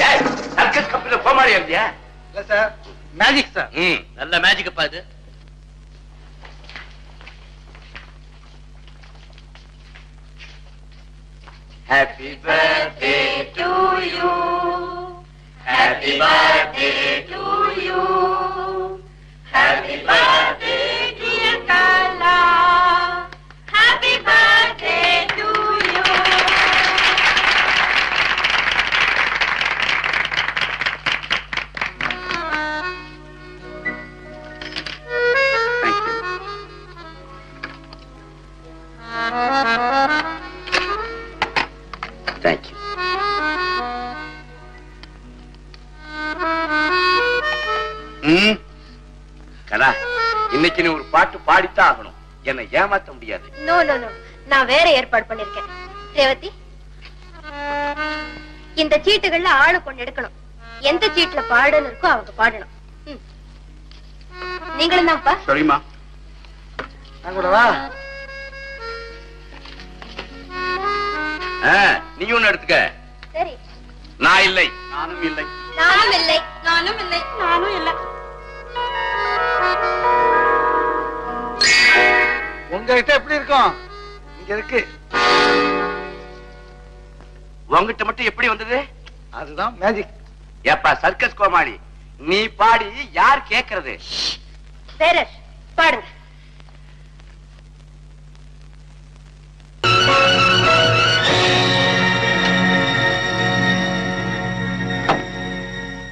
sir. Circus கம்பெனில கோமாளி இருந்தியா இல்ல சார் மேஜிக் சார் ம் நல்ல மேஜிக் பா இது Happy birthday to you. Happy birthday to you. Happy birthday கலா இன்னைக்கு நீ ஒரு பாட்டு பாடித்தான் ஆகணும். என்னை ஏமாத்த முடியாது. நோ நோ நோ நான் வேற ஏற்பாடு பண்ணிருக்கேன். ரேவதி இந்த சீட்டுகள்ல ஆளு கொண்டு எடுக்கணும். எந்த சீட்டுல பாடுன்னு இருக்கோ அவங்க பாடணும். நீங்களும் தான்ப்பா. சரிம்மா. நான் கூட வா. நீ ஒண்ணு எடுத்துக்க. சரி. நான் இல்லை. நானும் இல்லை. நானும் இல்லை. நானும் இல்லை. நானும் இல்லை. உங்ககிட்ட எப்படி இருக்கும்? இங்க இருக்கு. உங்ககிட்ட மட்டும் எப்படி வந்தது? அதுதான் மேஜிக் ஏப்பா சர்க்கஸ் கோமாளி. நீ பாடி யார் கேக்குறது? வேற பாடுங்க.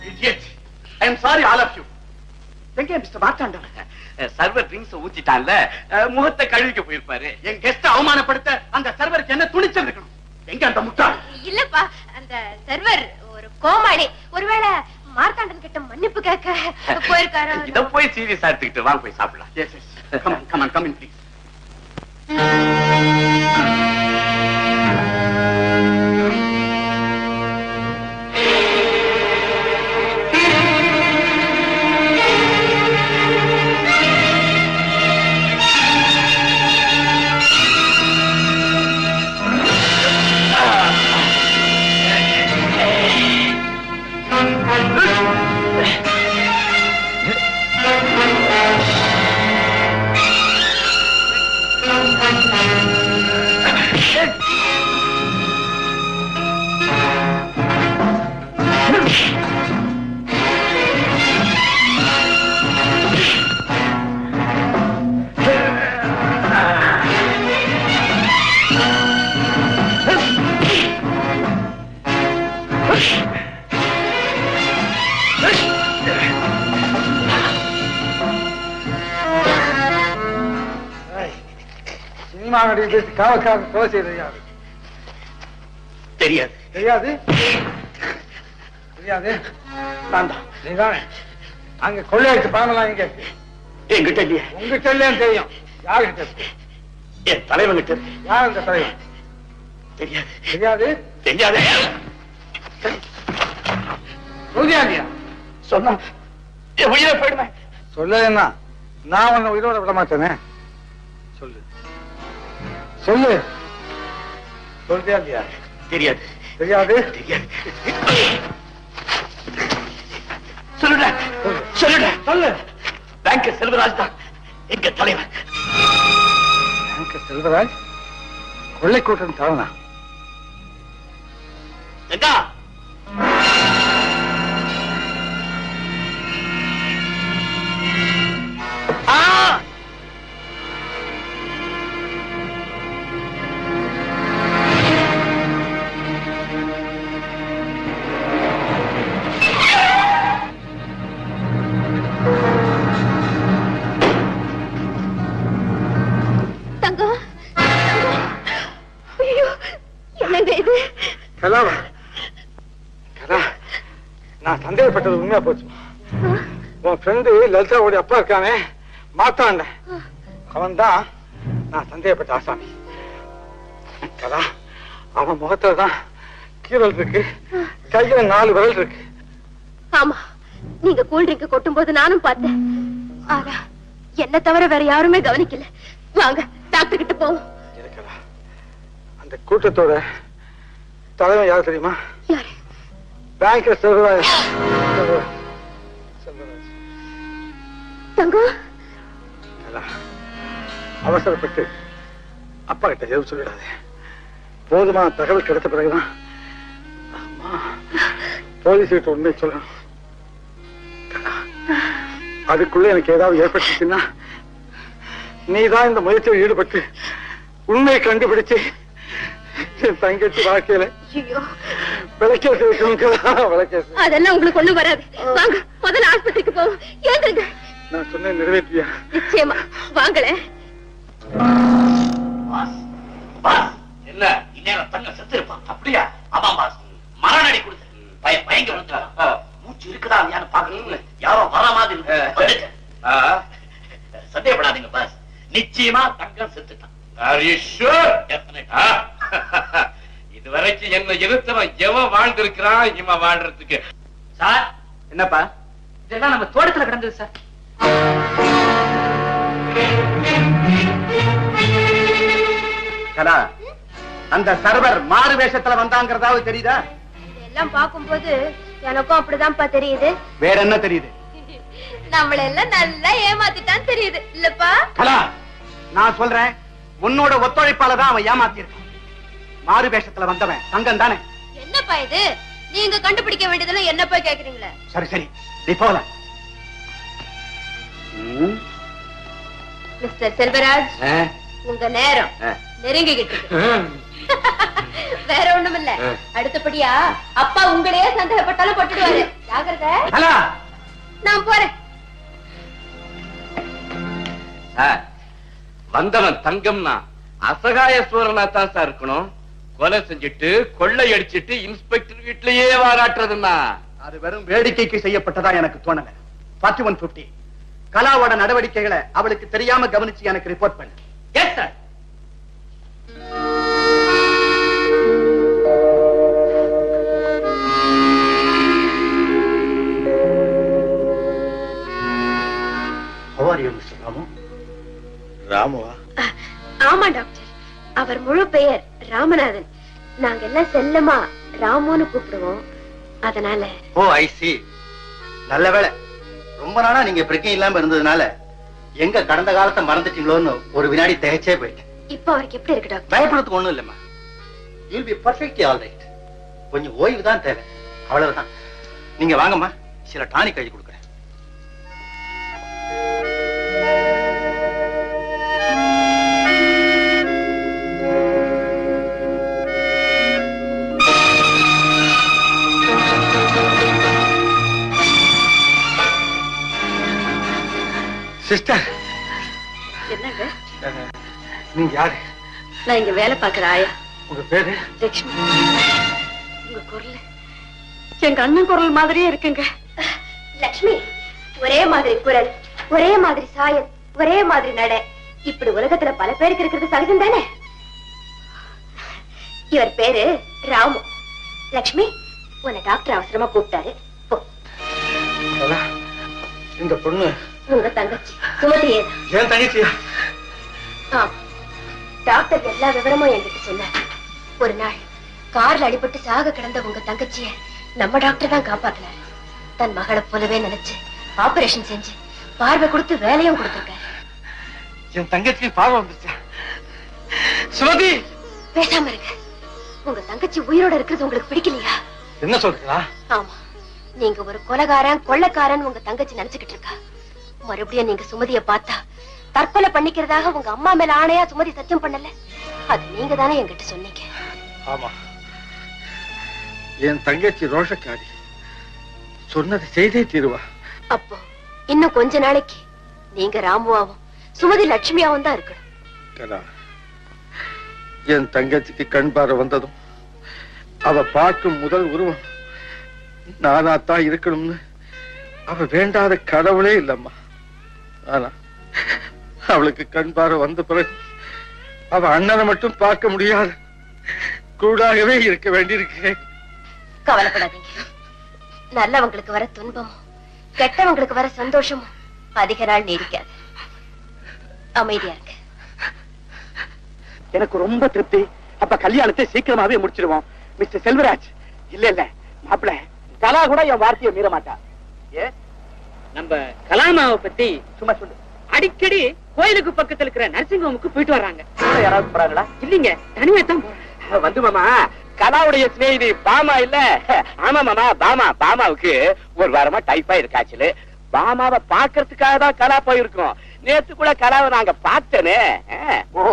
Idiot. I am sorry all of you. எங்க மிஸ்டர் மார்த்தாண்டம் சர்வர் ட்ரிங்க்ஸ் ஊத்திட்டான்ல முகத்தை கழுவிக்க போயிருப்பாரு. என் கெஸ்ட் அவமானப்படுத்த அந்த சர்வருக்கு என்ன துணிச்சல் இருக்கணும்? எங்க அந்த முட்டாள்? இல்லப்பா அந்த சர்வர் ஒரு கோமாளி. ஒருவேளை மார்த்தாண்டன் கிட்ட மன்னிப்பு கேட்க போயிருக்காரோ? இத போய் சீரியஸா எடுத்துக்கிட்டு வாங்க போய் சாப்பிடலாம். Yes yes come come come in please காவல்காரன் கொலை செய்யறது யாரு? தெரியாது. தெரியாது? தெரியாது. நான் தான். நீதானே அங்க கொள்ளையடிச்சு பணமெல்லாம் எங்க என்கிட்ட இல்லையே. உங்ககிட்ட இல்லைன்னு தெரியும். யாருகிட்ட என் தலைவன்கிட்ட இருக்கு. யார் இந்த தலைவன்? தெரியாது. தெரியாது? தெரியாது. சொல்லியா சொன்னா என் உயிரை போயிடுவேன். சொல்லலன்னா நான் உன்னை உயிரோட விட மாட்டேனே. சொல்லு. சொல்லு. சொல்றியா இல்லையா? தெரியாது. தெரியாது? தெரியாது. சொல்லுடா. சொல்லுடா. சொல்லு. பேங்கர் செல்வராஜ் தான் எங்க தலைவர். செல்வராஜ்? கொள்ளை கூட்டம் தானா லலிதாவுடைய அப்பா இருக்கானே? மாத்தாண்ட. அவன் தான் நான் சந்தேகப்பட்ட ஆசாமி. கலா அவன் முகத்துல தான் கீரல் இருக்கு. கையில நாலு விரல் இருக்கு. ஆமா நீங்க கூல் ட்ரிங்க் கொட்டும் போது நானும் பார்த்தேன். ஆனா என்ன தவிர வேற யாருமே கவனிக்கல. வாங்க டாக்டர் கிட்ட போவோம். அந்த கூட்டத்தோட தலைவன் யார் தெரியுமா? பேங்க்ல செல்வராஜ் தங்கம் அவசரப்பட்டு அப்பா கிட்ட எதுவும் சொல்லிடாதே. போதுமான தகவல் கிடைத்த பிறகுதான். போலீஸ் கிட்ட உண்மை சொல்லணும். அதுக்குள்ள எனக்கு ஏதாவது ஏற்பட்டுச்சுன்னா நீதான் இந்த முயற்சியில் ஈடுபட்டு உண்மையை கண்டுபிடிச்சு என் தங்கச்சி வாழ்க்கையில விளக்கேசி அதெல்லாம் உங்களுக்கு ஒண்ணும் வராது. வாங்க முதல்ல ஆஸ்பத்திரிக்கு போவோம். ஏந்துருங்க. நான் சொன்னேன் நிறைவேற்றியா? நிச்சயமா. வாங்களேன் என்ன? இந்நேரம் தங்க செத்து இருப்பான் அப்படியா? ஆமா பாஸ். மரணடி கொடுத்து. பய பயங்க விழுந்துட்டான் மூச்சு இருக்குதா இல்லையான்னு பாக்கணும் யாரோ வர மாதிரி. சந்தேகப்படாதீங்க பாஸ். நிச்சயமா தங்கம் செத்துட்டான்? இதுவரைக்கும் என்ன எதிர்த்தவன் எவன் வாழ்ந்திருக்கிறான்? இவன் வாழ்றதுக்கு. சார் என்னப்பா? இதெல்லாம் நம்ம தோட்டத்துல கிடந்தது சார். கலா அந்த சர்வர் மாறு வேஷத்துல வந்தாங்கிறதாவது தெரியுதா? இதெல்லாம் பார்க்கும்போது எனக்கும் அப்படிதான்ப்பா தெரியுது. வேற என்ன தெரியுது? நம்மள எல்லாம் நல்லா ஏமாத்திட்டான்னு தெரியுது. இல்லப்பா? கலா நான் சொல்றேன் உன்னோட ஒத்துழைப்பால தான் அவன் ஏமாத்திருக்கான் மாறு வேஷத்துல வந்தவன் தங்கம் தானே? என்னப்பா இது? நீங்க கண்டுபிடிக்க வேண்டியதெல்லாம் என்ன போய் கேக்குறீங்களே? சரி சரி நீ போல மிஸ்டர் செல்வராஜ் உங்க நேரம் நெருங்கிக்கிட்டு. வேற ஒண்ணும் இல்ல. அடுத்தபடியா அப்பா உங்களையே சந்தேகப்பட்டாலும் பட்டுடுவாரு ஜாகிரதை நான் போறேன். வந்தவன் தங்கம்னா அசகாய சூரனா தான் சார் இருக்கணும். கொலை செஞ்சுட்டு கொள்ளை அடிச்சிட்டு இன்ஸ்பெக்டர் வீட்லயே வாராட்டுறதுன்னா. அது வெறும் வேடிக்கைக்கு செய்யப்பட்டதா எனக்கு தோணல. ஃபார்ட்டி ஒன் பிப்டி கலாவோட நடவடிக்கைகளை அவளுக்கு தெரியாம கவனிச்சு எனக்கு ரிப்போர்ட் பண்ணு. எஸ் சார் ராமுவா? ஆமா டாக்டர் அவர் முழு பெயர் ராமநாதன். நாங்க எல்லாம் செல்லமா ராமுன்னு கூப்பிடுவோம். அதனால ஓ ஐ சி நல்ல ரொம்ப நாளா நீங்க பிரச்சனை இல்லாம இருந்ததுனால எங்க கடந்த காலத்தை மறந்துட்டீங்களோன்னு ஒரு வினாடி திகைச்சே போயிட்டேன். இப்ப அவருக்கு எப்படி இருக்கு டாக்டர்? பயப்படுறதுக்கு ஒண்ணும் இல்லம்மா. You'll be perfectly all right கொஞ்சம் ஓய்வு தான் தேவை. அவ்வளவுதான். நீங்க வாங்கம்மா. சில டானிக் எழுதி கொடுக்குறேன். சிஸ்டர் என்னங்க? நீங்க யாரு? நான் இங்க வேலை பாக்குற ஆயா. உங்க பேரு? லட்சுமி உங்க குரல். எங்க அண்ணன் குரல் மாதிரியே இருக்குங்க. லட்சுமி ஒரே மாதிரி குரல் ஒரே மாதிரி சாயல் ஒரே மாதிரி நட. இப்படி உலகத்துல பல பேருக்கு இருக்கிறது சகஜம் தானே இவர் பேரு ராமு. லட்சுமி உன்னை டாக்டர் அவசரமா கூப்பிட்டாரு. இந்த பொண்ணு உங்க தங்கச்சி சுமதியே. ஏன் தங்கச்சியா? டாக்டர் எல்லா விவரமும் என்கிட்ட சொன்னார். ஒரு நாள் கார்ல அடிபட்டு சாக கிடந்த உங்க தங்கச்சிய நம்ம டாக்டர் தான் காப்பாத்தினார். தன் மகளை போலவே நினைச்சு ஆபரேஷன் செஞ்சு பார்வை கொடுத்து வேலையும் கொடுத்திருக்காரு. என் தங்கச்சிக்கு பார்வை வந்துருச்சா? சுமதி! பேசாம இருங்க. உங்க தங்கச்சி உயிரோட இருக்கிறது உங்களுக்கு பிடிக்கலையா? என்ன சொல்றா? ஆமா. நீங்க ஒரு கொலகாரன் கொள்ளக்காரன் உங்க தங்கச்சி நினைச்சுக்கிட்டு இருக்கா. மறுபடியும் நீங்க சுமதிய பார்த்தா தற்கொலை பண்ணிக்கிறதாக உங்க அம்மா மேல ஆணையா சுமதி சத்தியம் பண்ணல? அது நீங்க தானே என்கிட்ட சொன்னீங்க. ஆமா. என் தங்கச்சி ரோஷக்காரி சொன்னதை செய்தே தீருவா. அப்போ இன்னும் கொஞ்ச நாளைக்கு நீங்க ராமுவாவும் சுமதி லட்சுமியாவும் தான் இருக்கணும். என் தங்கச்சிக்கு கண் பார்வை வந்ததும் அவ பார்க்கும் முதல் உருவம் நானாத்தான் இருக்கணும்னு அவ வேண்டாத கடவுளே இல்லம்மா. ஆனா அவளுக்கு கண் பார்வை வந்த பிறகு அவ அண்ணனை மட்டும் பார்க்க முடியாது. கூடாகவே இருக்க வேண்டியிருக்கு கவலைப்படாதீங்க. நல்லவங்களுக்கு வர துன்பமும் கெட்டவங்களுக்கு வர சந்தோஷமும் அதிக நாள் நீடிக்காது. அமைதியா இருங்க. எனக்கு ரொம்ப திருப்தி. அப்ப கல்யாணத்தை சீக்கிரமாவே முடிச்சிருவோம். மிஸ்டர் செல்வராஜ் இல்ல இல்ல மாப்பிள கலா கூட என் வார்த்தையை மீற மாட்டா. ஏ? நம்ம கலாமாவை பத்தி சும்மா சொல்லு. அடிக்கடி கோயிலுக்கு பக்கத்துல இருக்கிற நர்சிங் ஹோமுக்கு போயிட்டு வர்றாங்க. யாராவது போறாங்களா இல்லீங்க தனியா தான். வந்து மாமா கலாவுடைய சிநேகிதி பாமா இல்ல? ஆமா மாமா பாமா பாமாவுக்கு ஒரு வாரமா டைஃபாய்டு காய்ச்சல். பாமாவை பாக்குறதுக்காக தான் கலா போயிருக்கோம். நேத்து கூட கலாவை நாங்க பார்த்தனே. ஓ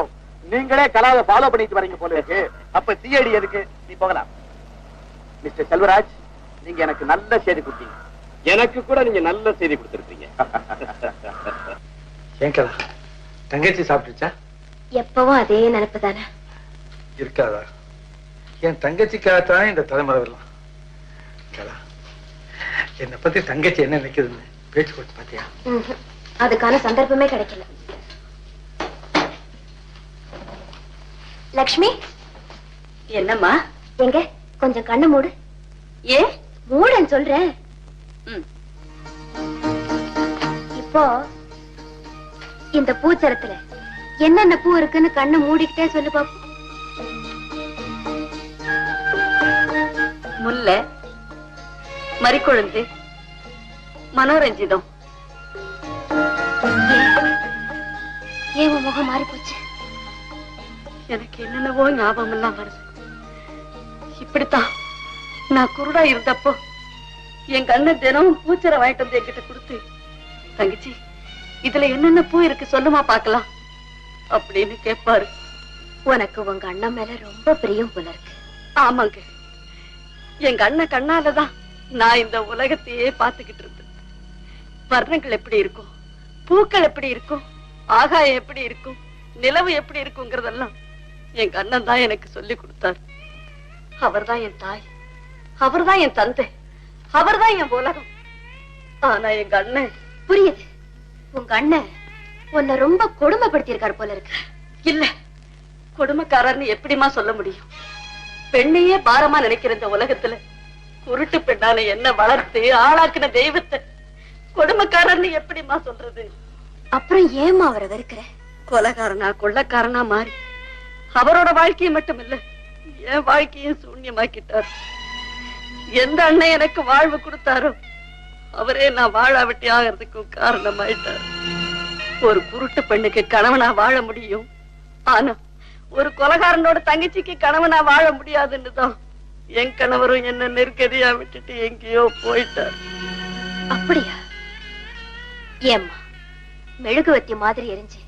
நீங்களே கலாவை ஃபாலோ பண்ணிட்டு வரீங்க போல இருக்கு. அப்ப சிஐடி எதுக்கு? நீ போகலாம். மிஸ்டர் செல்வராஜ் நீங்க எனக்கு நல்ல செய்தி கொடுத்தீங்க. எனக்கு கூட நீங்க நல்ல செய்தி கொடுத்திருக்கீங்க தங்கச்சி சாப்பிட்டுச்சா எப்பவும் அதே நினைப்பு தானே? இருக்காதா? என் தங்கச்சிக்காகத்தான் இந்த தலைமுறை வரலாம். என்னை பத்தி தங்கச்சி என்ன நினைக்குதுன்னு பேச்சு கொடுத்து பாத்தியா. அதுக்கான சந்தர்ப்பமே கிடைக்கல. லக்ஷ்மி? என்னம்மா? எங்க? கொஞ்சம் கண்ணு மூடு. ஏ? மூடுன்னு சொல்றேன். இப்போ இந்த பூச்சரத்துல என்னென்ன பூ இருக்குன்னு கண்ணை மூடிக்கிட்டே சொல்லு பாப்போம். முல்லை மறிக்கொழுந்து மனோரஞ்சிதம். ஏன் முகம் மாறி போச்சு எனக்கு என்னென்னவோ ஞாபகம் எல்லாம் வருது. இப்படித்தான் நான் குருடா இருந்தப்போ என் கண்ணை தினமும் பூச்சரை வாங்கிட்டு வந்து என்கிட்ட கொடுத்து தங்கச்சி இதுல என்னென்ன பூ இருக்கு சொல்லுமா பார்க்கலாம். அப்படின்னு கேட்பாரு உனக்கு உங்க அண்ணன் மேல ரொம்ப பிரியம் போல இருக்கு. ஆமாங்க. என் கண்ண கண்ணாலதான் நான் இந்த உலகத்தையே பார்த்துக்கிட்டு இருந்தேன். வர்ணங்கள் எப்படி இருக்கும் பூக்கள் எப்படி இருக்கும் ஆகாயம் எப்படி இருக்கும் நிலவு எப்படி இருக்குங்கிறதெல்லாம் என் கண்ணன் தான் எனக்கு சொல்லி கொடுத்தார். அவர்தான் என் தாய். அவர்தான் என் தந்தை. அவர்தான் என் உலகம். ஆனா எங்க அண்ணன் புரியுது? உங்க அண்ணன் உன்னை ரொம்ப கொடுமைப்படுத்தி போல இருக்கு. இல்ல கொடுமைக்காரர்னு எப்படிமா சொல்ல முடியும்? பெண்ணையே பாரமா நினைக்கிற இந்த உலகத்துல குருட்டு பெண்ணான என்ன வளர்த்து ஆளாக்குன தெய்வத்தை கொடுமைக்காரர்னு எப்படிமா சொல்றது? அப்புறம் ஏமா அவரை வெறுக்கிற? கொலைகாரனா கொள்ளக்காரனா மாறி அவரோட வாழ்க்கையை மட்டும் இல்ல என் வாழ்க்கையும் சூன்யமாக்கிட்டார். எந்த அண்ணன் எனக்கு வாழ்வு கொடுத்தாரோ அவரே நான் வாழாவட்டி ஆகிறதுக்கும் காரணமாயிட்டார். ஒரு குருட்டு பெண்ணுக்கு கணவனா வாழ முடியும். ஆனா ஒரு கொலகாரனோட தங்கச்சிக்கு கணவனா வாழ முடியாதுன்னு தான் என் கணவரும் என்ன நெருக்கடியா விட்டுட்டு எங்கேயோ போயிட்டார். அப்படியா? ஏம்மா மெழுகுவத்தி மாதிரி எரிஞ்சு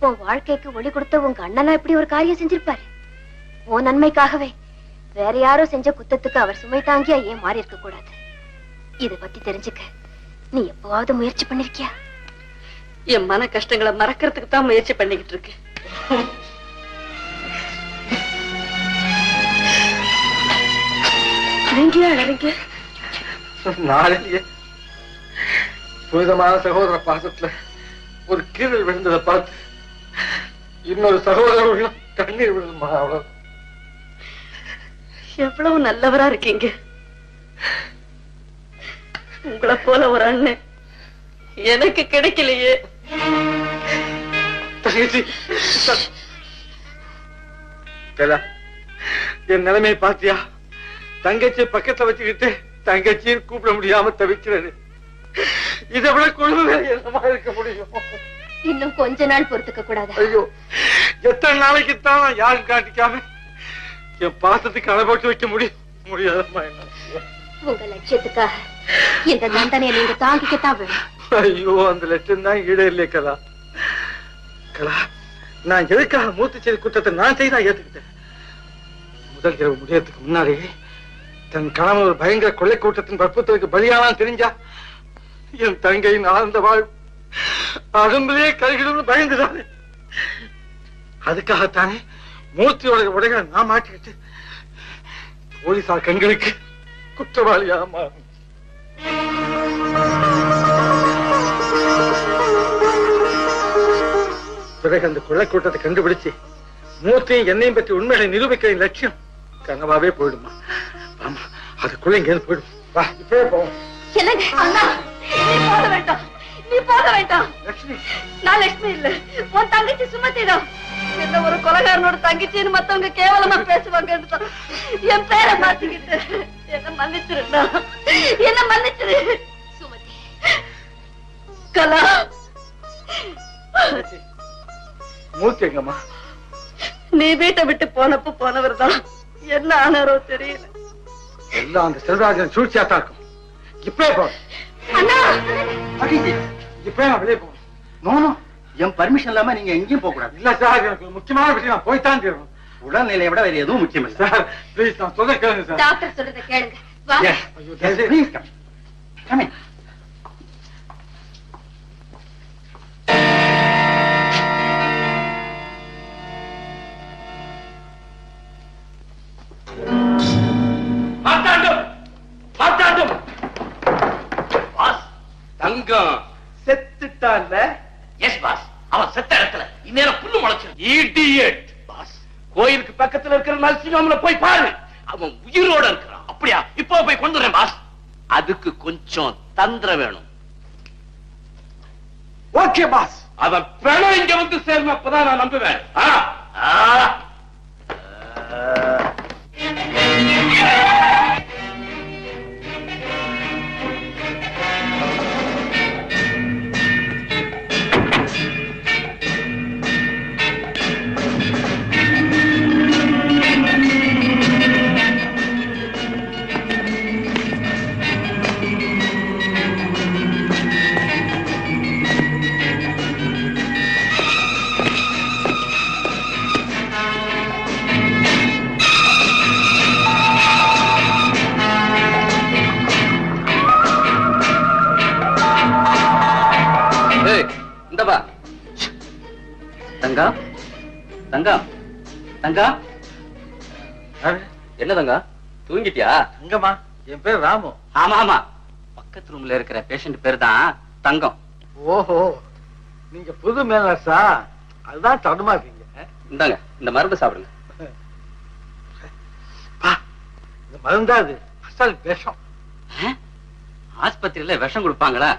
உன் வாழ்க்கைக்கு ஒளி கொடுத்த உங்க அண்ணனா இப்படி ஒரு காரியம் செஞ்சிருப்பாரு. உன் நன்மைக்காகவே வேற யாரோ செஞ்ச குத்தத்துக்கு அவர் சுமை தாங்கியா ஏன் மாறி இருக்க கூடாது? இத பத்தி தெரிஞ்சுக்க நீ எப்பவாவது முயற்சி பண்ணிருக்கியா? என் மன கஷ்டங்களை மறக்கிறதுக்கு தான் முயற்சி பண்ணிக்கிட்டு இருக்கேன். நீங்க அழறீங்க நாளையே புனிதமான சகோதர பாசத்துல ஒரு கீழல் விழுந்ததை பார்த்து இன்னொரு சகோதரர் உள்ள கண்ணீர் விழுதுமா அவ்வளவு? எவ்வளவு நல்லவரா இருக்கீங்க? உங்களை போல ஒரு அண்ணன் எனக்கு கிடைக்கலையே. என் நிலைமையை பாத்தியா தங்கச்சி பக்கத்துல வச்சுக்கிட்டு தங்கச்சியும் கூப்பிட முடியாம தவிக்கிறது. இதை விட கொடுமை என்னமா இருக்க முடியும்? இன்னும் கொஞ்ச நாள் பொறுத்துக்க கூடாது. ஐயோ எத்தனை நாளைக்கு தான் நான் யாரும் காட்டிக்காம என் பாசத்துக்கு அளை போட்டு வைக்க முடியும் முடியாதம்மா என்ன உங்க லட்சியத்துக்காக இந்த தண்டனையை நீங்க தாங்கிக்கத்தான் வேணும். ஐயோ அந்த லட்சம் தான் ஈடே இல்லையே கலா. கலா நான் எதுக்காக மூத்து செய்தி குற்றத்தை நான் செய்தா ஏத்துக்கிட்டேன்? முதல் இரவு முடியறதுக்கு முன்னாடி தன் கணவன் ஒரு பயங்கர கொள்ளை கூட்டத்தின் வற்புறுத்தலுக்கு பலியானான் தெரிஞ்சா என் தங்கையின் ஆழ்ந்த வாழ் அரும்பிலேயே கருகிடும் பயந்துதானே? அதுக்காகத்தானே மூர்த்தியோட உடைகளை நான் மாட்டிக்கிட்டு போலீசார் கண்களுக்கு குற்றவாளியா மாறும் பிறகு அந்த கொள்ளை கூட்டத்தை கண்டுபிடிச்சு மூர்த்தியும் என்னையும் பற்றி உண்மைகளை நிரூபிக்கிற லட்சியம் கனவாவே போயிடுமா? ஆமா அதுக்குள்ள இங்கேருந்து போயிடும். வா இப்பவே போவோம். என்னங்க? அண்ணா போக வேண்டாம். நீ போக வேண்டாம். நான் லட்சுமி இல்ல. உன் தங்கச்சி சுமதி தான். என்ன ஒரு கொலகாரனோட தங்கச்சின்னு மத்தவங்க கேவலமா பேசுவாங்கன்னு தான். என் பேரை மாத்திக்கிட்டு என்ன மன்னிச்சிருந்தா என்ன மன்னிச்சிரு. சுமதி. கலா. மூர்த்தி எங்கம்மா? நீ வீட்டை விட்டு போனப்ப போனவர் தான். என்ன ஆனாரோ தெரியல. எல்லாம் அந்த செல்வராஜன் சூழ்ச்சியா தான் இருக்கும். இப்பவே போ. நான் வெளியே போகணும். என் பர்மிஷன் இல்லாம நீங்க எங்கேயும் போக கூடாது. இல்ல சார் எனக்கு முக்கியமான விஷயம் நான் தீரணும். உடல்நிலையை விட வேற எதுவும் முக்கியம் இல்ல. சார் ப்ளீஸ் நான் சொல்ல கேளுங்க சார். டாக்டர் சொல்றத கேளுங்க. செத்துட்டான்ல எஸ் பாஸ் அவன் செத்த இடத்துல இந்நேரம் புல்லு முளைச்சிருக்கு இடியட் பாஸ் கோயிலுக்கு பக்கத்துல இருக்கிற நரசிங்கம்ல போய் பாரு. அவன் உயிரோட இருக்கிறான். அப்படியா? இப்போ போய் கொண்டு வரேன் பாஸ் அதுக்கு கொஞ்சம் தந்திரம் வேணும். ஓகே பாஸ் அவன் பிணம் இங்க வந்து சேரும் அப்பதான் நான் நம்புவேன். ஆ? ஆ. தங்கா தங்கா. என்ன தங்கா? தூங்கிட்டியா? எங்கம்மா என் பேர் ராமு. ஆமா ஆமா. பக்கத்து ரூம்ல இருக்கிற பேஷண்ட் பேர் தான் தங்கம். ஓஹோ நீங்க புது மேலர்ஸா அதுதான் தடுமா இருக்கீங்க. இந்தாங்க இந்த மருந்து சாப்பிடுங்க. இந்த மருந்தா அது? அசல் விஷம். ஆஸ்பத்திரியில விஷம் கொடுப்பாங்களா?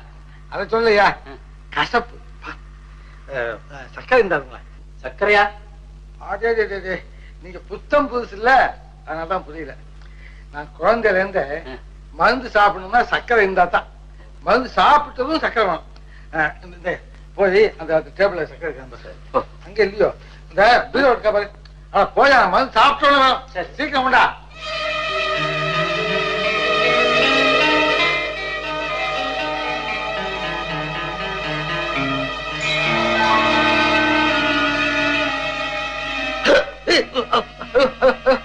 அதை சொல்லையா கசப்பு. சர்க்கரை இருந்தாருங்களா? சர்க்கரையா? அதே. நீங்க புத்தம் புதுசு இல்ல. அதனாலதான் புரியல. நான் குழந்தையில இருந்து மருந்து சாப்பிடணும்னா சர்க்கரை இருந்தா தான். மருந்து சாப்பிட்டதும் சர்க்கரை வேணும். போய் அந்த டேபிள்ல சர்க்கரை இருக்காங்க அங்க இல்லையோ? இந்த பீரோ இருக்கா பாரு. ஆனா போயா மருந்து சாப்பிட்டோன்னு வேணும். சீக்கிரம் உண்டா Ha, ha, ha, ha, ha.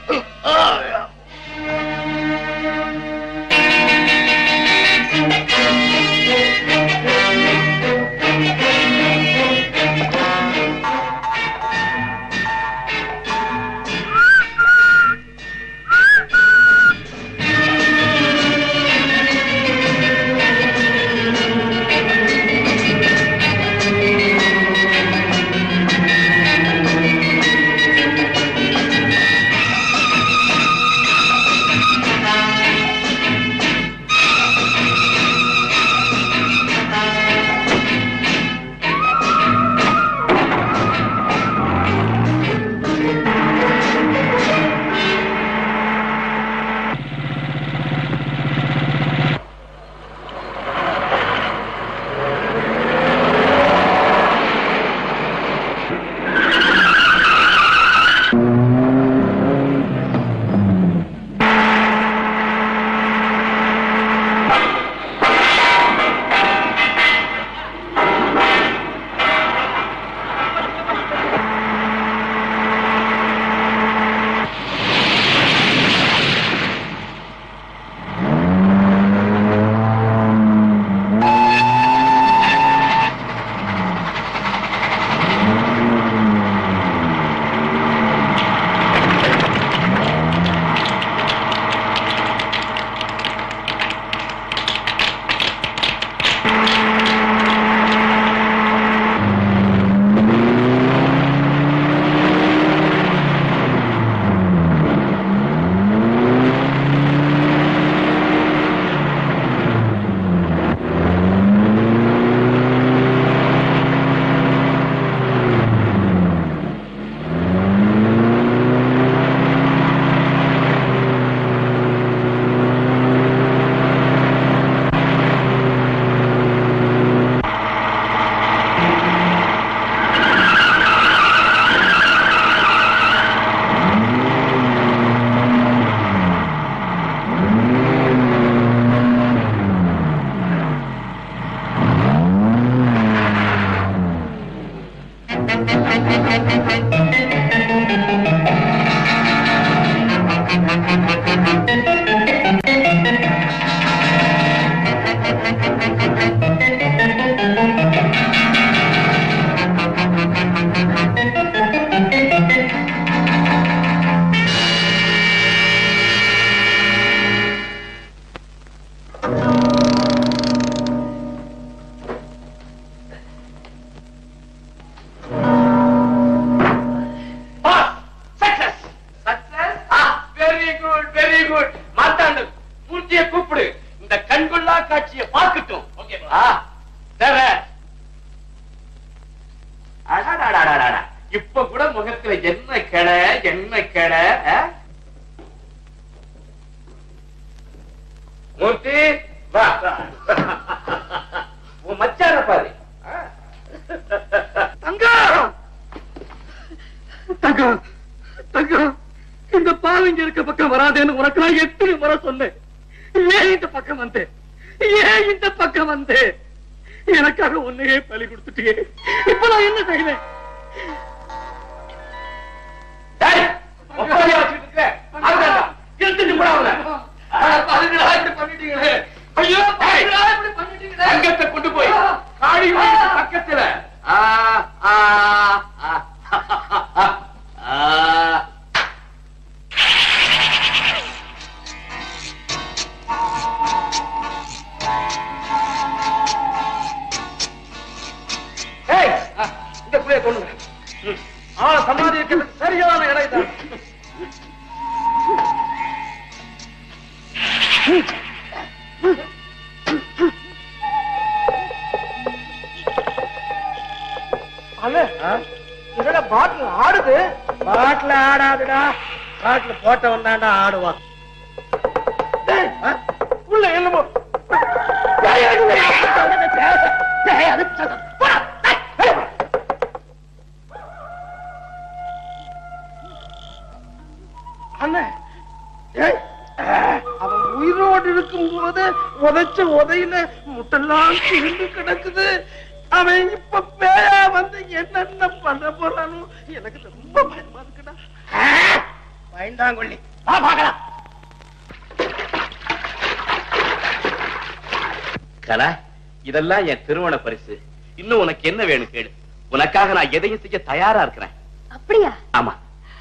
இதெல்லாம் என் திருமண பரிசு. இன்னும் உனக்கு என்ன வேணும் கேளு. உனக்காக நான் எதையும் செய்ய தயாரா இருக்கிறேன். அப்படியா? ஆமா.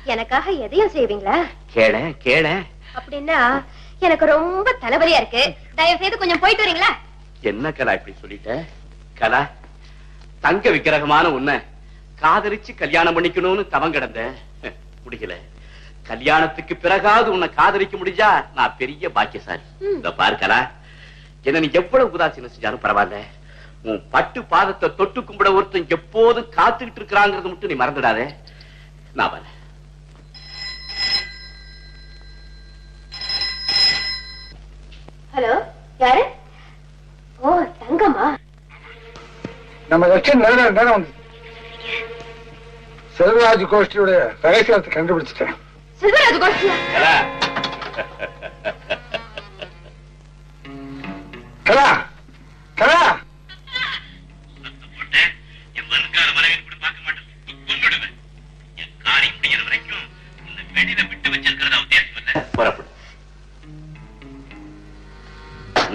எனக்காக எதையும் செய்வீங்களா? கேள கேள. அப்படின்னா எனக்கு ரொம்ப தலைவலியா இருக்கு. தயவு செய்து கொஞ்சம் போயிட்டு வரீங்களா? என்ன கலா இப்படி சொல்லிட்ட? கலா தங்க விக்கிரகமான உன்னை காதலிச்சு கல்யாணம் பண்ணிக்கணும்னு தவம் கிடந்த. முடியல. கல்யாணத்துக்கு பிறகாவது உன்னை காதலிக்க முடிஞ்சா நான் பெரிய பாக்கியசாலி. இந்த பாரு கலா. என்ன நீ எவ்வளவு உதாசீனம் செஞ்சாலும் பரவாயில்ல. உன் பட்டு பாதத்தை தொட்டு கும்பிட ஒருத்தன் எப்போதும் காத்துக்கிட்டு இருக்கிறாங்கிறது மட்டும் நீ மறந்துடாதே. நான் வரேன். ஹலோ யாரு? ஓ தங்கம்மா. நம்ம லட்சியம் நிறைய நேரம் வந்து? செல்வராஜ் கோஷ்டியுடைய ரகசியத்தை கண்டுபிடிச்சிட்டேன். செல்வராஜ் கோஷ்டியா? கலா கலா கலா புறப்படு.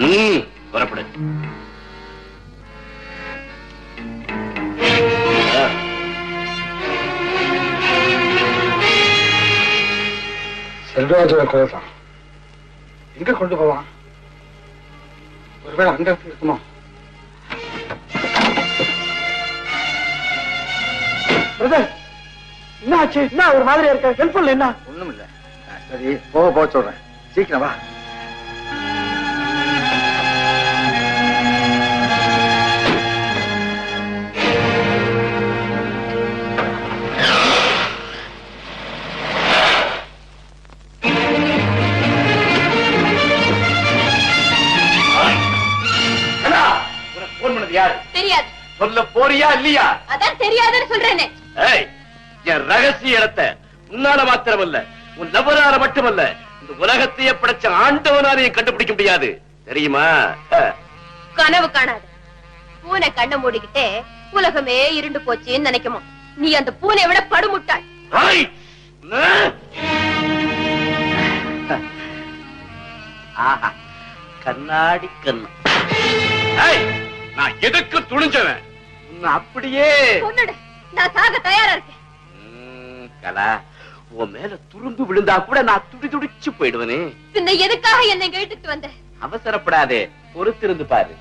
ம் புறப்படு. ஆ. செல்வராஜோட குரல் தான் எங்க கொண்டு போவான்? ஒருவேளை அங்க இருக்குமோ? பிரதர் என்ன ஆச்சு என்ன ஒரு மாதிரியா இருக்க? ஹெல்ப் பண்ணல என்ன? ஒண்ணும் இல்ல சரி போக போக சொல்றேன். சீக்கிரம் வா. சொல்ல போறியா இல்லையா? அதான் தெரியாதுன்னு சொல்றேனே. ஏய் என் ரகசிய இடத்தை உன்னால மாத்திரமல்ல உன் லவரால மட்டுமல்ல இந்த உலகத்தையே படைச்ச ஆண்டவனாலையும் கண்டுபிடிக்க முடியாது. தெரியுமா. கனவு காணாது. பூனை கண்ணை மூடிக்கிட்டே உலகமே இருண்டு போச்சுன்னு நினைக்குமா? நீ அந்த பூனை விட படுமுட்டாள். ஆஹா கண்ணாடி கண்ணு. ஏய், நான் எதுக்கு துணிஞ்சவன்? அப்படியே. நான் சாக தயாரா இருக்கேன். கலா உன் மேல துரும்பு விழுந்தா கூட நான் துடி துடிச்சு போயிடுவனே. பின்ன எதுக்காக என்னை இழுத்துட்டு வந்த? அவசரப்படாதே பொறுத்திருந்து பாரு.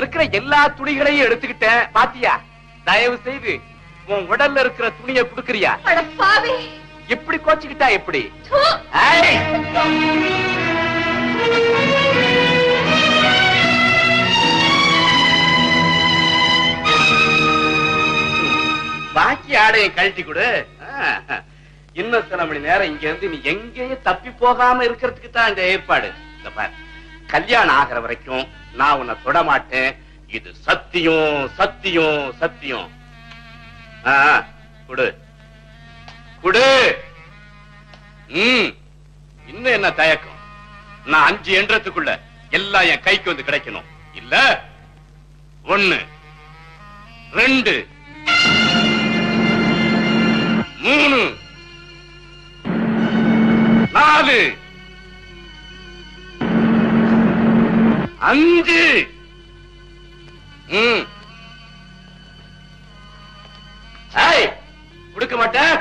இருக்கிற எல்லா துணிகளையும் எடுத்துக்கிட்டேன். பாத்தியா? தயவு செய்து உன் உடல்ல இருக்கிற துணியை குடுக்கறியா? எப்படி கோச்சுக்கிட்டா எப்படி! பாக்கி ஆடையை கழட்டி கொடு. இன்னும் சில மணி நேரம் இங்க இருந்து நீ எங்கேயும் தப்பி போகாம இருக்கிறதுக்கு தான் இந்த ஏற்பாடு. இந்த பாரு. கல்யாணம் ஆகிற வரைக்கும் நான் உன்னை தொடமாட்டேன். இது சத்தியம் சத்தியம் சத்தியம். குடு. குடு. ம் இன்னும் என்ன தயக்கம்? நான் அஞ்சு என்றத்துக்குள்ள எல்லாம் என் கைக்கு வந்து கிடைக்கணும். இல்ல? ஒண்ணு. ரெண்டு. மூணு. நாலு. அஞ்சு கொடுக்க மாட்டேன்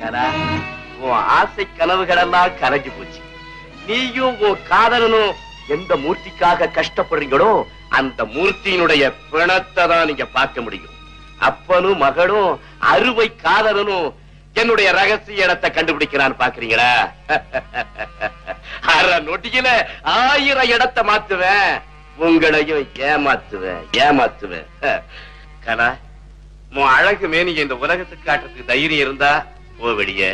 கலா, உன் ஆசை கனவுகளெல்லாம் கரைஞ்சு போச்சு. நீயும் உன் காதலனும் எந்த மூர்த்திக்காக கஷ்டப்படுறீங்களோ அந்த மூர்த்தியினுடைய பிணத்தை தான் நீங்க பார்க்க முடியும். அப்பனும் மகனும் அறுவை காதலனும் என்னுடைய ரகசிய இடத்தை கண்டுபிடிக்கிறான்னு பாக்குறீங்களா அரை நொடியில ஆயிரம் இடத்தை மாத்துவேன். உங்களையும் ஏமாத்துவேன் ஏமாத்துவேன். கலா உன் அழகு மேனிய இந்த உலகத்துக்கு காட்டுறதுக்கு தைரியம் இருந்தா போ வெளியே.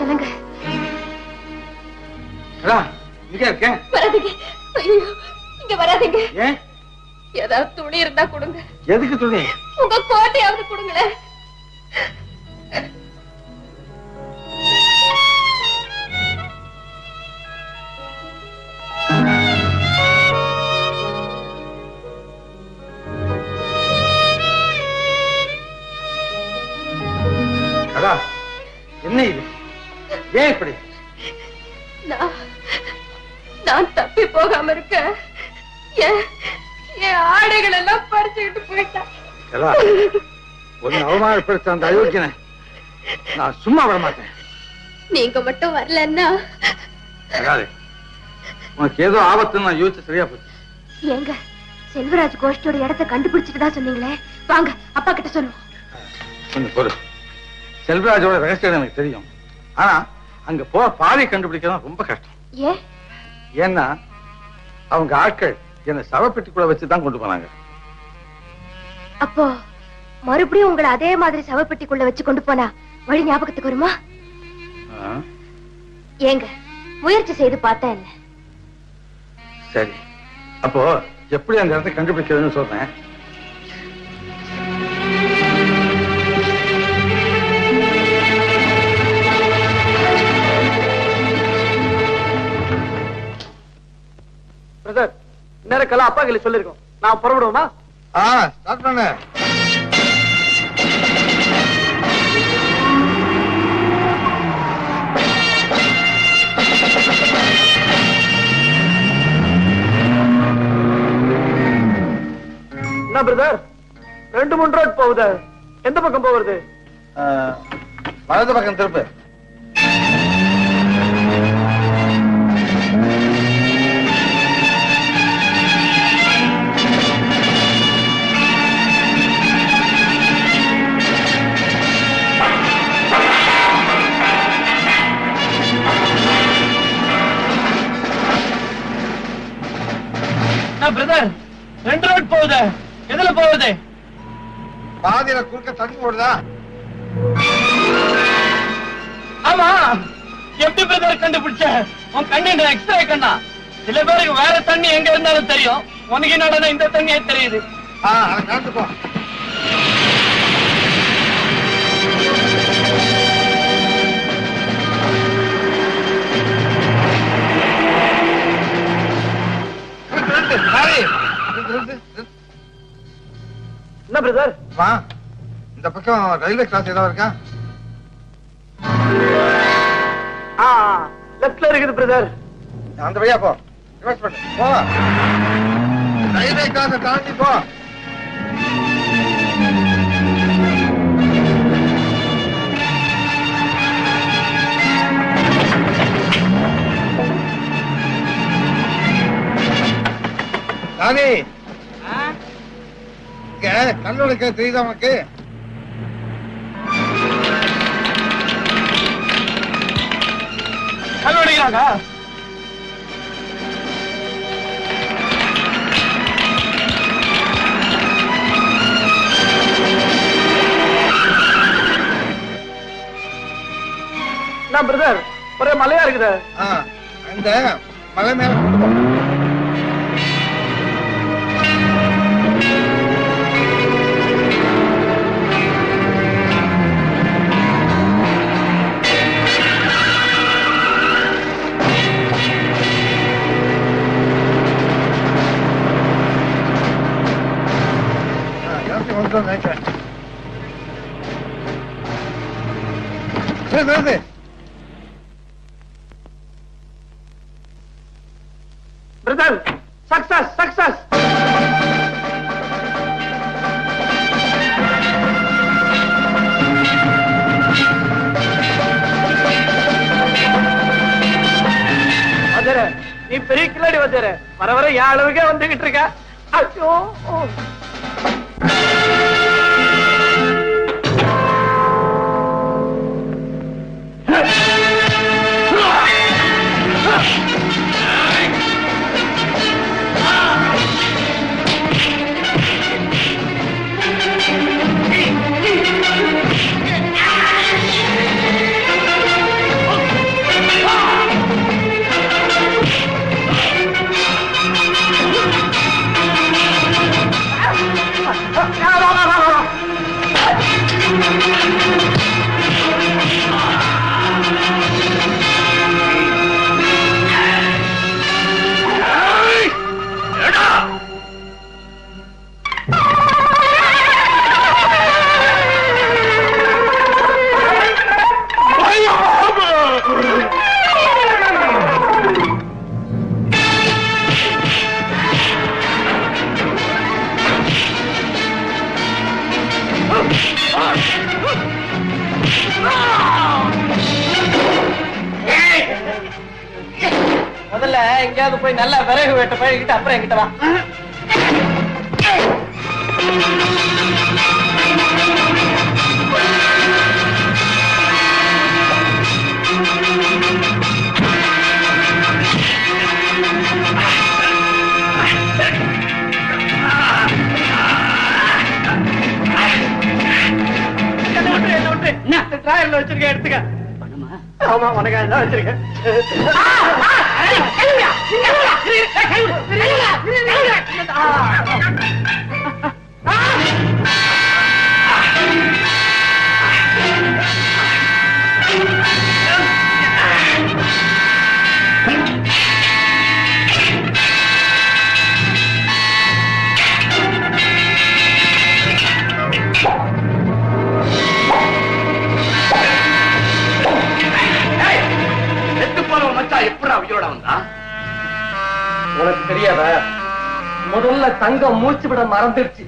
என்னங்க? இங்க வராதீங்க. ஏதாவது துணி இருந்தா கொடுங்க. எதுக்கு துணி? உங்க கோட்டையாவது கொடுங்களேன். கலா என்ன இது? ஏன் இப்படி? நான் தப்பி போகாம இருக்க என் ஆடைகள் எல்லாம் பறிச்சுக்கிட்டு போயிட்டான். கலா உன்னை அவமானப்படுத்த அந்த அயோக்கியனை நான் சும்மா வர மாட்டேன். நீங்க மட்டும் வரலன்னா. உனக்கு ஏதோ ஆபத்துன்னு நான் யோசிச்சு சரியா போச்சு. ஏங்க செல்வராஜ் கோஷ்டியோட இடத்தை கண்டுபிடிச்சிட்டு தான் சொன்னீங்களே. வாங்க அப்பா கிட்ட சொல்லுவோம். பொறு. செல்வராஜோட ரகசியம் எனக்கு தெரியும். ஆனா அங்க போற பாதை கண்டுபிடிக்கிறது ரொம்ப கஷ்டம். ஏன் ஏன்னா அவங்க ஆட்கள் என்னை சவப்பெட்டிக்குள்ள வச்சு தான் கொண்டு போனாங்க. அப்போ மறுபடியும் உங்களை அதே மாதிரி சவப்பெட்டிக்குள்ள வச்சு கொண்டு போனா வழி ஞாபகத்துக்கு வருமா? ஏங்க முயற்சி செய்து பார்த்தா என்ன? சரி. அப்போ எப்படி அந்த இடத்தை கண்டுபிடிக்கிறதுன்னு சொல்றேன். நேரம் கலா அப்பா கையில சொல்லிருக்கோம். நான் புறப்படுவோமா? ஆ ஸ்டார்ட் பண்ணு. என்ன பிரதர் ரெண்டு மூணு ரோட் போகுது? எந்த பக்கம் போகுது ஆ, வலது பக்கம் திருப்பு. ரெண்டு ரோட் போகுது. எதுல போகுது? பாதியில குறுக்க தண்ணி ஓடுதா? ஆமா. எப்படி பிரதர் கண்டுபிடிச்ச? உன் கண்ணு எக்ஸ்ரே கண்ணா. சில பேருக்கு வேற தண்ணி எங்க இருந்தாலும் தெரியும். உனக்கு என்னடா இந்த தண்ணியே தெரியுது. ஆ அதை என்ன பிரதர்? வா. இந்த பக்கம் ரயில்வே கிராஸ் ஏதாவது இருக்கா? லெஃப்ட்ல இருக்குது பிரதர். அந்த வழியா போ. ரிவர்ஸ் பண்ணு. போ. ரயில்வே கிராஸை தாண்டி போ. ராணி! இங்க கண்ணோட தெரியுதா உனக்கு? என்ன பிரதர் ஒரே மலையா இருக்குது. அந்த மலை மேல எல்லாத்தையும் வந்துட்டோம்னு நினைக்கிறேன் சரி, பிரதர் சக்சஸ் சக்சஸ் நீ பெரிய கிளாடி வஜர வர வர என் அளவுக்கே வந்துகிட்டு இருக்க. ஐயோ. போய் நல்லா விறகு வெட்ட பழகிட்டு அப்புறம் என்கிட்ட வா. டிராயர்ல வச்சிருக்கேன் எடுத்துக்க. ஆமா உனக்கு வச்சிருக்கேன் தங்கம் மூச்சு விட மறந்துடுச்சு.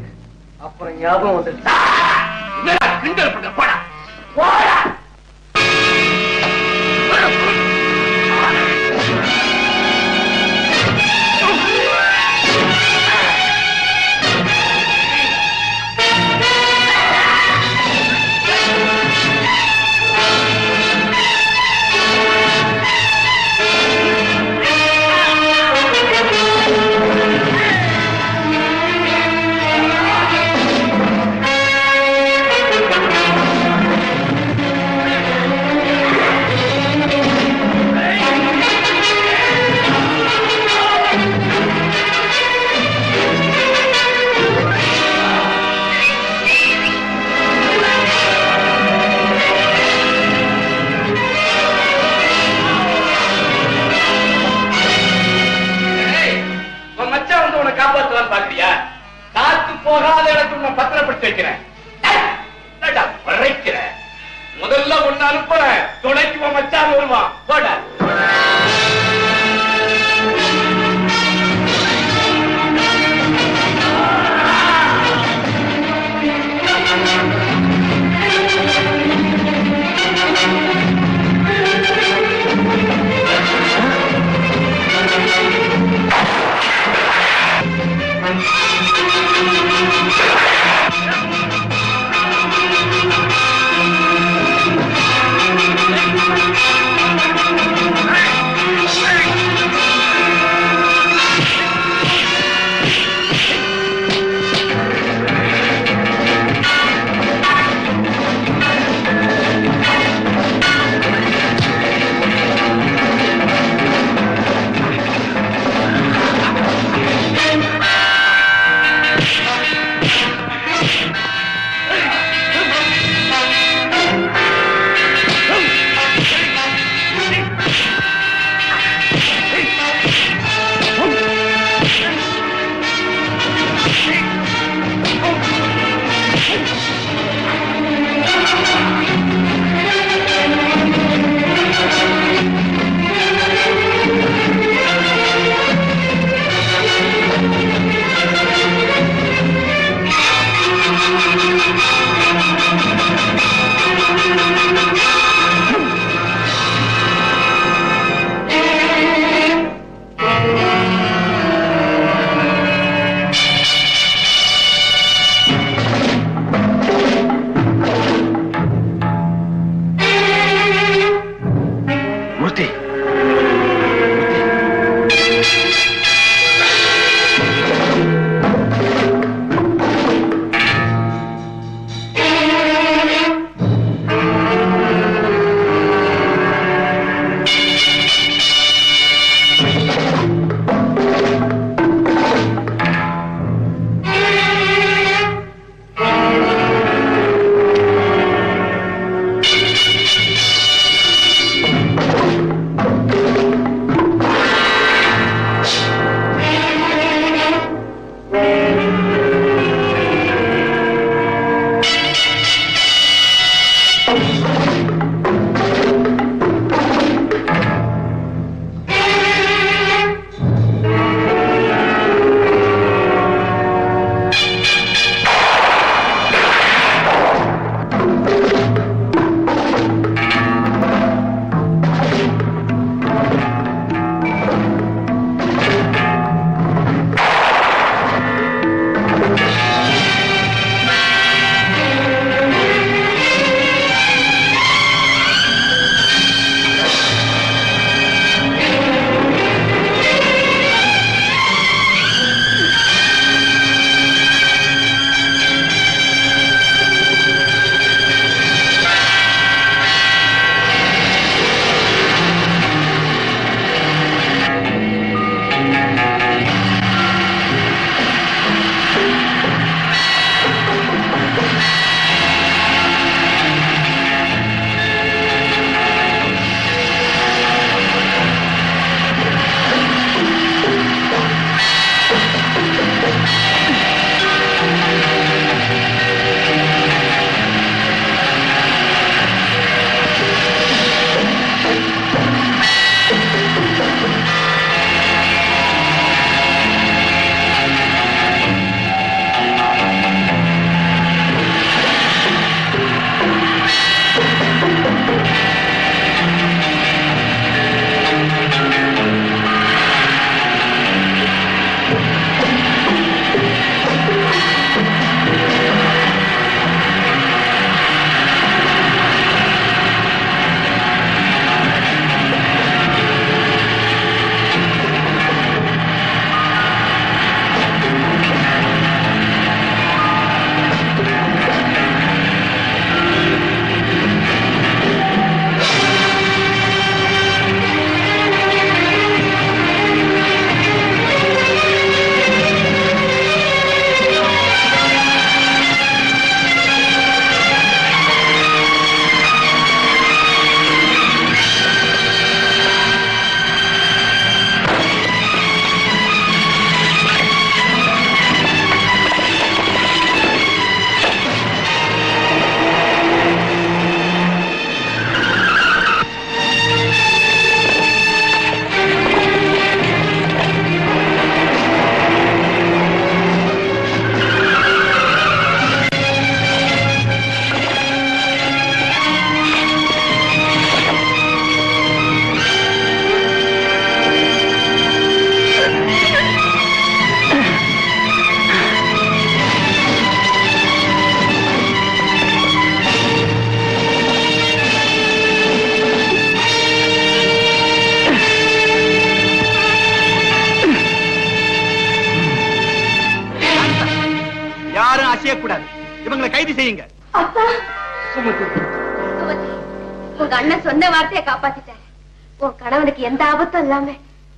அப்புறம் ஞாபகம் வந்துடுச்சு. கிண்டல் பண்ண போடா. எந்த ஆபத்தும் இல்லாம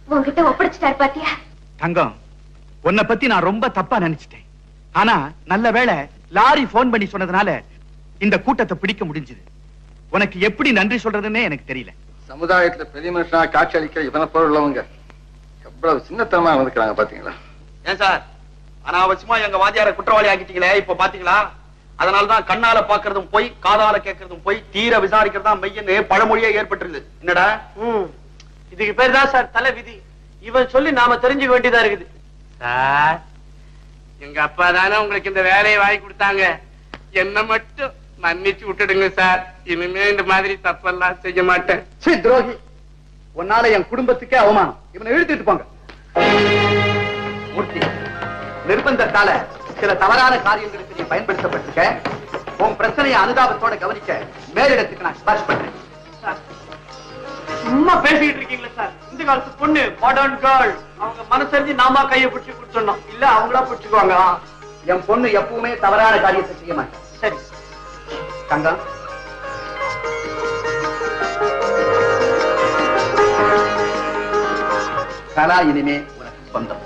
உன்கிட்ட ஒப்படைச்சிட்டாரு பாத்தியா? தங்கம் உன்னை பத்தி நான் ரொம்ப தப்பா நினைச்சிட்டேன். ஆனா நல்ல வேளை லாரி போன் பண்ணி சொன்னதுனால இந்த கூட்டத்தை பிடிக்க முடிஞ்சது. உனக்கு எப்படி நன்றி சொல்றதுன்னே எனக்கு தெரியல. சமுதாயத்துல பெரிய மனுஷனா காட்சி அளிக்க இவனை போல உள்ளவங்க எவ்வளவு சின்னத்தனமா வந்துக்கிறாங்க பாத்தீங்களா? ஏன் சார்? அனாவசியமா எங்க வாத்தியார குற்றவாளி ஆக்கிட்டீங்களே இப்ப பாத்தீங்களா? அதனாலதான் கண்ணால பாக்குறதும் போய் காதால கேட்கறதும் போய் தீர விசாரிக்கிறதா மெய்யன்னு பழமொழியே ஏற்பட்டுருது. என்னடா? ம். இதுக்கு பேர் தான் சார் தலை விதி. இவன் சொல்லி நாம தெரிஞ்சுக்க வேண்டியதா இருக்குது. சார் எங்க அப்பா தானே உங்களுக்கு இந்த வேலையை வாங்கி கொடுத்தாங்க. என்ன மட்டும் மன்னிச்சு விட்டுடுங்க சார். இனிமே இந்த மாதிரி தப்பெல்லாம் செய்ய மாட்டேன். சீ, துரோகி. உன்னால என் குடும்பத்துக்கே அவமானம். இவனை இழுத்துட்டு போங்க. மூர்த்தி நிர்பந்தத்தால சில தவறான காரியங்களுக்கு நீ பயன்படுத்தப்பட்டிருக்க. உன் பிரச்சனையை அனுதாபத்தோட கவனிக்க மேலிடத்துக்கு நான் சிபாரிசு பண்றேன். சும்மா பேசிக்கிட்டு இருக்கீங்களா சார். இந்த காலத்து பொண்ணு மாடர்ன் கேர்ள் அவங்க மனசறிஞ்சு நாம கையை பிடிச்சு கொடுத்துடணும். இல்ல அவங்களா பிடிச்சுக்குவாங்க. என் பொண்ணு எப்பவுமே தவறான காரியத்தை செய்ய மாட்டேன் சரி. தங்கம் கலா இனிமே உனக்கு சொந்தம்.